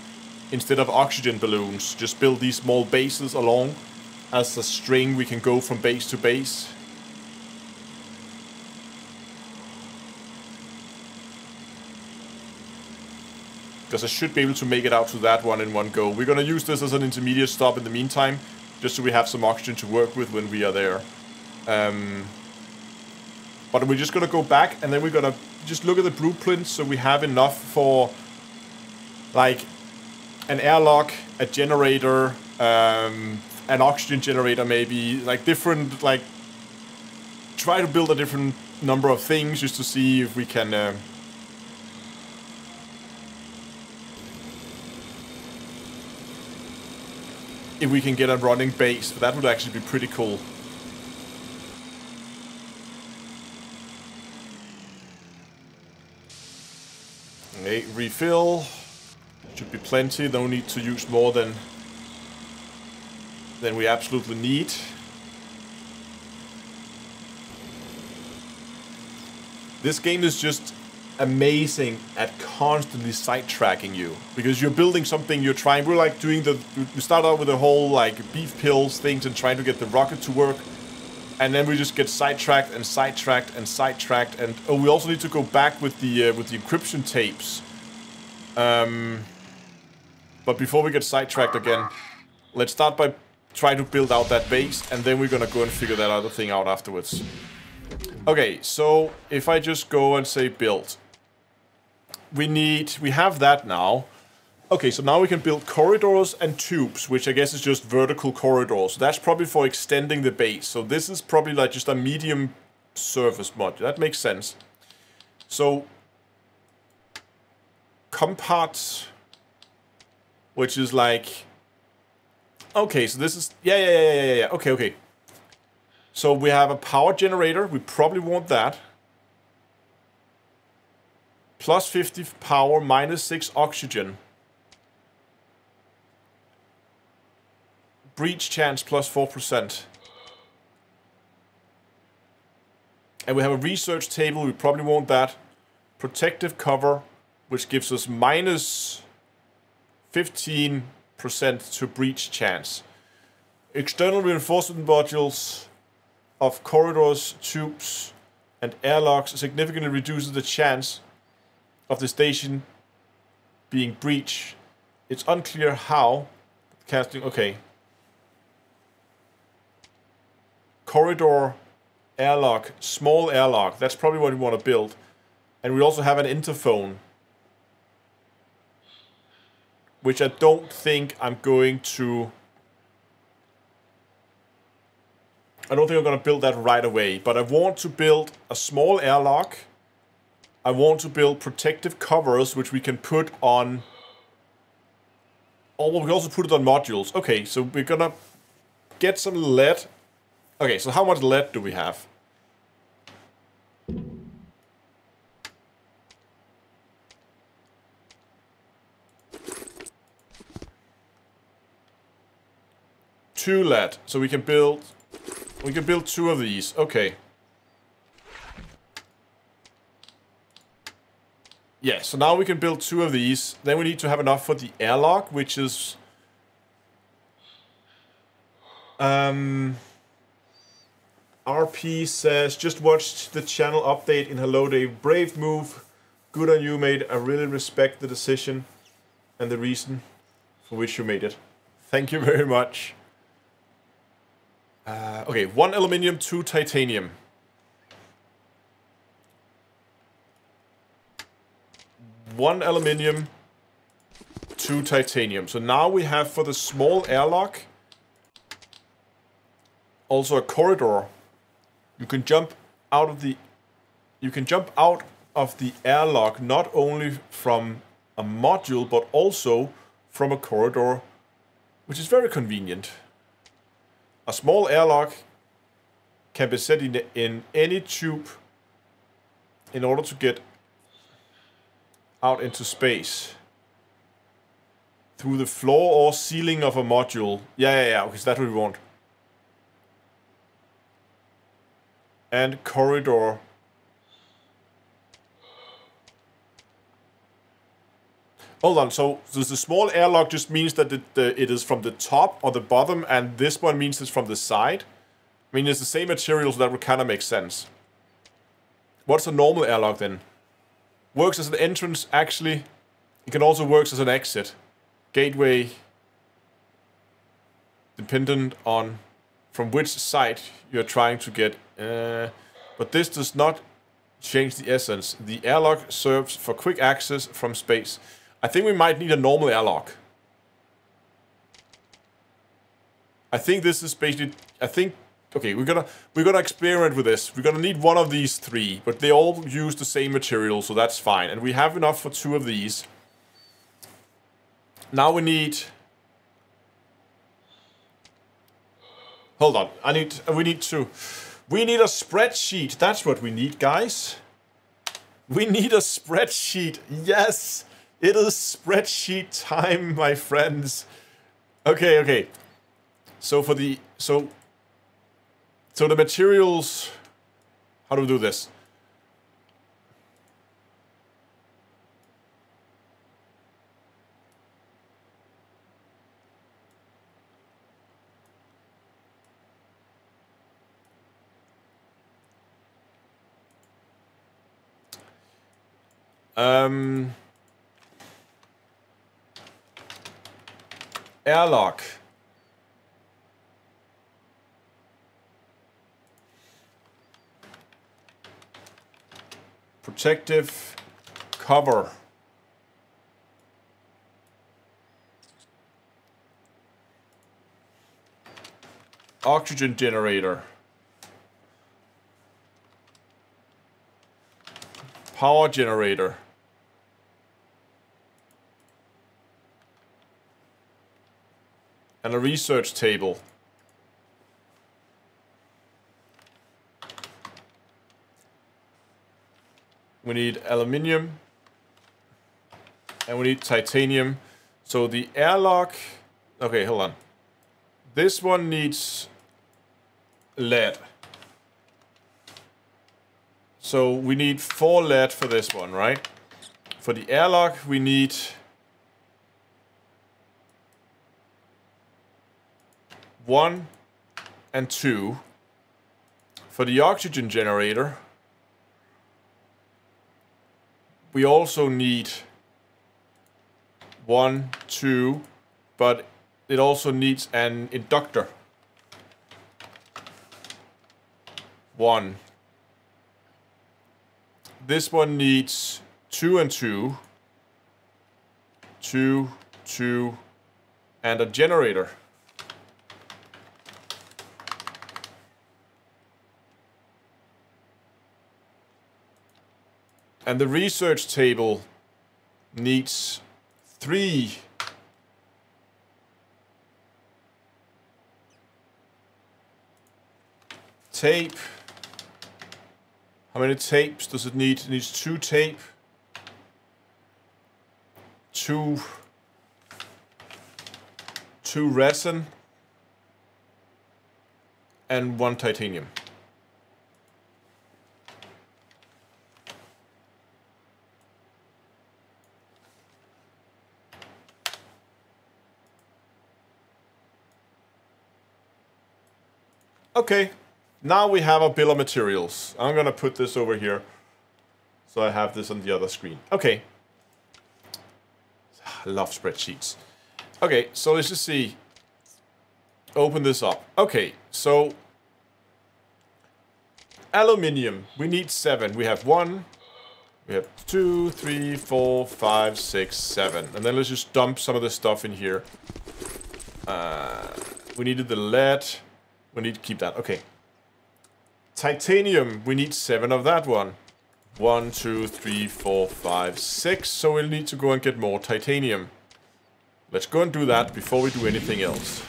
S1: instead of oxygen balloons. Just build these small bases along as a string we can go from base to base. Because I should be able to make it out to that one in one go. We're going to use this as an intermediate stop in the meantime, just so we have some oxygen to work with when we are there. Um, but we're just going to go back and then we're going to just look at the blueprints so we have enough for like an airlock, a generator, um, an oxygen generator maybe, like different, like try to build a different number of things just to see if we can uh, if we can get a running base. That would actually be pretty cool. Okay, refill. Should be plenty. No need to use more than than we absolutely need. This game is just amazing at constantly sidetracking you because you're building something you're trying we're like doing the we start out with the whole like beef pills things and trying to get the rocket to work and then we just get sidetracked and sidetracked and sidetracked and oh we also need to go back with the uh, with the encryption tapes. Um but before we get sidetracked again let's start by trying to build out that base and then we're gonna go and figure that other thing out afterwards. Okay so if I just go and say build we need, we have that now. Okay, so now we can build corridors and tubes, which I guess is just vertical corridors. That's probably for extending the base. So this is probably like just a medium surface mod. That makes sense. So comparts, which is like, okay, so this is, yeah, yeah, yeah, yeah, yeah, okay, okay. So we have a power generator. We probably want that. Plus 50 power, minus 6 oxygen. Breach chance plus 4%. And we have a research table, we probably want that. Protective cover, which gives us minus 15% to breach chance. External reinforcement modules of corridors, tubes, and airlocks significantly reduces the chance of the station being breached. It's unclear how. Casting, okay. Corridor airlock, small airlock. That's probably what we want to build. And we also have an interphone. Which I don't think I'm going to... I don't think I'm going to build that right away. But I want to build a small airlock I want to build protective covers, which we can put on... Oh, well, we also put it on modules. Okay, so we're gonna get some lead. Okay, so how much lead do we have? Two lead. So we can build... We can build two of these. Okay. Yeah, so now we can build two of these. Then we need to have enough for the airlock, which is... Um, RP says, just watched the channel update in Hello Dave. Brave move. Good on you, mate. I really respect the decision and the reason for which you made it. Thank you very much. Uh, okay, one aluminium, two titanium. One aluminium, two titanium. So now we have for the small airlock also a corridor. You can jump out of the you can jump out of the airlock not only from a module but also from a corridor, which is very convenient. A small airlock can be set in, in any tube in order to get out into space. through the floor or ceiling of a module. Yeah, yeah, yeah. That's what we want. And corridor. Hold on, so, so the small airlock just means that it, it is from the top or the bottom, and this one means it's from the side? I mean, it's the same material, so that would kind of make sense. What's a normal airlock then? Works as an entrance, actually. It can also work as an exit. Gateway dependent on from which side you're trying to get. Uh, but this does not change the essence. The airlock serves for quick access from space. I think we might need a normal airlock. I think this is basically. I think. Okay, we're gonna we're gonna experiment with this. We're gonna need one of these three, but they all use the same material, so that's fine. And we have enough for two of these. Now we need. Hold on. I need. We need to. We need a spreadsheet. That's what we need, guys. We need a spreadsheet. Yes, it is spreadsheet time, my friends. Okay, okay. So for the so. So the materials. How do we do this? Um, airlock. Protective cover. Oxygen generator. Power generator. and a research table. We need aluminium and we need titanium. So the airlock, okay, hold on. This one needs lead. So we need four lead for this one, right? For the airlock, we need one and two. For the oxygen generator, we also need one, two, but it also needs an inductor. One. This one needs two and two, two, two, and a generator. And the research table needs three tape. How many tapes does it need? It needs two tape, two, two resin, and one titanium. Okay, now we have a bill of materials. I'm gonna put this over here. So I have this on the other screen. Okay. I love spreadsheets. Okay, so let's just see. Open this up. Okay, so aluminium. We need seven. We have one, we have two, three, four, five, six, seven. And then let's just dump some of this stuff in here. Uh, we needed the lead. We need to keep that. Okay. Titanium. We need seven of that one. One, two, three, four, five, six. So we'll need to go and get more titanium. Let's go and do that before we do anything else.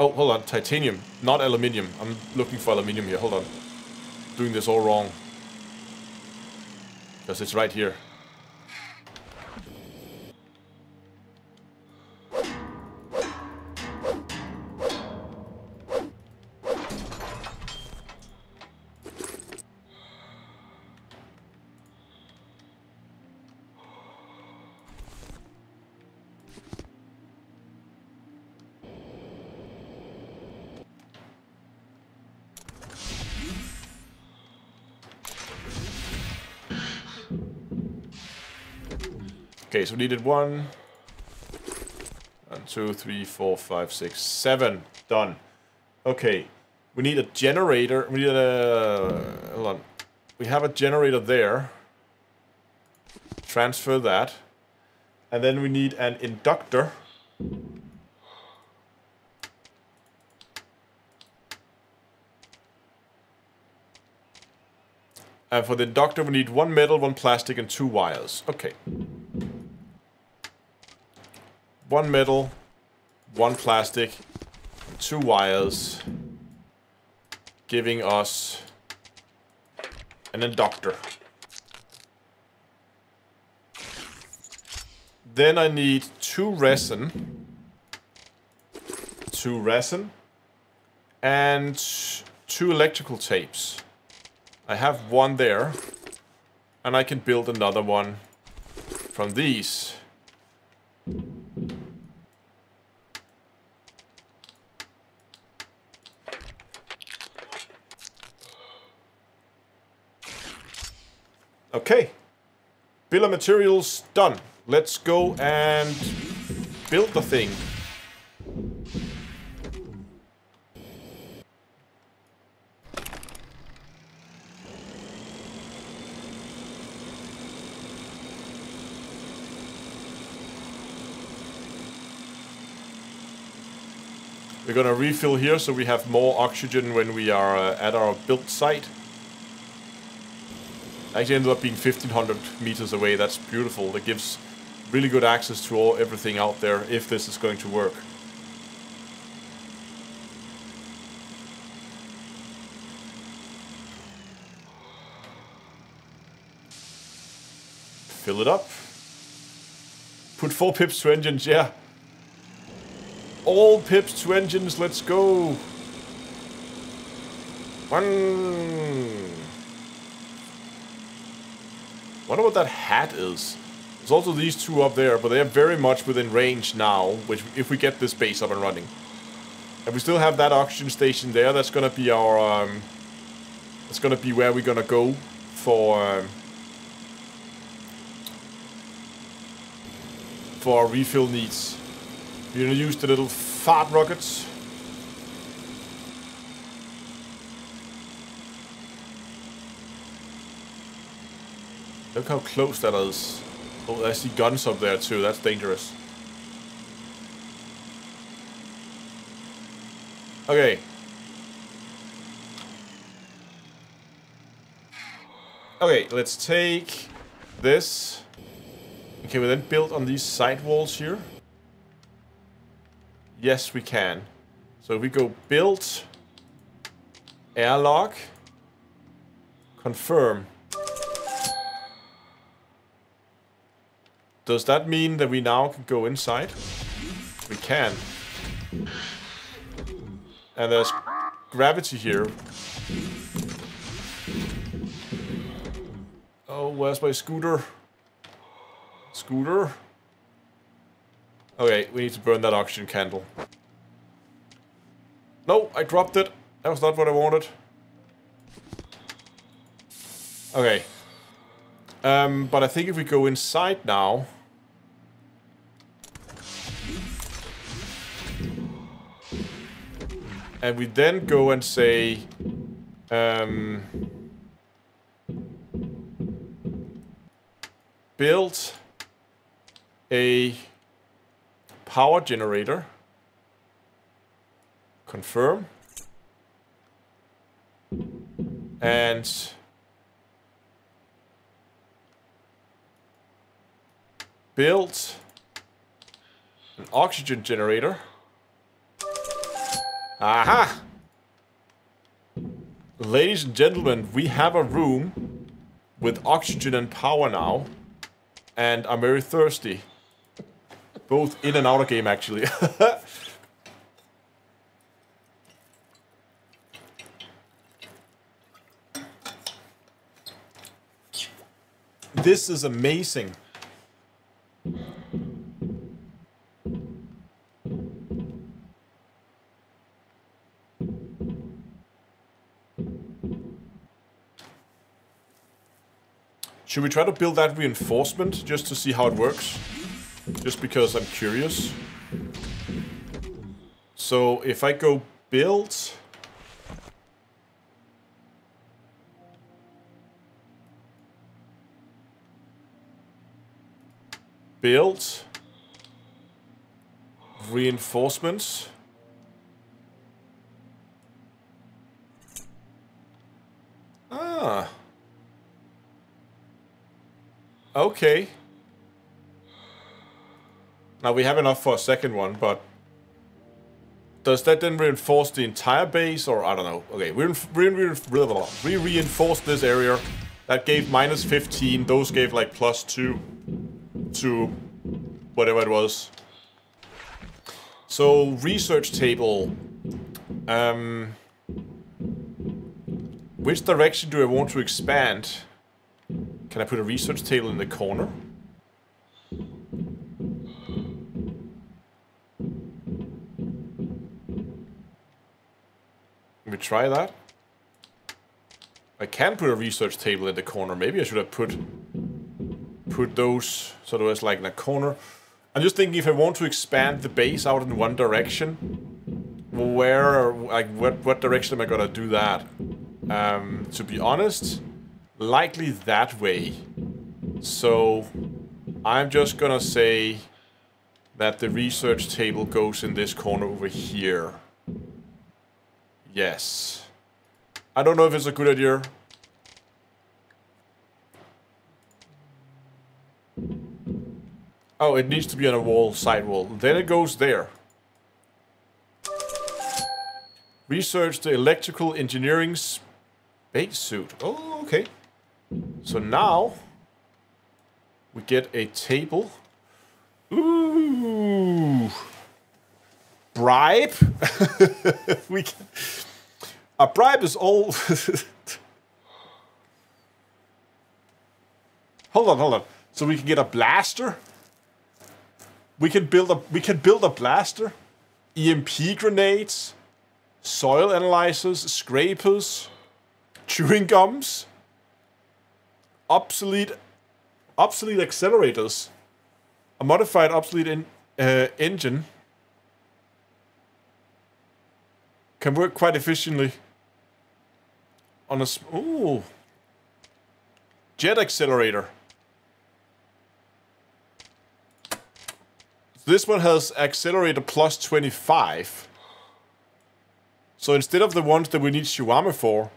S1: Oh, hold on. Titanium, not aluminium. I'm looking for aluminium here. Hold on. Doing this all wrong. Because it's right here. Okay, so we needed two, three, four, five, six, seven. Done. Okay, we need a generator. We need a. Hold on. We have a generator there. Transfer that. And then we need an inductor. And for the inductor, we need one metal, one plastic, and two wires. Okay. One metal, one plastic, two wires, giving us an inductor. Then I need two resin, two resin, and two electrical tapes. I have one there, and I can build another one from these. Okay. Bill of materials done. Let's go and build the thing. We're gonna refill here so we have more oxygen when we are uh, at our built site. Actually ended up being 1500 meters away. That's beautiful. That gives really good access to all everything out there if this is going to work. Fill it up. Put four pips to engines, yeah. All pips to engines, let's go. One. Wonder what that hat is. There's also these two up there, but they are very much within range now, which if we get this base up and running. And we still have that oxygen station there. That's gonna be our um, that's gonna be where we're gonna go for um, for our refill needs. We're gonna use the little fart rockets. Look how close that is. Oh, I see guns up there too. That's dangerous. Okay. Okay, let's take this. Okay, we then build on these side walls here. Yes, we can. So we go build, airlock, confirm. Does that mean that we now can go inside? We can. And there's gravity here. Oh, where's my scooter? Scooter? Okay, we need to burn that oxygen candle. No, I dropped it. That was not what I wanted. Okay. Um, but I think if we go inside now... And we then go and say... Um, build a power generator. Confirm. And build an oxygen generator. Aha! Ladies and gentlemen, we have a room with oxygen and power now. And I'm very thirsty. Both in and out of game, actually. this is amazing. Should we try to build that reinforcement just to see how it works? Just because I'm curious. So if I go build... Build... Reinforcements... Ah... Okay. Now we have enough for a second one, but... Does that then reinforce the entire base, or I don't know. Okay, we, re re we reinforced this area. That gave minus 15, those gave like plus 2 to whatever it was. So, research table. Um, which direction do I want to expand? Can I put a research table in the corner? Let me try that. I can put a research table in the corner. Maybe I should have put put those sort of as like in a corner. I'm just thinking if I want to expand the base out in one direction, where, like, what, what direction am I gonna do that? Um, to be honest, likely that way. So I'm just gonna say that the research table goes in this corner over here. Yes. I don't know if it's a good idea. Oh, it needs to be on a wall, side wall. Then it goes there. Research the electrical engineering space suit. Oh, okay. So now we get a table. Ooh. Bribe? we can, a bribe is all Hold on, hold on. So we can get a blaster? We can build a we can build a blaster? EMP grenades, soil analyzers, scrapers, chewing gums obsolete obsolete accelerators, a modified obsolete in, uh, engine can work quite efficiently on a ooh jet accelerator. This one has accelerator plus 25. So instead of the ones that we need Shuame for,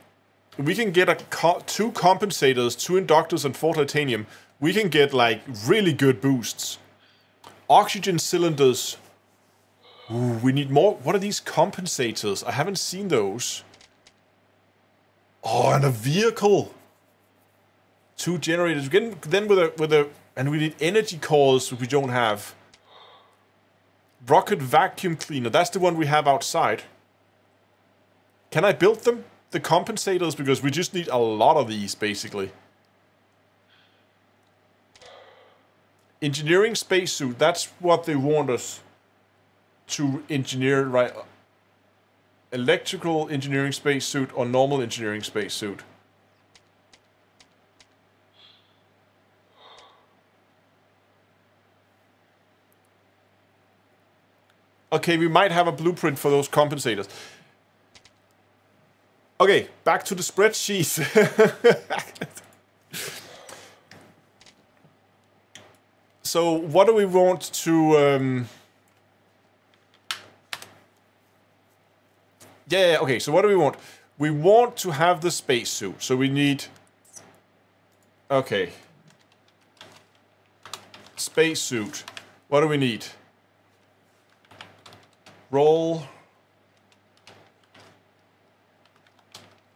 S1: we can get a co two compensators, two inductors, and four titanium. We can get like really good boosts. Oxygen cylinders. Ooh, we need more. What are these compensators? I haven't seen those. Oh, and a vehicle. Two generators. Then with a with a and we need energy cores we don't have. Rocket vacuum cleaner. That's the one we have outside. Can I build them? The compensators because we just need a lot of these, basically. Engineering spacesuit, that's what they want us to engineer, right? Electrical engineering spacesuit or normal engineering spacesuit. Okay, we might have a blueprint for those compensators. Okay, back to the spreadsheet. so what do we want to... Um... Yeah, okay, so what do we want? We want to have the spacesuit, so we need... Okay. Spacesuit. What do we need? Roll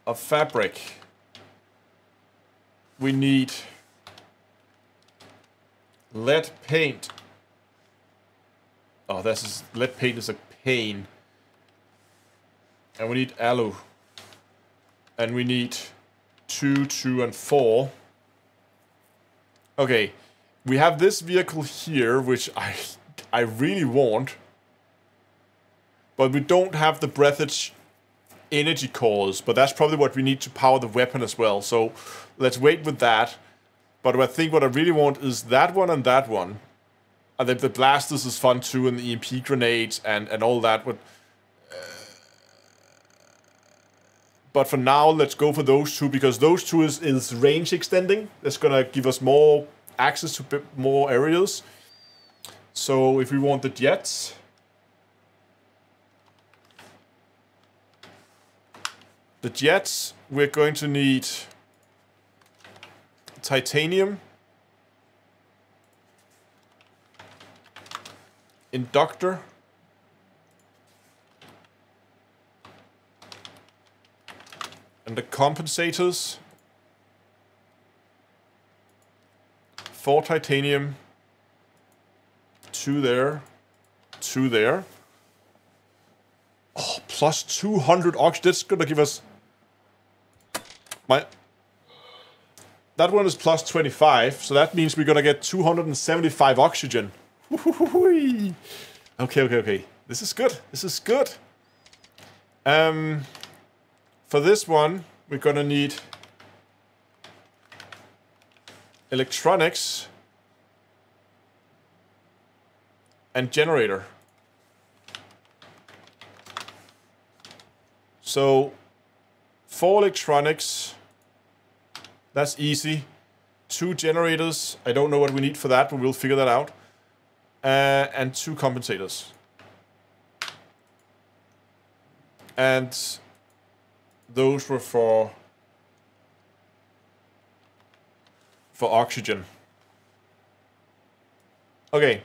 S1: of fabric. We need lead paint. Oh, this is lead paint is a pain. And we need alu. And we need two, two, and four. Okay, we have this vehicle here, which I I really want. But we don't have the breathage energy cores, but that's probably what we need to power the weapon as well. So let's wait with that. But I think what I really want is that one and that one. And then the blasters is fun too, and the EMP grenades and, and all that. But, uh, but for now, let's go for those two, because those two is, is range extending. That's going to give us more access to more areas. So if we want the jets... The jets, we're going to need titanium, inductor, and the compensators, four titanium, two there, two there. Oh, plus 200 ox. That's gonna give us my that one is plus 25, so that means we're gonna get 275 oxygen. okay, okay, okay. This is good. This is good. Um, for this one, we're gonna need electronics and generator. So, four electronics. That's easy. Two generators. I don't know what we need for that, but we'll figure that out. Uh, and two compensators. And those were for for oxygen. Okay,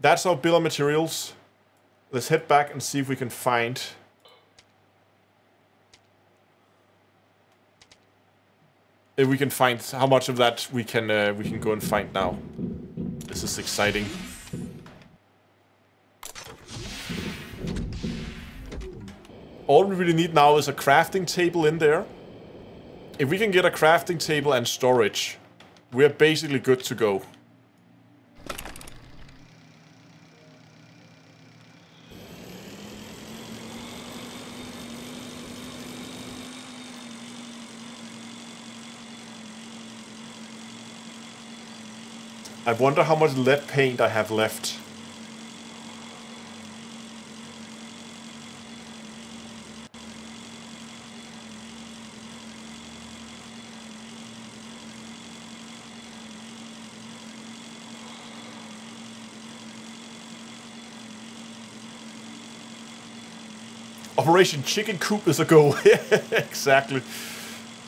S1: that's our bill of materials. Let's head back and see if we can find if we can find how much of that we can uh, we can go and find now. This is exciting. All we really need now is a crafting table in there. If we can get a crafting table and storage, we're basically good to go. I wonder how much lead paint I have left. Operation Chicken Coop is a go. exactly.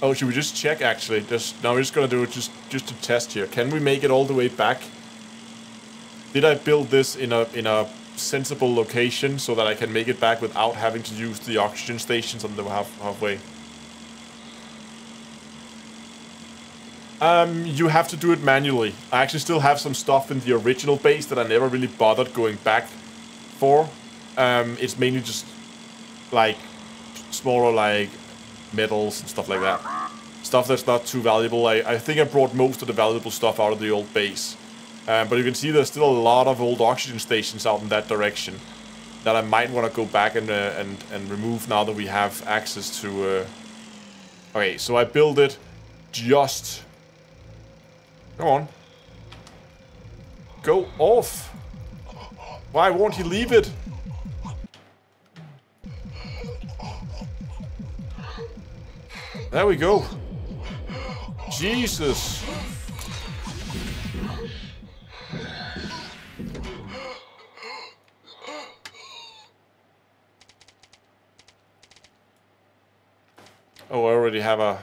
S1: Oh, should we just check actually? Just now we're just gonna do it just just to test here. Can we make it all the way back? Did I build this in a in a sensible location so that I can make it back without having to use the oxygen stations on the half halfway? Um, you have to do it manually. I actually still have some stuff in the original base that I never really bothered going back for. Um, it's mainly just like smaller like metals and stuff like that. Stuff that's not too valuable. I, I think I brought most of the valuable stuff out of the old base. Um, but you can see there's still a lot of old oxygen stations out in that direction that I might want to go back and, uh, and, and remove now that we have access to... Uh... Okay, so I build it just... Come on. Go off! Why won't he leave it? There we go. Jesus. Oh, I already have a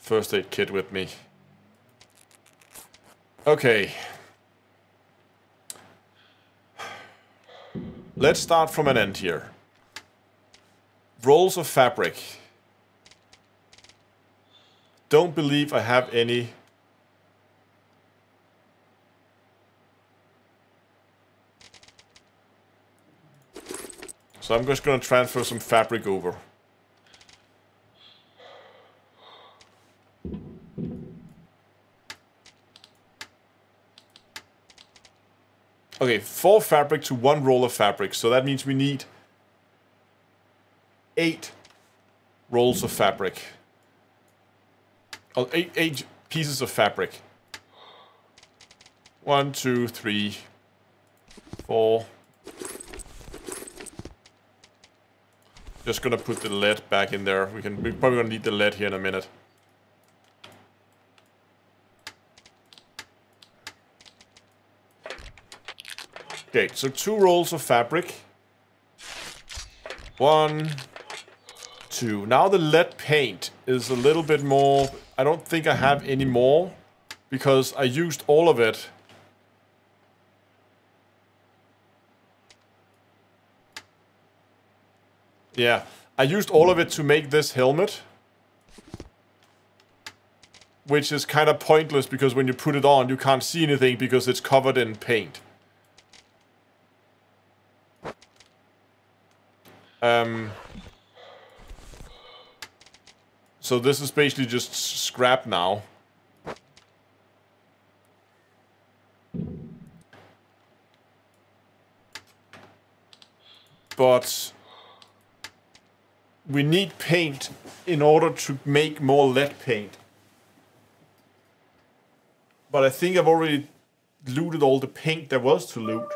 S1: first aid kit with me. Okay. Let's start from an end here. Rolls of fabric. Don't believe I have any... So I'm just going to transfer some fabric over. Okay, four fabric to one roll of fabric. So that means we need eight rolls of fabric. Oh, eight, eight pieces of fabric. One, two, three, four. Just gonna put the lead back in there. We can. We're probably gonna need the lead here in a minute. Okay, so two rolls of fabric. One, two. Now the lead paint is a little bit more... I don't think I have any more because I used all of it. Yeah, I used all of it to make this helmet. Which is kind of pointless because when you put it on, you can't see anything because it's covered in paint. Um, so this is basically just scrap now. But we need paint in order to make more lead paint. But I think I've already looted all the paint there was to loot.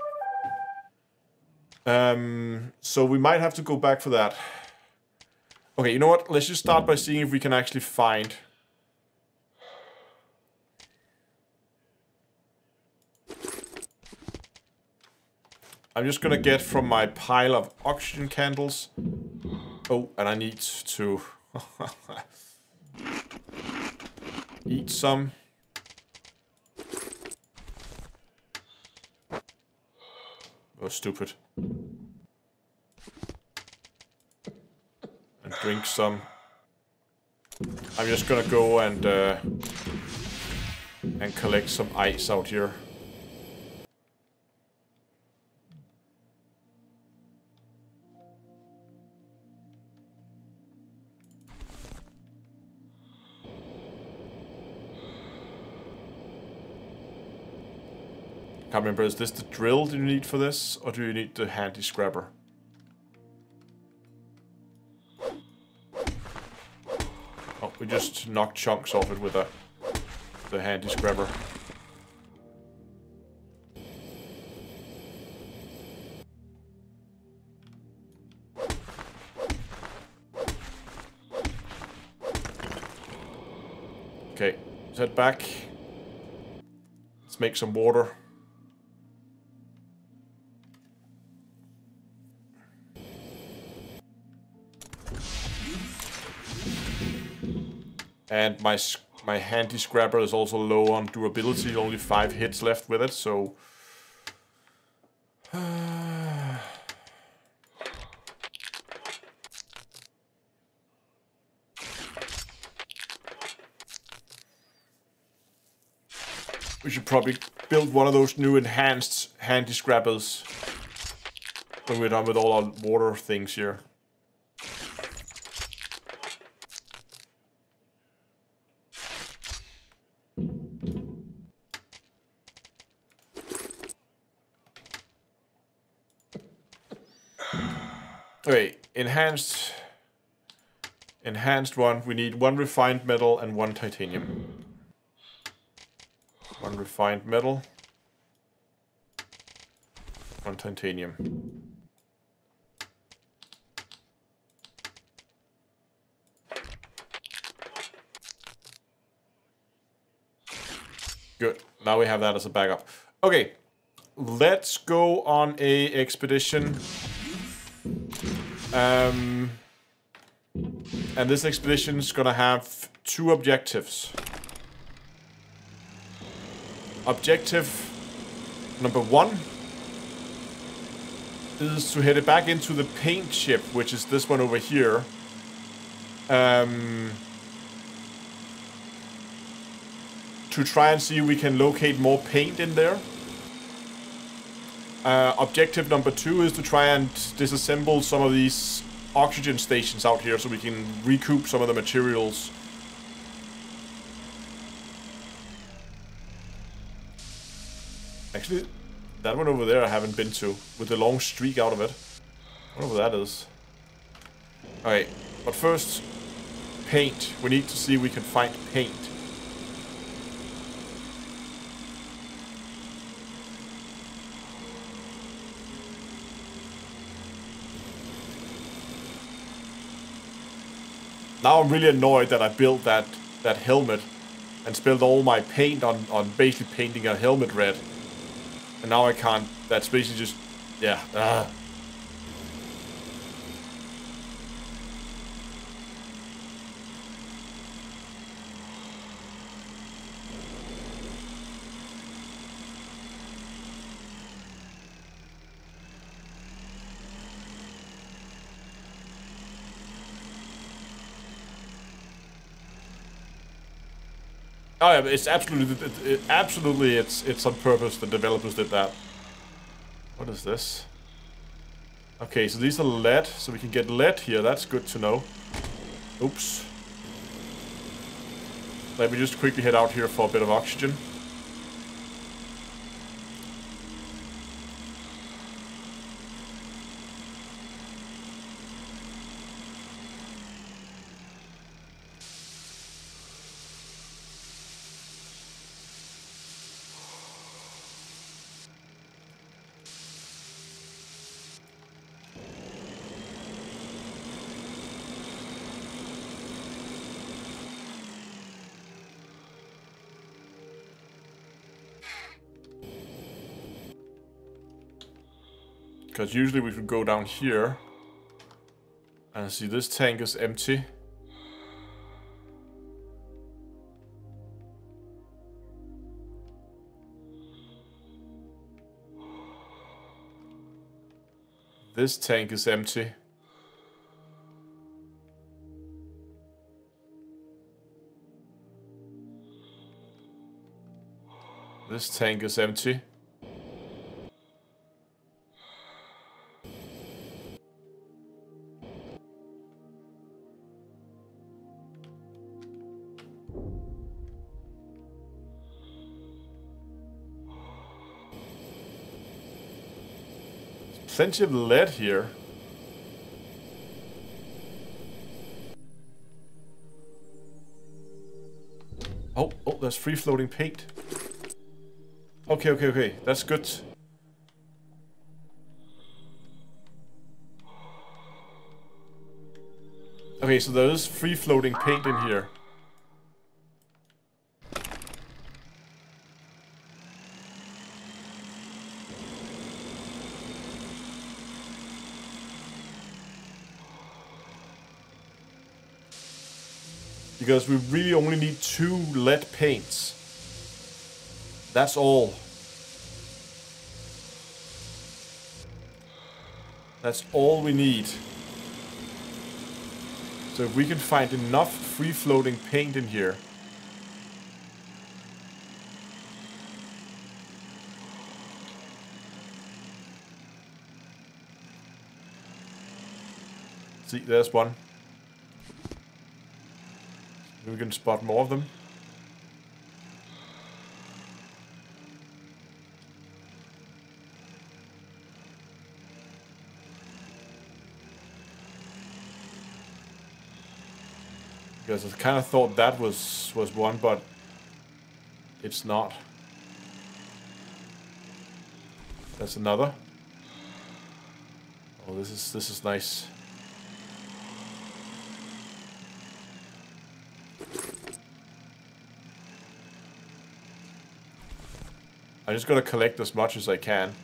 S1: Um, so we might have to go back for that. Okay, you know what? Let's just start by seeing if we can actually find... I'm just gonna get from my pile of oxygen candles. Oh, and I need to... eat some. Oh, stupid. And drink some. I'm just gonna go and uh, and collect some ice out here. can't remember, is this the drill do you need for this, or do you need the handy scrapper? We just knock chunks off it with a, the handy scrapper. Okay, head back. Let's make some water. And my my handy scrapper is also low on durability, only 5 hits left with it, so... we should probably build one of those new enhanced handy scrappers when we're done with all our water things here. Okay, enhanced... Enhanced one. We need one refined metal and one titanium. One refined metal. One titanium. Good. Now we have that as a backup. Okay. Let's go on a expedition um, and this expedition is gonna have two objectives. Objective number one is to head it back into the paint ship, which is this one over here. Um, to try and see if we can locate more paint in there. Uh, objective number two is to try and disassemble some of these oxygen stations out here so we can recoup some of the materials. Actually, that one over there I haven't been to, with the long streak out of it. I wonder what that is. Alright, but first, paint. We need to see we can find paint. Now I'm really annoyed that I built that that helmet and spilled all my paint on, on basically painting a helmet red. And now I can't, that's basically just, yeah, uh. Oh yeah, it's absolutely, it, it, absolutely, it's it's on purpose. The developers did that. What is this? Okay, so these are lead, so we can get lead here. That's good to know. Oops. Let me just quickly head out here for a bit of oxygen. Because usually we should go down here. And see this tank is empty. This tank is empty. This tank is empty. Plenty of lead here. Oh, oh, there's free floating paint. Okay, okay, okay. That's good. Okay, so there is free floating paint in here. Because we really only need two lead paints. That's all. That's all we need. So if we can find enough free-floating paint in here, See, there's one. We can spot more of them. Because I kind of thought that was was one, but it's not. That's another. Oh, this is this is nice. Just gotta collect as much as I can.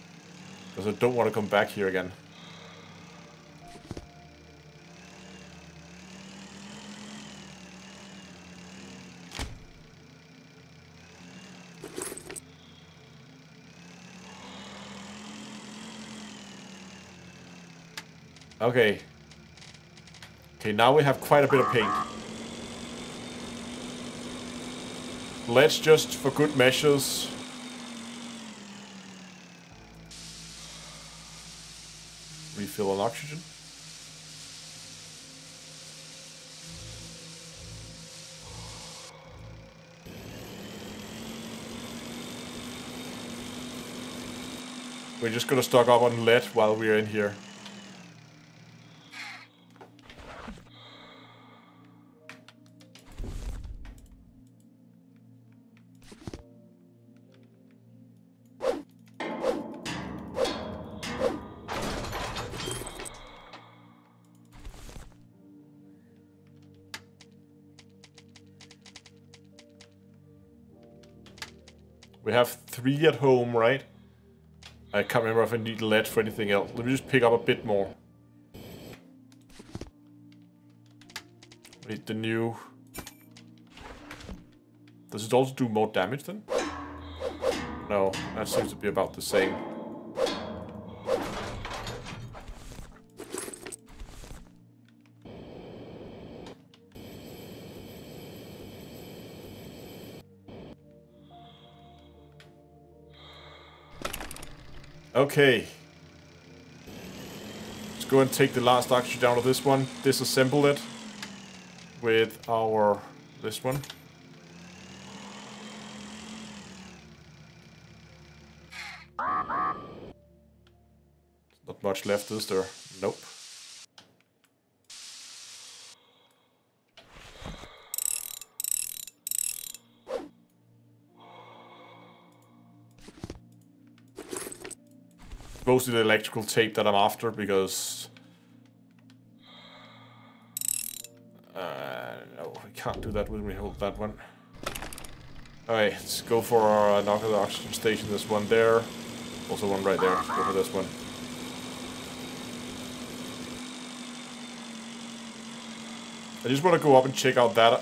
S1: Because I don't want to come back here again. Okay. Okay, now we have quite a bit of paint. let's just, for good measures... Refill on oxygen. We're just gonna stock up on lead while we're in here. We have three at home, right? I can't remember if I need lead for anything else. Let me just pick up a bit more. Need the new... Does it also do more damage then? No, that seems to be about the same. Okay. Let's go and take the last oxygen out of this one. Disassemble it with our this one. Not much left, is there? Nope. Mostly the electrical tape that I'm after because... Uh, no, we can't do that when we hold that one. Alright, let's go for our uh, knock the oxygen station. This one there. Also one right there. Let's go for this one. I just want to go up and check out that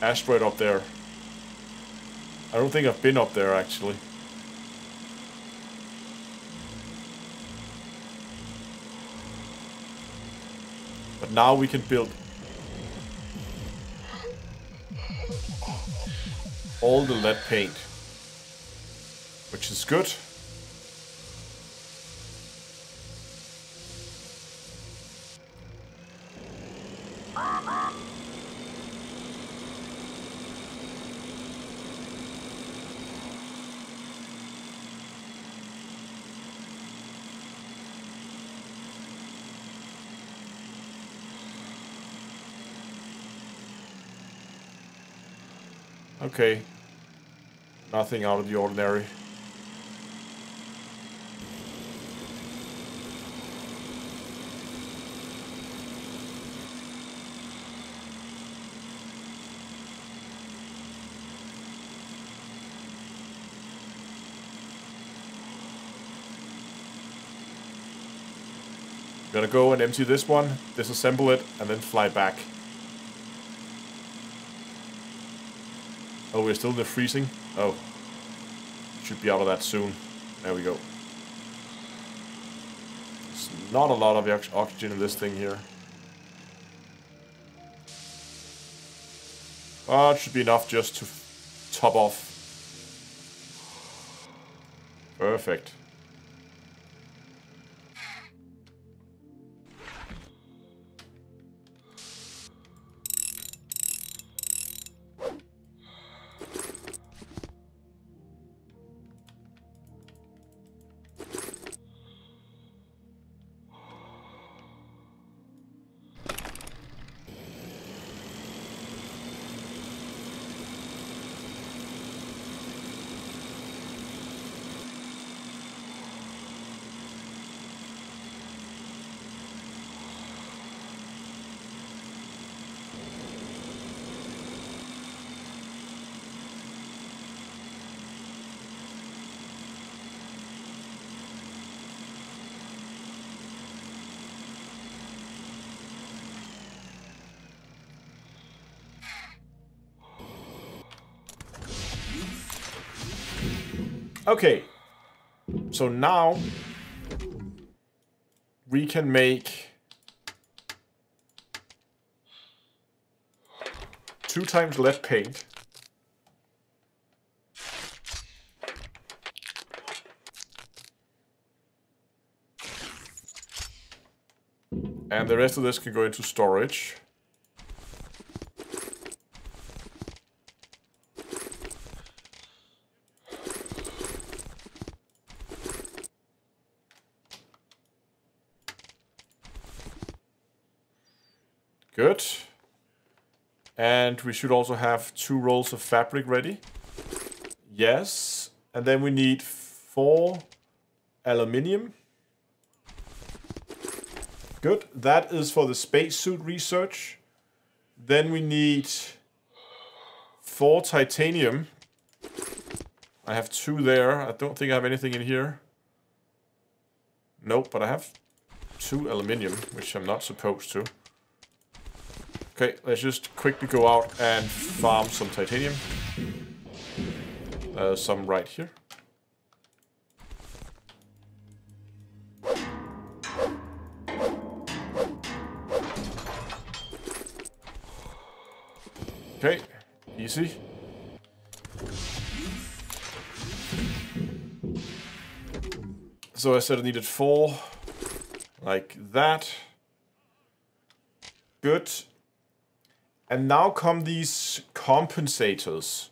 S1: asteroid up there. I don't think I've been up there actually. Now we can build all the lead paint. Which is good. Okay. Nothing out of the ordinary. Gonna go and empty this one, disassemble it, and then fly back. We're still in the freezing? Oh. Should be out of that soon. There we go. There's not a lot of oxygen in this thing here. Oh, it should be enough just to top off. Perfect. Okay. So now we can make two times less paint. And the rest of this can go into storage. We should also have two rolls of fabric ready. Yes. And then we need four aluminium. Good. That is for the spacesuit research. Then we need four titanium. I have two there. I don't think I have anything in here. Nope, but I have two aluminium, which I'm not supposed to. Okay, let's just quickly go out and farm some titanium. Uh, some right here. Okay, easy. So I said I needed four, like that. Good. And now come these compensators,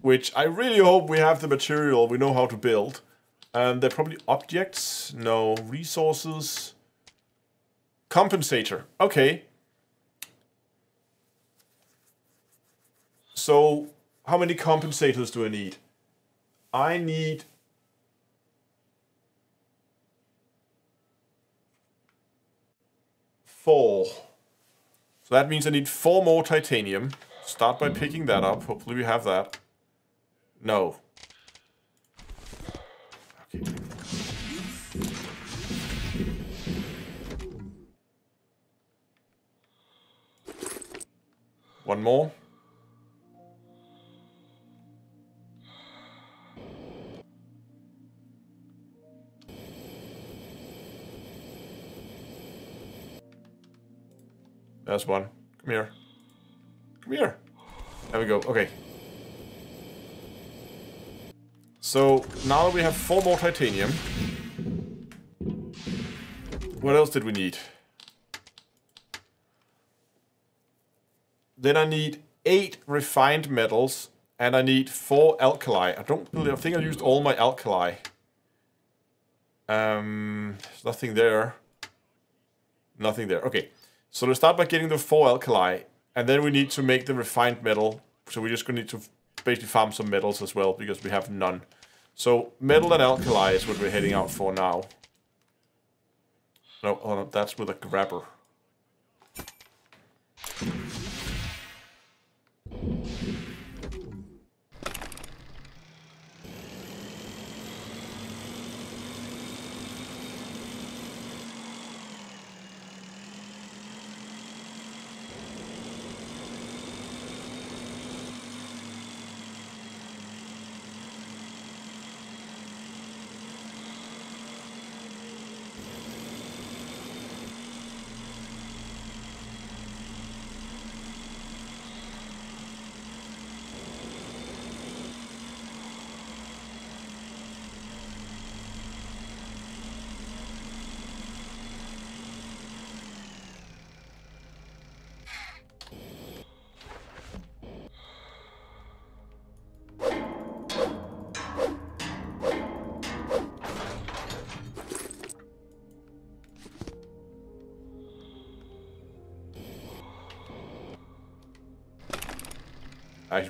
S1: which I really hope we have the material we know how to build. And they're probably objects, no resources. Compensator, okay. So, how many compensators do I need? I need four. So that means I need four more titanium. Start by picking that up. Hopefully we have that. No. Okay. One more. That's one. Come here. Come here. There we go. Okay. So now we have four more titanium. What else did we need? Then I need eight refined metals and I need four alkali. I don't I think I used all my alkali. Um, nothing there. Nothing there. Okay. So let's start by getting the four alkali, and then we need to make the refined metal. So we're just going to need to basically farm some metals as well, because we have none. So metal and alkali is what we're heading out for now. No, oh no that's with a grabber.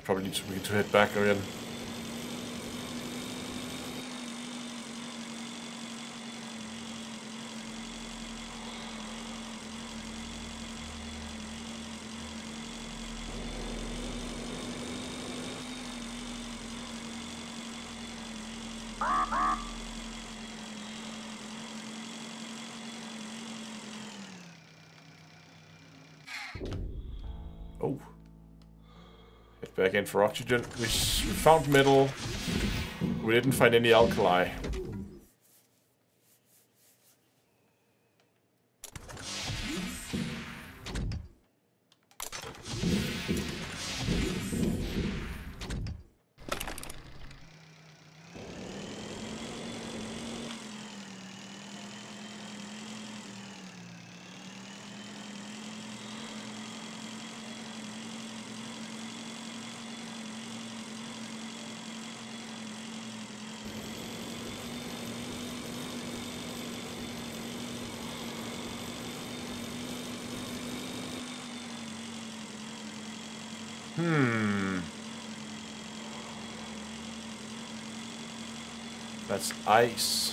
S1: Probably need to, need to head back again. Oh. Head back in for oxygen. We, found metal. We didn't find any alkali. Ice.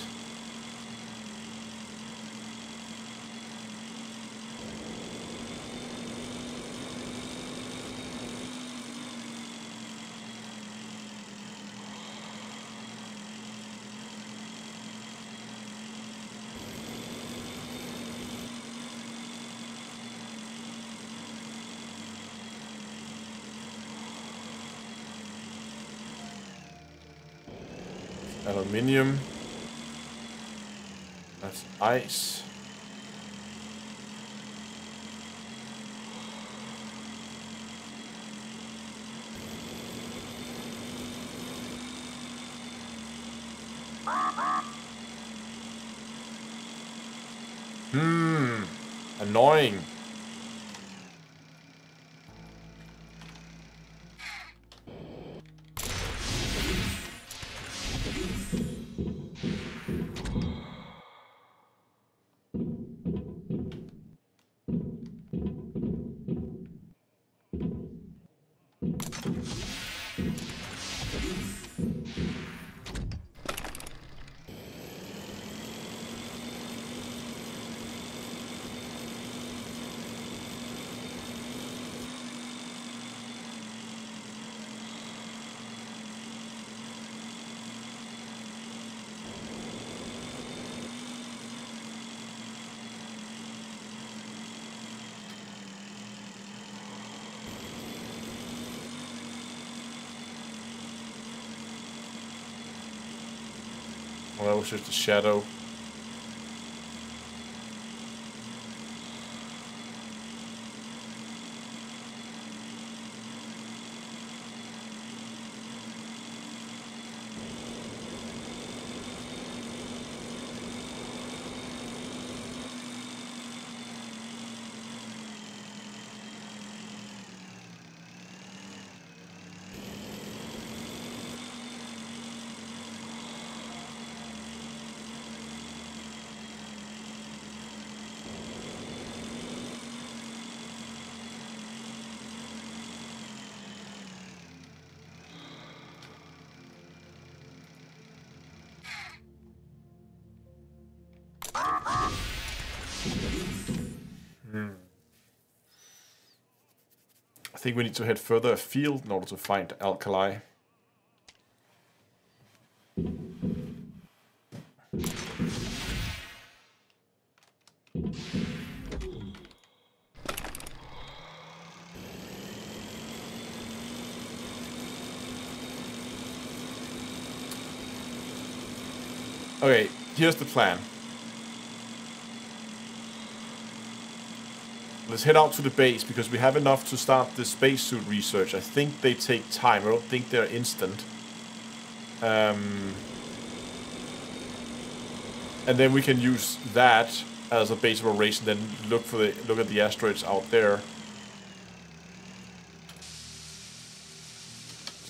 S1: Aluminium. That's ice. Hmm. Annoying. Well, that was just a shadow. I think we need to head further afield in order to find alkali. Okay, here's the plan. Let's head out to the base because we have enough to start the spacesuit research. I think they take time. I don't think they're instant. Um, and then we can use that as a base of operation. Then look for the look at the asteroids out there.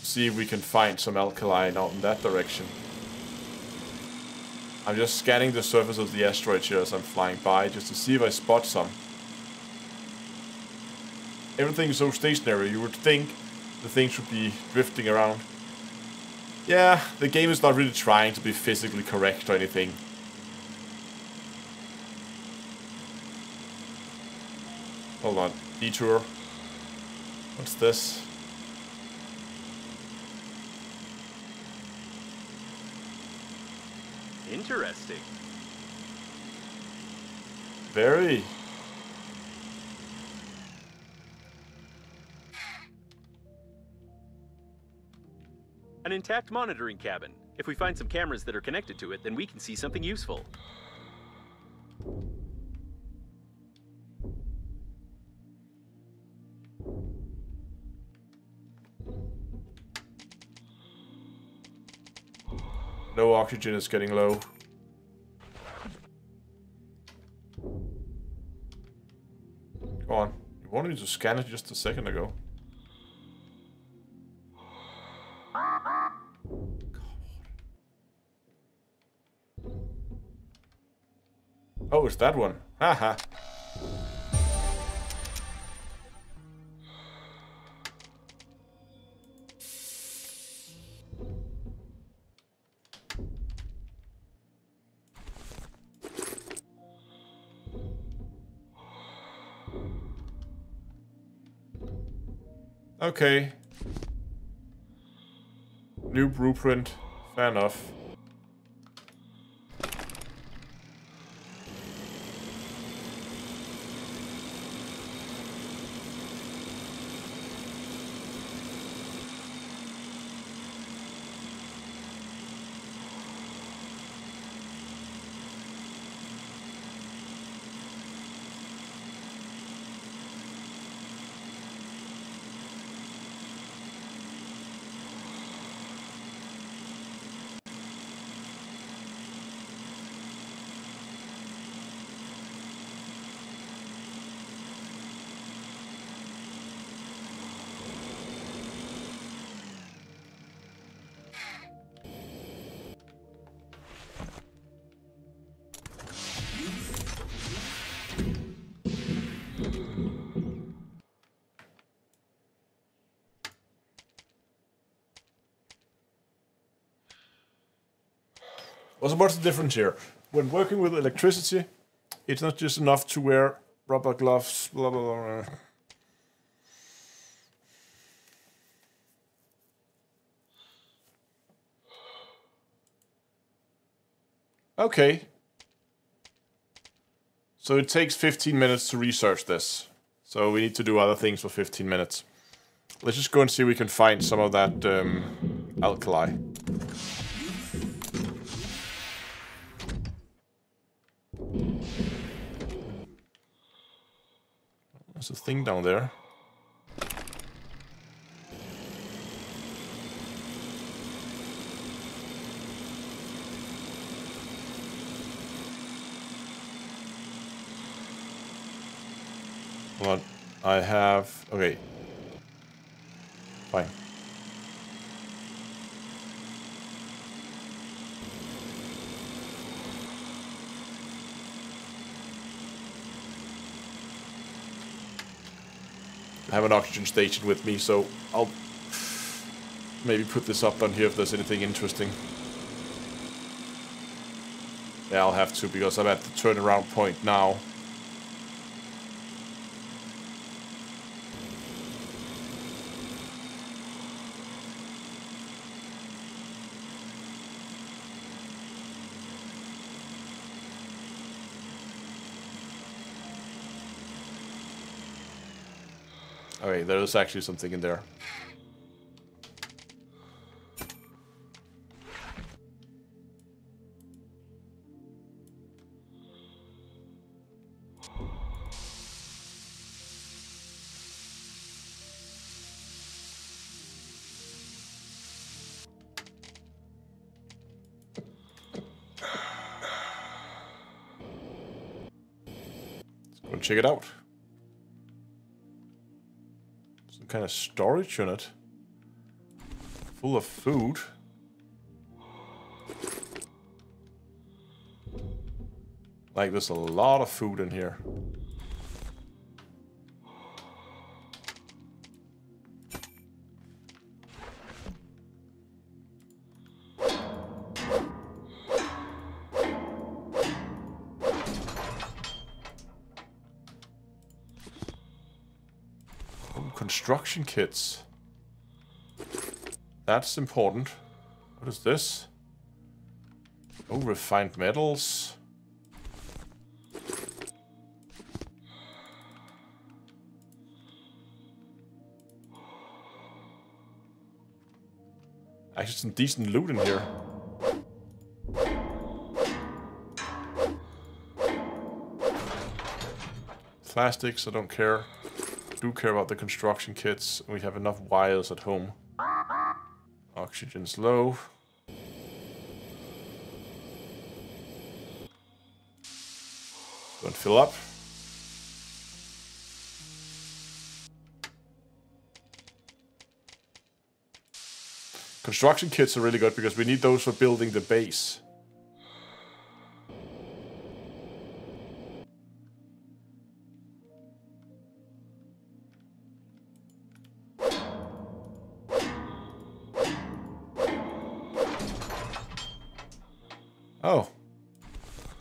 S1: See if we can find some alkaline out in that direction. I'm just scanning the surface of the asteroid here as I'm flying by, just to see if I spot some. Everything's so stationary, you would think the thing should be drifting around. Yeah, the game is not really trying to be physically correct or anything. Hold on, detour. What's this?
S2: Interesting.
S1: Very.
S2: An intact monitoring cabin. If we find some cameras that are connected to it, then we can see something useful.
S1: No oxygen is getting low. Go on. You wanted to scan it just a second ago. was that one? Haha. Okay. New blueprint. Fair enough. What's what's the difference here? When working with electricity, it's not just enough to wear rubber gloves, blah blah blah. Okay. So it takes 15 minutes to research this. So we need to do other things for 15 minutes. Let's just go and see if we can find some of that um, alkali. Thing down there. What I have... Okay. Fine. I have an oxygen station with me, so I'll maybe put this up on here if there's anything interesting. Yeah, I'll have to because I'm at the turnaround point now. There is actually something in there. Let's go and check it out. Kind of storage unit. Full of food. Like there's a lot of food in here. Construction kits. That's important. What is this? Oh, refined metals. Actually, some decent loot in here. Plastics, I don't care. Do care about the construction kits. We have enough wires at home. Oxygen's low. And fill up. Construction kits are really good because we need those for building the base. Oh.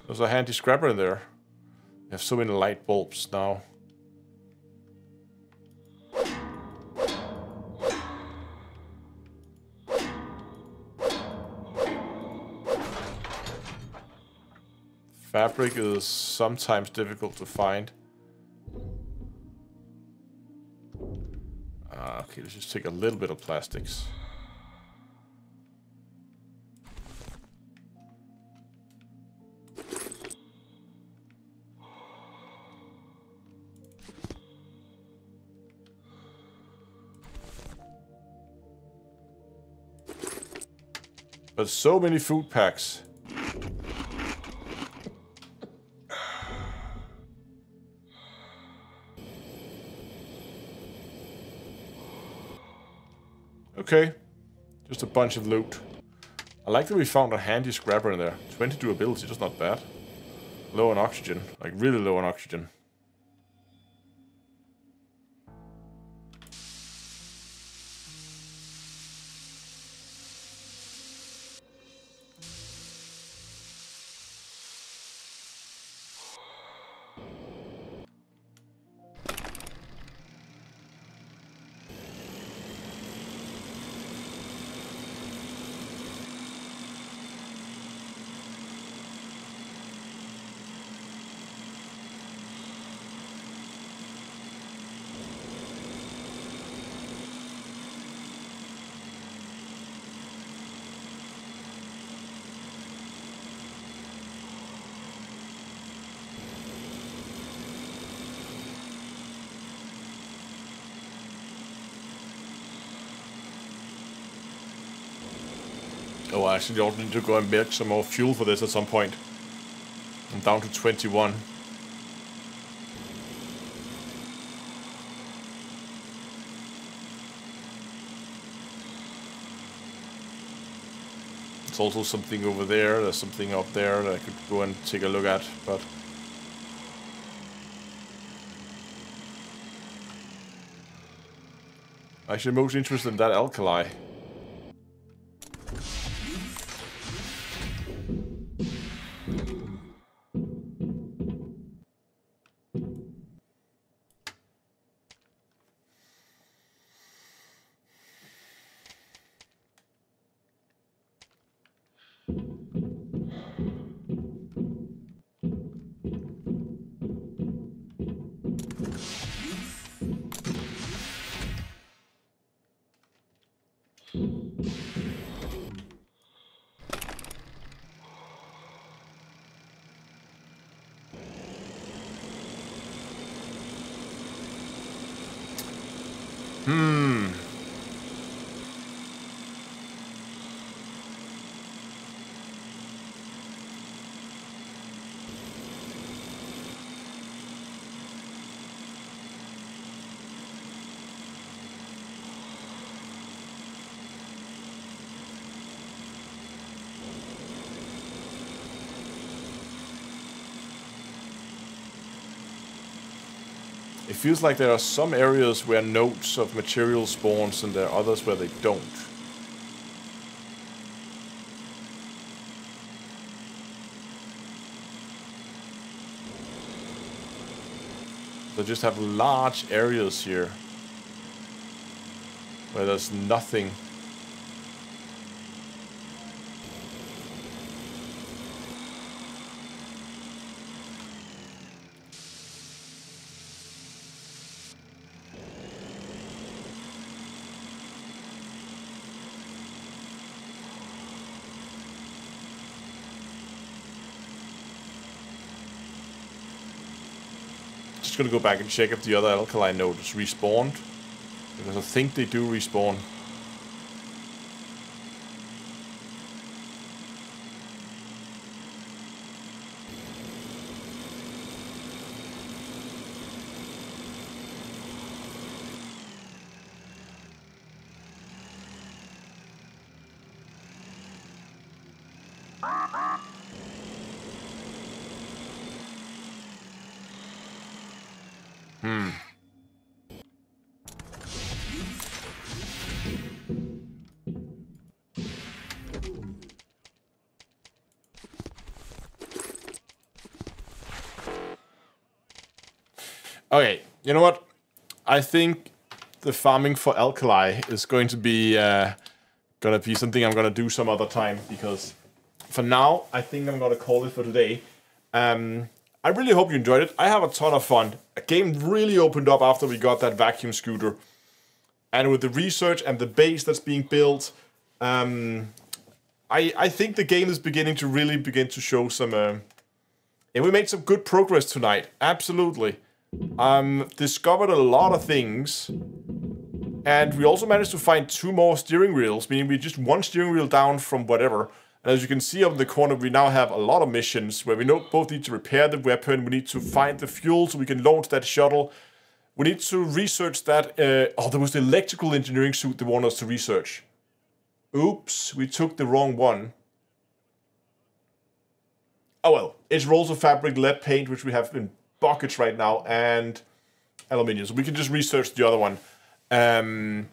S1: There's a handy scrapper in there. I have so many light bulbs now. Fabric is sometimes difficult to find. Uh, okay, let's just take a little bit of plastics. But so many food packs. Okay. Just a bunch of loot. I like that we found a handy scrapper in there. 20 durability, just not bad. Low on oxygen. Like, really low on oxygen. Actually also need to go and make some more fuel for this at some point. I'm down to 21. There's also something over there, there's something up there that I could go and take a look at, but... Actually, most interested in that alkali. Feels like there are some areas where nodes of material spawns and there are others where they don't. They just have large areas here where there's nothing. Just gonna go back and check if the other alkali nodes respawned. Because I think they do respawn. Hmm. Okay, you know what? I think the farming for alkali is going to be uh, gonna be something I'm gonna do some other time because for now I think I'm gonna call it for today. Um, I really hope you enjoyed it. I have a ton of fun. A game really opened up after we got that vacuum scooter. And with the research and the base that's being built, um, I, I think the game is beginning to really begin to show some... Uh, and we made some good progress tonight. Absolutely. Um, discovered a lot of things. And we also managed to find two more steering wheels, meaning we're just one steering wheel down from whatever. And as you can see up in the corner, we now have a lot of missions where we know both need to repair the weapon, we need to find the fuel so we can launch that shuttle. We need to research that. Uh, oh, there was the electrical engineering suit they wanted us to research. Oops, we took the wrong one. Oh well, it's rolls of fabric, lead paint, which we have in buckets right now, and aluminium. So we can just research the other one. Um,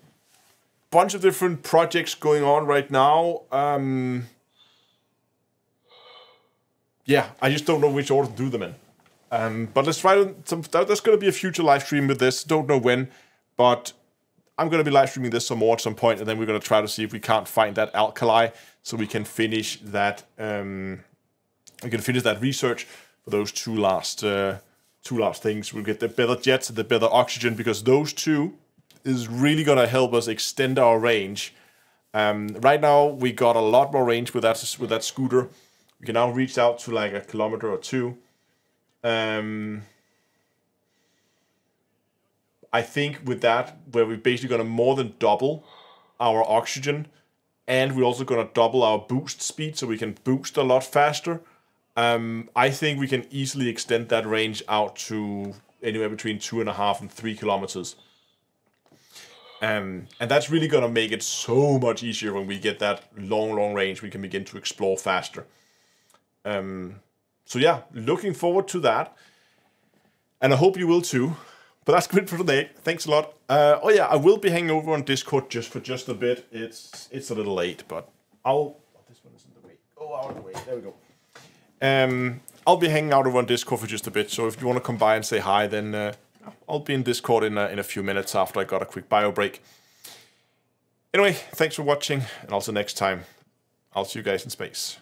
S1: bunch of different projects going on right now. Um, yeah, I just don't know which order to do them in. Um, but let's try. Some, there's going to be a future live stream with this. Don't know when, but I'm going to be live streaming this some more at some point, and then we're going to try to see if we can't find that alkali so we can finish that. Um, we can finish that research for those two last uh, two last things. We'll get the better jets and the better oxygen because those two is really going to help us extend our range. Um, right now, we got a lot more range with that with that scooter. We can now reach out to like a kilometer or two. Um, I think with that, where we're basically going to more than double our oxygen, and we're also going to double our boost speed, so we can boost a lot faster. Um, I think we can easily extend that range out to anywhere between two and a half and three kilometers. Um, and that's really going to make it so much easier when we get that long, long range. We can begin to explore faster. Um, so yeah, looking forward to that. And I hope you will too. But that's good for today. Thanks a lot. Uh, oh yeah, I will be hanging over on Discord just for just a bit. It's it's a little late, but I'll. Oh, this one is in the way. Oh, out of the way. There we go. Um, I'll be hanging out over on Discord for just a bit. So if you want to come by and say hi, then uh, I'll be in Discord in in a few minutes after I got a quick bio break. Anyway, thanks for watching, and also next time, I'll see you guys in space.